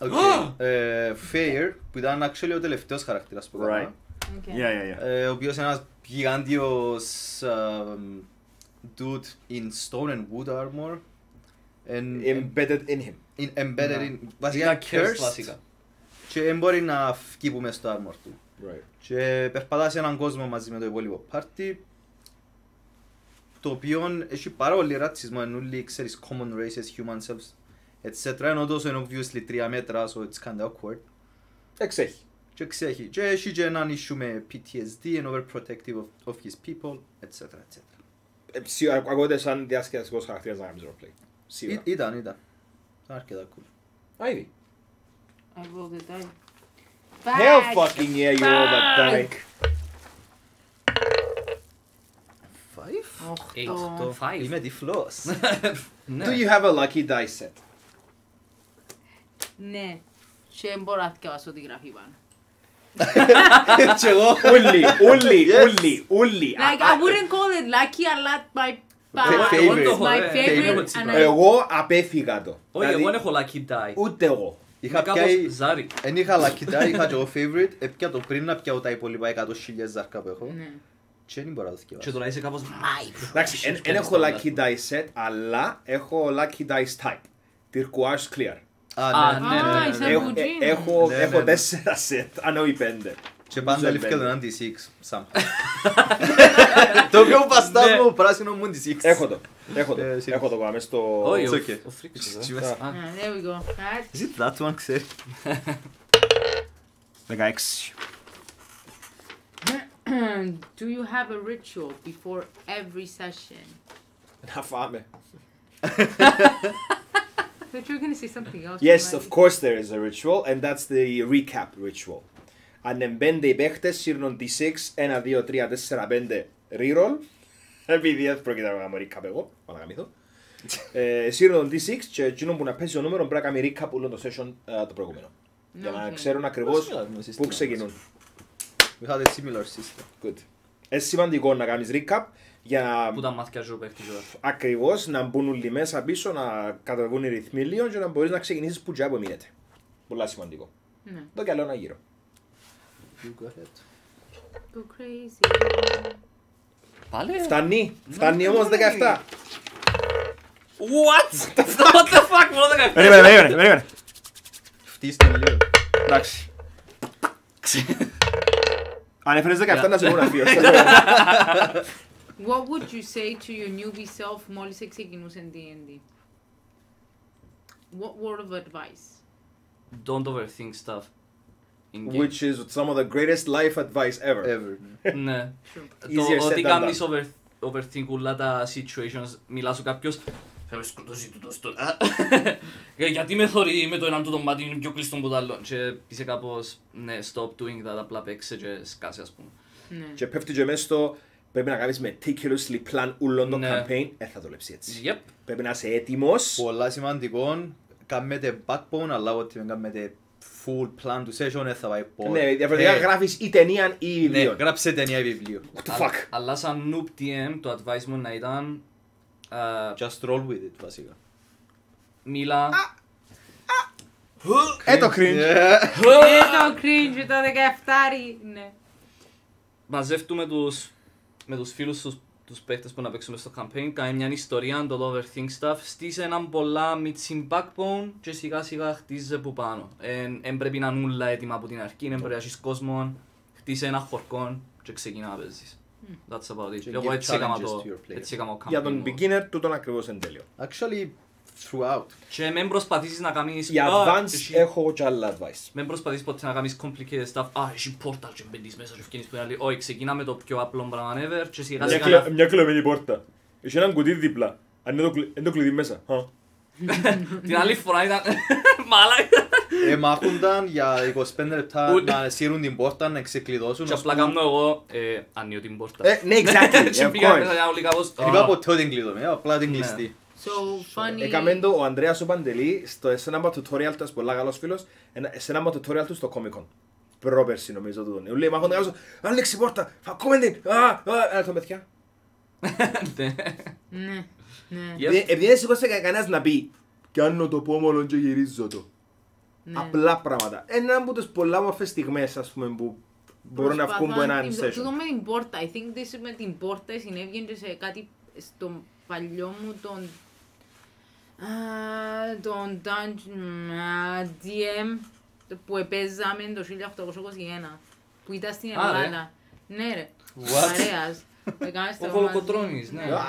E: Okay. Ε, Fair, που ήταν actually ο τελευταίος χαρακτήρας που έκανα.
B: Right.
C: Οκ.
B: Yeah, yeah, yeah.
E: Ε, ο οποίος είναι ένας γιγάντιος um, dude in stone and wood armor. And,
B: Embedded in him.
E: in, embedded
D: Ναι.
E: in, βασικά
D: Ήταν cursed
E: cursed
D: βασικά.
E: Και δεν μπορεί να φύγει που μες στο armor του.
B: Right.
E: Και περπατάς σε έναν κόσμο μαζί με το υπόλοιπο πάρτι το οποίο έχει πάρα πολύ ρατσισμό, ενώ όλοι ξέρεις common races, human selves, etc. Ενώ τόσο είναι obviously τρία μέτρα, so it's kind of awkward.
B: Εξέχει.
E: Και ξέχει. Και έχει και έναν issue με PTSD and overprotective of, of his people, etc. etc.
B: Ε, Σίγουρα ακούγεται σαν διασκεδαστικός χαρακτήρας να κάνεις roleplay. Σίγουρα.
E: Ή- Ήταν, ήταν. Ήταν αρκετά cool.
B: Ivy.
C: I rolled a die.
B: Hell
C: Back.
B: fucking yeah, you rolled that die.
E: Five?
C: Οχτώ.
D: Five.
E: Είμαι τυφλός.
D: Ναι.
B: Do you have a lucky die set?
C: Ναι. Και δεν μπορώ να διαβάσω τη γραφή πάνω.
E: Και εγώ.
B: Ούλοι, ούλοι,
E: Yes.
B: ούλοι, ούλοι.
C: Like I wouldn't call it lucky a lot my
E: Fa-
D: Εγώ το
E: favorite.
D: έχω,
C: my
D: ε,
C: favorite
D: εγώ
C: and
D: έτσι
C: I-
D: πράγμα.
B: Εγώ απέφυγα το.
D: Όχι,
B: Δηλαδή,
D: εγώ δεν έχω lucky die.
B: Ούτε εγώ.
E: Είχα
D: Είχα κάπως
E: πιάει...
D: ζάρι.
E: Εν είχα λακκιτά, είχα και εγώ favorite. Έπια το πριν να πιάω τα υπόλοιπα 100.000 ζάρκα που έχω.
C: Ναι.
E: Και δεν μπορώ να το
D: Και
E: σκεφάσω.
D: τώρα είσαι κάπως...
B: Εντάξει, δεν έχω lucky die set, αλλά έχω lucky dice type. Turquoise clear.
E: Α,
D: Α,
E: ναι.
D: ναι,
C: Α,
D: ναι,
C: είσαι
D: ναι.
B: Έχω,
C: μπουτζίνο.
B: ε, έχω,
E: Ναι,
B: έχω
E: ναι, ναι.
B: τέσσερα set, αν όχι πέντε.
E: Και πάντα
B: Νομίζω
E: λήφθηκε
B: πέντε.
E: το anti-six. somehow. Το πιο παστά
D: Ναι.
E: μου πράσινο μου anti-six.
B: Έχω το. Έχω το.
E: Ε, εσύ.
B: Έχω το πάμε στο...
D: Όχι,
E: It's
D: ο-
E: okay.
D: ο Φρίξος, ε.
E: Τσιβάς.
B: Α,
C: Yeah, there we go. Right.
E: Is it that one, ξέρει.
B: 16.
C: Do you have a ritual before every session?
B: Να φάμε.
C: But you're gonna say something else.
B: Yes,
C: right?
B: of course there is a ritual, and that's the recap ritual. Αν εμπέντε οι παίχτες, σύρνουν τη 6, 1, 2, 3, 4, 5, reroll. Επειδή δεν πρόκειται να κάνω recap εγώ, πάω να γαμηθώ. Ε, Σύρνουν τη 6 και εκείνο που να παίζει το νούμερο πρέπει να κάνει recap όλο το session ε, το προηγούμενο. Για να
C: Okay.
B: ξέρουν ακριβώς
E: Πώς είναι το σύστημα
B: πού ξεκινούν.
E: We had a similar system.
B: Good. Είναι σημαντικό να κάνεις recap για
D: Που τα μάθηκια σου παίχτης τώρα.
B: ακριβώς να μπουν όλοι μέσα πίσω, να κατεβούν οι ρυθμοί λίγο και να μπορείς να ξεκινήσεις που τζάμπο μείνετε. Πολλά σημαντικό.
C: Ναι.
B: Το καλό να γύρω.
E: You go ahead.
C: Go crazy.
D: Πάλι.
B: Φτάνει, φτάνει όμως 17.
D: What? What the fuck, μόνο 17.
B: Περίμενε, περίμενε, περίμενε.
E: Φτύστε λίγο.
B: Εντάξει. Αν έφερες 17 να σε πω να φύγω.
C: What would you say to your newbie self μόλις ξεκινούσε D&D? What word of advice?
D: Don't overthink stuff. In game.
B: Which is some of the greatest life advice ever.
E: Ever. ναι.
D: Ναι.
C: True.
B: Easier
D: Το
B: said
D: ότι
B: than
D: κάνεις
B: done.
D: over, overthink όλα τα situations, μιλάς σου κάποιος θα με σκοτώσει τούτος τώρα. Ε, Γιατί με θωρεί με το έναν του το μάτι είναι πιο κλειστό από το άλλο. Και είσαι κάπως, ναι, stop doing that, απλά παίξε και σκάσε ας πούμε.
C: Ναι.
B: Και πέφτει και μέσα στο πρέπει να κάνεις meticulously plan όλο το
D: Ναι.
B: campaign. Ε, θα δουλέψει έτσι.
D: Yep.
B: Πρέπει να είσαι έτοιμος.
E: Πολλά σημαντικό. Κάνετε backbone, αλλά ότι δεν κάνετε full plan του session, δεν θα πάει πόδι.
B: Ναι, διαφορετικά
E: Ε,
B: γράφεις ή ταινία ή
E: Ναι,
B: βιβλίο.
E: γράψε ταινία ή βιβλίο.
B: What the fuck;
D: Αλλά σαν noob DM το advice μου να ήταν α,
E: Just roll with it, βασικά.
D: μίλα
B: Ε, το cringe.
E: Ε,
C: Ε, το cringe το 17 ναι.
D: μαζεύτουμε τους, με τους φίλους τους, τους παίχτες που να παίξουμε στο campaign, κάνει μια ιστορία, το overthink stuff, στήσε έναν πολλά μίτσι backbone και σιγά σιγά χτίζε που πάνω. Εν πρέπει να είναι όλα έτοιμα από την αρχή, εν πρέπει να έχεις κόσμο, χτίσε ένα χορκό και ξεκινά να παίζεις. That's about it.
E: Και
D: Εγώ
E: give
D: έτσι έκανα
E: challenges
D: το,
E: to your players.
D: έτσι έκανα το
B: Για
D: campaign
B: τον
D: μου.
B: beginner τούτον ακριβώς είναι τέλειο.
E: Actually, throughout.
D: Και μην προσπαθήσεις να κάνεις...
B: Για
D: «Α,
B: advanced
D: εσύ-
B: έχω και άλλα advice.
D: Μην προσπαθείς ποτέ να κάνεις complicated stuff. Α, έχει portal και μπαίνεις μέσα και ευκαινείς που είναι άλλη. Όχι, ξεκινά με το πιο απλό πράγμα ever και σιγά
B: Μια
D: σιγά
B: κλε-
D: να-
B: Μια κλεμμένη πόρτα. Έχει έναν κουτί δίπλα. Αν είναι το κλει- είναι το κλειδί μέσα. Α.
D: Την άλλη φορά ήταν μάλακα.
E: Ε, μάχονταν για 25 λεπτά
D: Ούτε.
E: να σύρουν την πόρτα, να ξεκλειδώσουν.
D: Και
E: ως
D: απλά
E: που-
D: κάνω εγώ, ε, ανοίγω την πόρτα.
B: Ε, ναι, exactly.
D: Και
B: of
D: πήγα
B: course.
D: μέσα για όλοι κάπως,
E: Είπα
D: «Α,
E: ποτέ ότι την κλειδώμε, απλά την
D: Ναι.
E: κλειστή.
C: So funny.
B: Έκαμε το ο Ανδρέας ο Παντελή στο σε ένα από τα tutorial του, πολλά καλός φίλος, ένα- σε ένα από τα tutorial του στο Comic Con. Πρόπερση νομίζω του. Λέει μάχονται κάπως, άνοιξε η πόρτα, θα κόμε την, α, α, ένα το παιδιά.
D: ναι».
C: Ναι, ναι,
D: Yep.
B: Επειδή επειδή δεν σηκώσε κα- κανένας να πει, κάνω το πόμολο και γυρίζω το.
C: ναι.
B: Απλά πράγματα. Ένα από τις πολλά μορφές στιγμές, ας πούμε, που μπορούν να βγουν από
C: Προσπαθώ
B: έναν
C: να-
B: session.
C: Τούτο με την πόρτα. I think this με την πόρτα συνέβη και σε κάτι στο παλιό μου τον... Α, τον Dungeon α, DM το που επέζαμε το 1821 που ήταν στην
D: Α, ρε.
C: Ελλάδα. Ναι ρε.
E: What?
C: Παρέας. Έκαμε
D: Ο
C: στο
D: Κολοκοτρώνης,
C: μαζί.
D: ναι.
B: Α,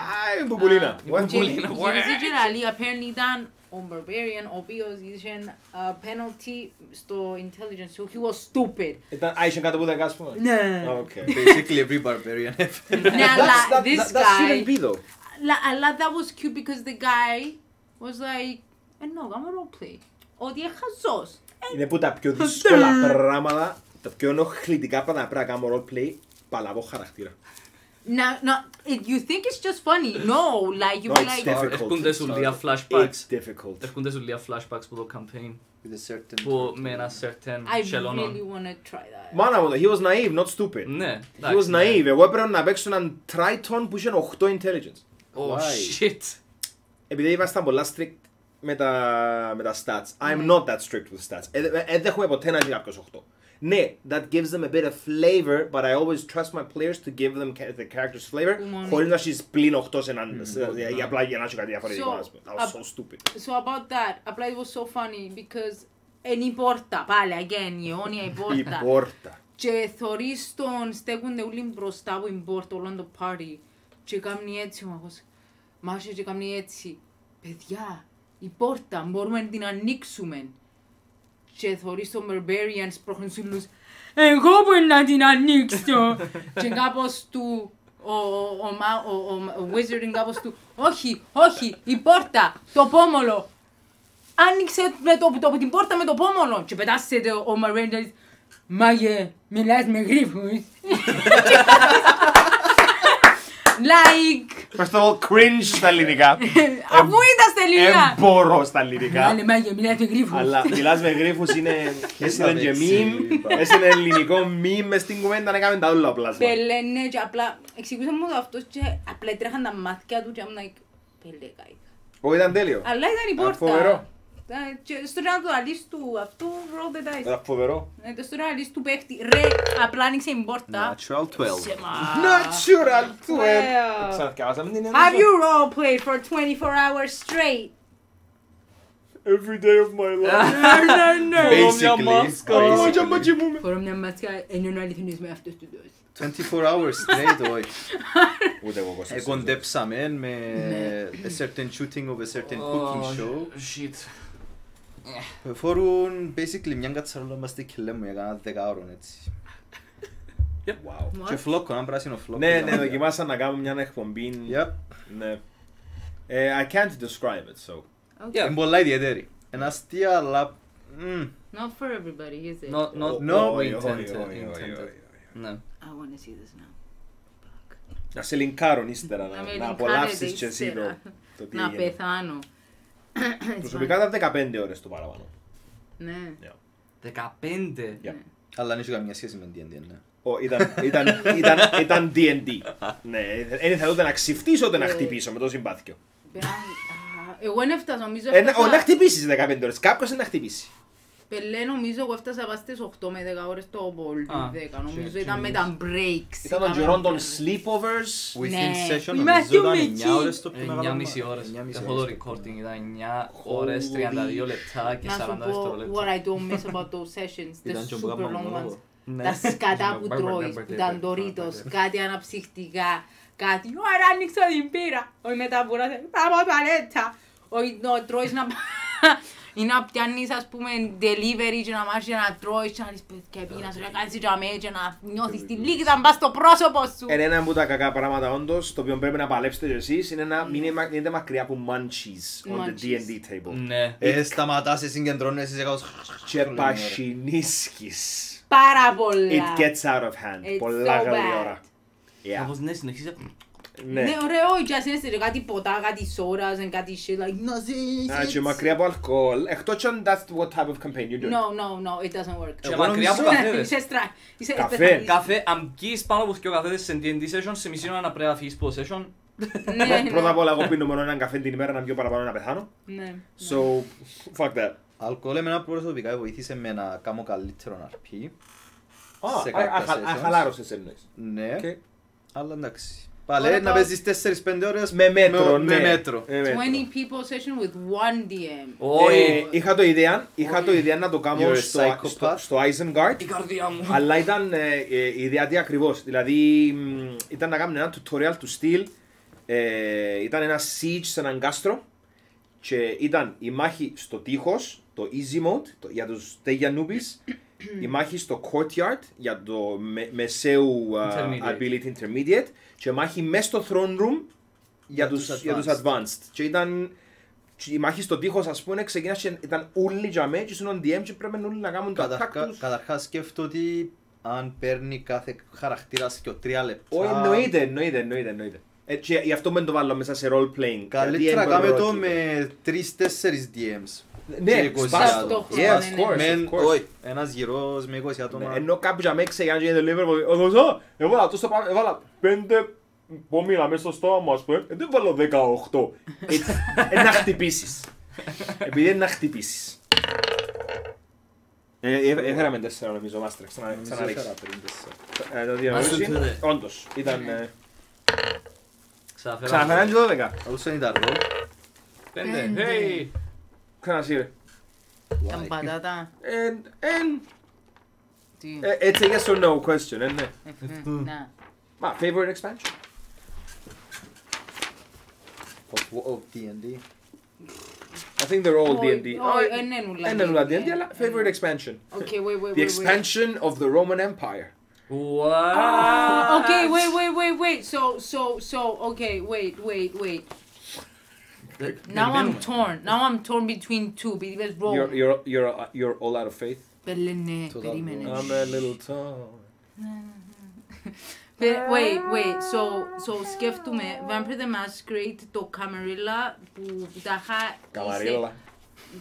B: η Μπουμπουλίνα.
D: η
B: What?
D: Μπουμπουλίνα.
C: Και γύρισε και λαλεί, apparently ήταν ο Barbarian, ο οποίος είχε uh, penalty στο intelligence, so he was stupid.
B: Ήταν, α, είχε κάτω από 10, ας πούμε.
C: Ναι.
B: Α, OK.
E: Basically every barbarian.
C: Ναι, αλλά
B: That's- that-
C: this
B: that- that shouldn't
C: guy,
B: be though.
C: αλλά, αλλά that was cute because the guy was like, ε, no, I'm a roleplay. Ότι είναι χαζός.
B: Είναι που τα πιο δύσκολα πράγματα, τα πιο ενοχλητικά πράγματα πρέπει να κάνω roleplay, παλαβό χαρακτήρα.
C: Now, no, if you think it's just funny, no, like you
B: No,
C: be
B: it's
C: like,
B: difficult.
D: Έρχονται σου
E: Sorry.
D: λίγα flashbacks.
B: It's difficult.
D: Έρχονται σου λίγα flashbacks από το campaign.
E: With a certain
D: που με ένα certain
C: I
D: χελώνο.
C: really want to try that.
B: Μάνα μου, he was naive, not stupid.
D: Ναι,
B: He was
D: εντάξει, ναι.
B: naive. Εγώ έπρεπε να παίξω έναν Triton που είχε 8 intelligence.
D: Oh
E: Why?
D: shit.
B: Επειδή ήμασταν πολλά strict με τα, με τα stats. I'm
C: Ναι.
B: not that strict with stats. Ε, ε, ε, Δεν έχουμε ποτέ να έχει κάποιος 8. Ναι, that gives them a bit of flavor, but I always trust my players to give them ca- the character's flavor,
C: Που μόνο-
B: χωρίς να έχεις πλήν 8 σε έναν, σε- για απλά για να έχει κάτι διαφορετικό.
C: So,
B: ας πούμε. That was
C: απ-
B: so stupid.
C: So about that, απλά it was so funny because είναι η πόρτα, πάλι, again, η αιώνια η
B: Η
C: πόρτα.
B: πόρτα.
C: Και θωρείς τον, στέκονται όλοι μπροστά από την πόρτα, όλο το party. Και κάνει έτσι ο μάγος. Μάχε και κάνει έτσι. Παιδιά, η πόρτα, μπορούμε να την ανοίξουμε. Και θωρείς τον Barbarian σπρώχνει όλους. Εγώ μπορεί να την ανοίξω. και κάπως του, ο, ο, ο, μα- ο, ο, ο Wizard είναι κάπως του, όχι, όχι, η πόρτα, το πόμολο. Άνοιξε με το, το, την πόρτα με το πόμολο. Και πετάσσεται ο, ο Miranda Μάγε, μιλάς με γρίφους. like,
B: First of all, cringe στα ελληνικά.
C: αφού ήταν στα ελληνικά.
B: Εμπορώ στα ελληνικά.
C: Άλλε μάγε, μιλάς με γρίφους.
B: Αλλά μιλάς με γρίφους είναι... Έστειλαν και
E: δεξί,
B: meme,
E: είπα.
B: έστειλε ελληνικό meme μες στην κουβέντα να κάνουμε τα όλα πλάσμα.
C: Πελέ, ναι, και απλά εξηγούσαν μου το αυτός και απλά τρέχαν τα μάτια του και I'm like, πελέ, καήκα.
B: Όχι, ήταν τέλειο.
C: Αλλά ήταν η
B: Α,
C: πόρτα.
B: φοβερό.
C: Ε, Και στο να του αλείς του αυτού, roll the dice.
B: Ήταν φοβερό.
C: Ε, Το στο να αλείς του παίχτη, ρε, απλά άνοιξε την πόρτα.
E: Natural 12.
C: Σε μα.
B: Natural του
C: Well.
B: Ξαναθιάβασαμε την
C: Have you role played for 24 hours straight?
B: Every day of my life.
C: no, no, no.
E: Basically,
B: Ω, και
E: basically.
B: μπατζι μου με.
C: Φορώ μια μάτια, ενώ να αληθινείς με αυτός του δώσεις.
E: 24 hours straight, όχι.
B: Ούτε εγώ κόστος.
E: Ε, κοντέψαμε με a certain shooting of a certain cooking
D: Oh,
E: show.
D: Shit.
E: Φορούν basically μια κατσαρόλα μας στη κελέ μου για κάνα δεκάωρον έτσι.
B: Wow.
C: What?
E: Και φλόκο, ένα πράσινο φλόκο.
B: Ναι, ναι, δοκιμάσα να κάνουμε μια εκπομπή.
E: Yep.
B: Ναι. Ε, I can't describe it, so.
C: Okay.
E: Είναι πολλά ιδιαίτερη. Είναι αστεία, αλλά... μμ,
C: Not for everybody, is it?
D: Not, not
E: No,
B: Όχι, όχι,
D: intended.
B: όχι, όχι,
D: intended.
B: όχι.
D: Ναι.
C: I want to see this now.
B: Να σε λινκάρουν ύστερα,
C: Να
B: να-
C: με
B: να
C: λινκάρετε
B: απολαύσεις και εσύ το
C: ύστερα.
B: το τι
C: Να
B: έγινε.
C: πεθάνω.
B: Προσωπικά ήταν 15 ώρες το παραπάνω.
C: Ναι.
D: 15.
B: Yeah.
E: Αλλά δεν έχει καμία σχέση με D&D, ναι.
B: Ω, ήταν, ήταν, ήταν, ήταν D&D. ναι, δεν ήθελα ούτε να ξυφτήσω ούτε να
C: Ε.
B: χτυπήσω με το συμπάθειο.
C: Πέρα- α, Εγώ δεν έφτασα, νομίζω
B: Ε, να- ο, να
C: έφτασα...
B: χτυπήσεις 15 ώρες, κάποιος είναι να χτυπήσει.
C: Πελέ, νομίζω εγώ έφτασα πάνω στις 8 με 10 ώρες το πολύ,
D: Α,
C: 10. Νομίζω
D: shit,
C: ήταν με
D: jeez.
C: τα breaks.
B: Ήταν των
C: Είχαμε
B: καιρών των
C: breaks.
B: sleepovers.
E: Within
C: Ναι.
E: session
C: Είμαστε
E: νομίζω ήταν
C: μητσί.
E: 9 ώρες το πιο μεγάλο.
D: 9,5 ώρες.
E: 9,5
D: Έχω το
E: ώρες.
D: recording, ήταν 9 ώρες, 32 λεπτά και
C: Να
D: 40
C: σου πω what
D: δευτερόλεπτα.
C: I don't miss about those sessions, the
E: Ήταν και που
C: super
E: έκαναμε
C: long ones.
E: μονόλογο.
D: Ναι.
C: Τα σκατά που τρώεις, που ήταν Doritos, κάτι αναψυχτικά, κάτι «Ωρα άνοιξα την πύρα». Όχι μετά που να σε «Πάμε τουαλέτα». Όχι να τρώεις να... Ή να πιάνεις ας πούμε delivery και να μάθεις να τρώεις και να λες «Παιδιά πήγαινα σου να κάνεις για μέ» και να νιώθεις τη λίγη μπας στο πρόσωπο σου.
B: Είναι ένα από τα κακά πράγματα όντως, το οποίο πρέπει να παλέψετε κι εσείς, είναι να μην είναι- μείνετε μακριά από munchies on the
C: Munchies.
B: D&D table.
D: Ναι.
E: Ε, σταματάς, σε συγκεντρώνεσαι σε κάπως...
B: Και πασινίσκεις.
C: Πάρα πολλά.
B: It gets out of hand.
C: It's
B: Πολλά
C: so
B: καλή
C: bad.
B: ώρα. Yeah.
D: Κάπως ναι, συνεχίζει.
B: Ναι.
C: Ναι, ωραίο, και ας είναι σε κάτι ποτά, κάτι σόρας, and κάτι shit, like, να
B: Α, και
C: ζήσεις.
B: μακριά από αλκοόλ. Εκτός κι αν that's what type of campaign you're doing.
C: No, no, no, it doesn't work.
D: Και
E: Εγώ
D: μακριά από
E: νομίζω-
D: καφέδες.
C: Είσαι στρα... Είσαι
B: Καφέ.
C: πεθανής.
D: Καφέ, αν πιείς πάνω από δύο καφέδες σε D&D session, σε μισή ώρα να πρέπει να φύγεις από το session.
C: Ναι, ναι.
B: Πρώτα απ' όλα εγώ πίνω μόνο έναν καφέ την ημέρα να πιω παραπάνω να πεθάνω.
C: Ναι.
B: So, fuck that.
E: Αλκοόλ εμένα προσωπικά βοήθησε με να κάνω καλύτερο RP.
B: Α,
E: Σε
B: α,
E: κάποια
B: α,
E: sessions.
B: αχαλάρωσες εννοείς.
E: Ναι,
B: Οκ.
E: αλλά εντάξει.
C: What
E: Πάλι να
C: about-
E: παίζεις 4-5 ώρες
B: Με μέτρο,
E: με
B: ναι.
E: μέτρο.
B: Με μέτρο.
C: 20 people session with one DM.
B: Ε,
D: Όχι.
B: είχα το ιδέα, είχα το ιδέα να το κάνω
E: You're a
B: στο,
E: psychopath.
B: στο, στο Isengard,
D: Η καρδιά μου.
B: αλλά ήταν ε, ε, η ιδέα τι ακριβώς. Δηλαδή μ, ήταν να κάνουμε ένα tutorial του στυλ, ε, ήταν ένα siege σε έναν κάστρο και ήταν η μάχη στο τείχος, το easy mode, το, για τους Teja newbies, η μάχη στο courtyard για το με, μεσαίου α,
D: Intermediate.
B: ability intermediate και μάχη μέσα στο throne room για,
E: Για
B: τους,
E: τους
B: για τους
E: advanced.
B: advanced. Και ήταν και η μάχη στο τείχος ας πούμε ξεκίνησε, ήταν όλοι για μέ και στον DM και πρέπει όλοι να κάνουν τα
E: Καταρχά-
B: tactics.
E: Καταρχάς σκέφτομαι ότι αν παίρνει κάθε χαρακτήρας και τρία λεπτά...
B: Όχι, εννοείται, εννοείται, εννοείται, εννοείται. Ε, και γι' αυτό δεν το βάλω μέσα σε role playing.
E: Καλύτερα
B: γιατί
E: κάμε το
B: εμποροκείτο.
E: με 3-4 DMs.
B: Ναι,
E: Και 20
B: σπάστο.
C: άτομα.
B: Yeah, of
C: Ναι, ναι.
B: course,
E: Μεν,
B: of course.
E: όχι, ένας γυρός με 20
B: Ναι,
E: άτομα.
B: Ενώ κάποιοι για μένα ξεκινάνε και γίνεται Liverpool, εγώ ζω, έβαλα τόσο πάνω, έβαλα πέντε πόμιλα μέσα στο στόμα μου, ας πούμε, ε, δεν βάλω 18. Έτσι, ε, να χτυπήσεις. Επειδή είναι να χτυπήσεις. Ε, ε, Έφεραμε τέσσερα νομίζω, μάστρε, ξανα-
E: Νομίζω
B: ξαναρίξω.
E: έφερα πριν τέσσερα.
B: Ε, Το διαβεβαίωση
D: Άστο,
B: είναι,
D: ρε.
B: όντως, ήταν... ε,
D: Ξαναφέραμε.
B: Ξαναφέραν και το 12.
E: Όσο είναι τα ρο.
D: Πέντε.
C: Πέντε.
D: Hey.
B: Ξανασύ ρε.
C: Τα πατάτα.
B: And, and,
C: Τι.
B: ε, it's a yes or no question, ε, ναι.
C: Ε, Να.
B: Μα, favorite expansion?
E: Of- of D&D.
B: I think they're all
C: Όχι,
B: D&D.
C: όχι, ε, ναι, νουλά
B: And then
C: D&D,
B: D&D, αλλά favorite expansion.
C: Okay, wait, wait,
B: The
C: wait, wait.
B: expansion of the Roman Empire.
D: What?
C: Ah, okay, wait, wait, wait, wait. So, so, so, okay, wait, wait, wait. Now I'm torn. Now I'm torn between two because
B: You're,
C: Rome.
B: you're, you're, uh, you're all out of faith.
C: Πελενέ,
E: Το
C: περίμενε.
E: δamo.
B: I'm a little torn.
C: Πε- Wait, wait. So, so σκέφτομαι Vampire the Masquerade, το Camarilla που τα είχα...
B: Καμαρίλα.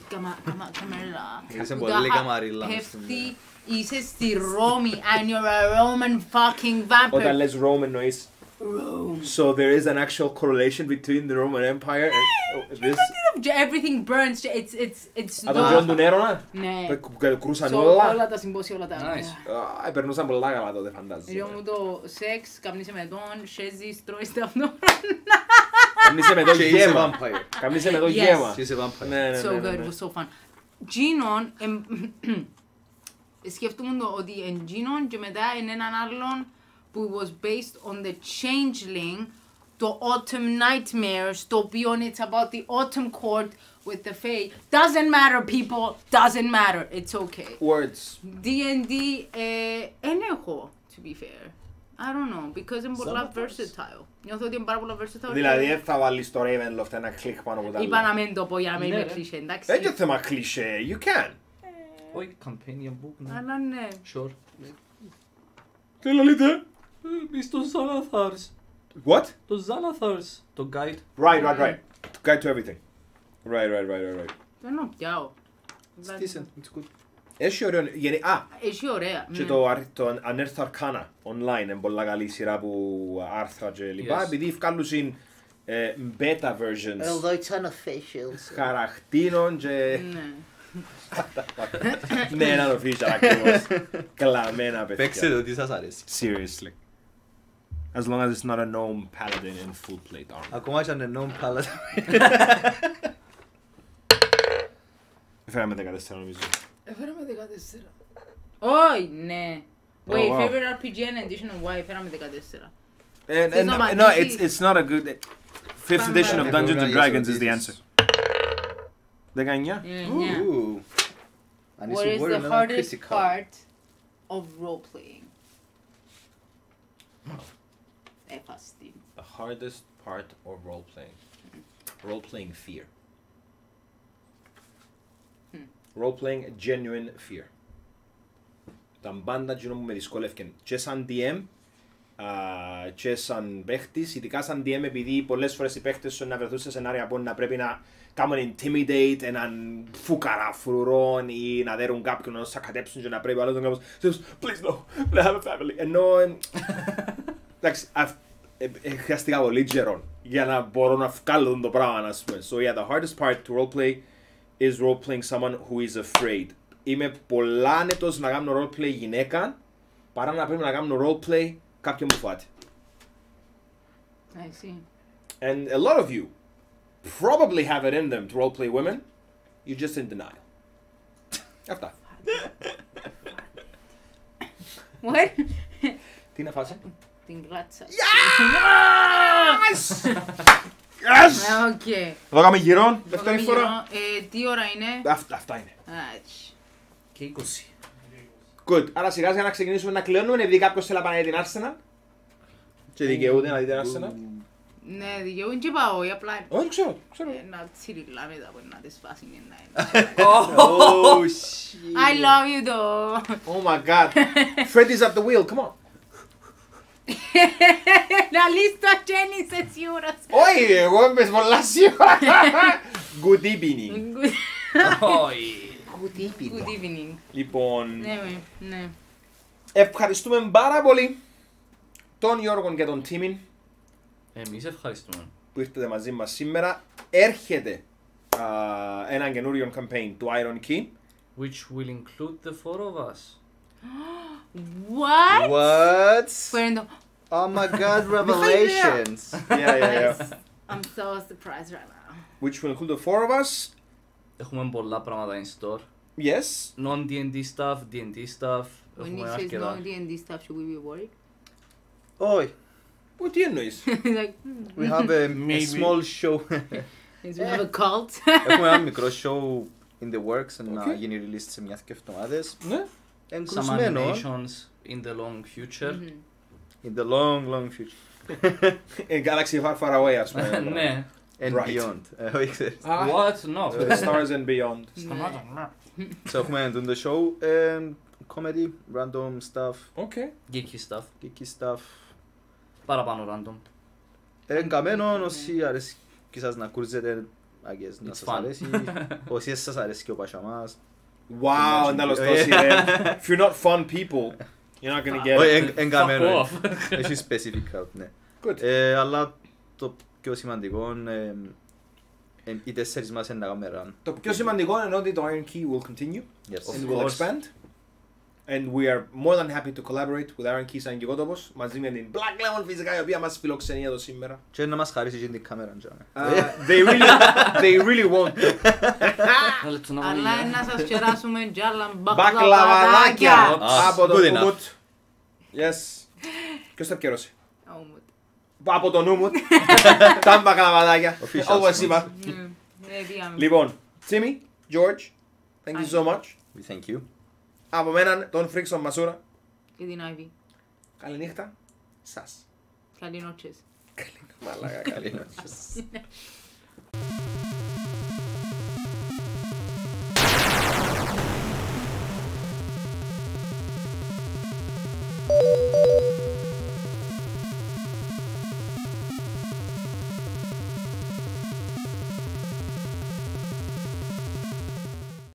C: Καμα, καμα, καμαρίλα.
E: Είσαι
C: Που
E: πολύ
C: τα είχα
E: καμαρίλα μες στην
C: Πέφτει, είσαι στη Ρώμη and you're a Roman fucking
B: Όταν
C: vampire.
B: λες Rome εννοείς.
C: Rome.
B: So there is an actual correlation between the Roman Empire and oh, this.
C: Everything burns. It's, it's, it's
B: Από τον Τζον του Νέρονα.
C: Ναι.
B: που κ- Κρούσαν
C: So,
B: όλα.
C: όλα τα συμπόσια, όλα τα...
D: Nice.
B: Α, Περνούσαν πολλά καλά τότε
C: Ριό
B: φαντάζομαι.
C: μου το σεξ, καπνίσε με τον, σέζεις, τρώεις ταυτόχρονα.
B: Καμνήσε με το
E: Και είσαι
B: γέμα.
E: vampire.
B: Καμνήσε με το
C: Yes.
B: γέμα.
E: Και είσαι vampire.
B: Ναι, ναι,
C: So
B: ναι,
C: good,
B: ναι,
C: it
B: ναι.
C: was so fun. Γίνον, εμ, σκέφτομαι το ότι εν Γίνον και μετά είναι έναν άλλον που was based on the changeling, το Autumn Nightmares, το οποίο it's about the Autumn Court with the Fae. Doesn't matter people, doesn't matter, it's okay.
B: Words.
C: D&D, ε, εν έχω, to be fair. I don't know, because είναι πολλά
E: Xanathars.
C: versatile. Νιώθω ότι είναι πάρα πολλά versatile.
B: Δηλαδή
C: και
B: δεν θα βάλεις το Ravenloft ένα κλικ πάνω από τα
C: Είπα να
B: άλλα.
C: μην το πω για να μην
D: Ναι,
C: είμαι
D: ρε.
C: κλεισέ, εντάξει.
B: Δεν είναι θέμα κλισέ. You can.
D: Όχι, companion book, ναι.
C: Αλλά ναι.
D: Sure.
B: Τι λέτε.
D: Ε, Είσαι το Xanathars.
B: What?
D: Το Xanathars. Το guide.
B: Right, right, right. Guide to everything. Right, right, right, right, right.
C: Δεν το πιάω.
E: It's decent, it's good.
B: Έχει ωραίο... γενι- Α,
C: Έχει ωραία.
B: και
C: ναι.
B: το, αρ- το Unearthed Arcana online είναι πολλά καλή σειρά που άρθρα και λοιπά.
D: Yes.
B: Επειδή βγάλουν ε, beta versions
F: Although it's unofficial. so-
B: χαρακτήρων και...
C: Ναι.
B: ναι, ένα official ακριβώς. Κλαμμένα παιδιά.
E: Παίξτε το τι σας αρέσει.
B: Seriously. As long as it's not a gnome paladin in full plate armor.
E: Ακόμα και αν είναι non palette.
B: Φέραμε 14 νομίζω.
C: Έφεραμε 14. Όχι, ναι.
B: Oh,
C: Wait,
B: wow.
C: favorite RPG and edition of why έφεραμε 14.
B: And,
C: Θες
B: and,
C: να
B: no,
C: απαντήσεις?
B: it's, it's not a good... Fifth
C: Πάμε.
B: edition of
E: Έχουμε
B: Dungeons and
E: βγάλει
B: Dragons is the
E: ερωτήσεις.
B: answer. 19.
C: Είναι εννιά.
E: Ου. Αν
C: What
E: είσαι
C: is
E: βόρειο
C: the
E: είναι ένα
C: hardest
E: critical.
C: part of role playing? Έφαστη.
B: The hardest part of role playing. Role playing fear.
C: Hmm.
B: Role playing genuine fear. Τα μπάντα γίνω που με δυσκόλευκαν και σαν DM α, και σαν παίχτης, ειδικά σαν DM επειδή πολλές φορές οι παίχτες σου να βρεθούν σε σενάρια που να πρέπει να κάνουν intimidate έναν φούκαρα φρουρών ή να δέρουν κάποιον να σακατέψουν και να πρέπει άλλο τον κάποιος please no, I have a family ενώ ε, εντάξει αυ- ε, ε, χρειάστηκα πολύ καιρό για να μπορώ να βγάλω το πράγμα να πούμε so yeah the hardest part to roleplay is roleplaying someone who is afraid. Είμαι πολλά άνετος να κάνω roleplay γυναίκα παρά να πρέπει να κάνω roleplay κάποιον που φάτε
C: I see.
B: And a lot of you probably have it in them to roleplay women. You're just in denial. Αυτά.
C: What?
B: Τι είναι φάση;
C: Την κλάτσα.
B: Yes! Yes!
C: OK.
B: Εδώ κάνουμε γυρών, δεύτερη
C: Πάμε
B: φορά.
C: γύρω. Ε, Τι ώρα είναι;
B: Αυτά, αυτά είναι.
C: Άτσι.
D: Και 20.
B: Good. Άρα σιγά σιγά να ξεκινήσουμε να κλείνουμε, επειδή κάποιος θέλει να πάει να δει την Arsenal. Και δικαιούται να δει την Arsenal.
C: Ναι, δικαιούν και πάω, όχι απλά
B: Όχι, ξέρω, ξέρω.
C: ε, να τσιριλά μετά από να τις φάσει και να είναι.
E: Oh shit.
C: I love you though.
B: Oh my god. Freddy's at the wheel, come on.
C: Να λύσει το γέννησε σίγουρα.
B: Όχι, εγώ είμαι πολλά σίγουρα. Good evening.
D: Όχι.
F: Good evening.
C: Good evening.
B: Λοιπόν,
C: Ναι, με, ναι.
B: ευχαριστούμε πάρα πολύ τον Γιώργο και τον Τίμιν
D: Εμείς ευχαριστούμε.
B: που ήρθατε μαζί μας σήμερα. Έρχεται α, ένα καινούριο campaign του Iron Key.
D: Which will include the four of us.
C: What?
E: What?
C: Που είναι το...
E: Oh my god, revelations.
B: Yeah, yeah, yeah.
C: I'm so surprised right now.
B: Which will include the four of us.
D: Έχουμε πολλά πράγματα in store.
B: Yes.
D: Non-D&D stuff, D&D stuff.
C: When he
D: Έχουμε
C: says no
D: αρκετά.
C: D&D stuff, should we be worried?
E: Όχι.
B: Ω, τι εννοείς.
C: He's like, hmm.
E: We have a, a
B: Maybe.
E: small show.
C: Is we have a cult?
E: Έχουμε ένα μικρό show in the works να
B: Okay.
E: γίνει release σε μια και εβδομάδες.
B: ναι.
D: Some
E: Εγκρουσμένο.
D: animations in the long future.
C: Mhm.
E: In the long, long future.
B: A galaxy far, far away, ας πούμε.
D: Ναι.
E: And
B: Right.
E: beyond. Ε, όχι, ξέρεις.
B: Ah,
D: What? No.
B: to the stars and beyond.
C: Ναι.
E: So έχουμε δουν το show. ε, Comedy, random stuff,
B: Okay.
D: Geeky stuff.
E: geeky stuff.
D: Παραπάνω random.
E: Εγκαμένο όσοι αρέσει και σας να κουρζετε αγιές να
D: It's
E: σας
D: fun.
E: αρέσει. Όσοι σας αρέσει και ο Πασαμάς.
B: Wow, and that'll still see that. If you're not fun people, you're not gonna get
E: Όχι,
B: it.
E: εγ- εγκαμένο.
D: Fuck off.
E: Έχει specific crowd, ναι.
B: Good.
E: Ε, Αλλά το πιο σημαντικό ε, ε, οι τέσσερις μας είναι να κάνουμε run.
B: Το πιο σημαντικό είναι ότι το Iron Key will continue
E: Yes.
B: and
D: Of
B: will
D: course.
B: expand. And we are more than happy to collaborate with Iron Key σαν Γιγότοπος μαζί με την Black Lemon φυσικά η οποία μας φιλοξενεί εδώ σήμερα.
E: Και να μας χαρίσει και την κάμερα. τζάμε.
B: Uh, they really, they really won't.
D: Ένα λεπτό να
C: Αλλά
D: βάλει.
C: να σας κεράσουμε κι άλλα
B: Μπακλαβαδάκια
C: μπακλαβαδάκια.
E: Ah,
B: από το
E: good enough.
B: Νούμουτ. Yes. Ποιος θα επικαιρώσει.
C: Oh, μου.
B: Από το Νούμουτ. Τα μπακλαβαδάκια.
E: Official
B: Όπως
E: sponsor.
B: είπα.
C: Ναι, ναι, πήγαμε.
B: Λοιπόν, Timmy, George, thank you so much.
E: We thank you.
B: Από μέναν τον Φρίξον Μασούρα.
C: Και την Ivy.
B: Καληνύχτα. Σας.
C: Καλή νότσες.
B: Μαλάκα, καλή.
E: Καλή νόηση.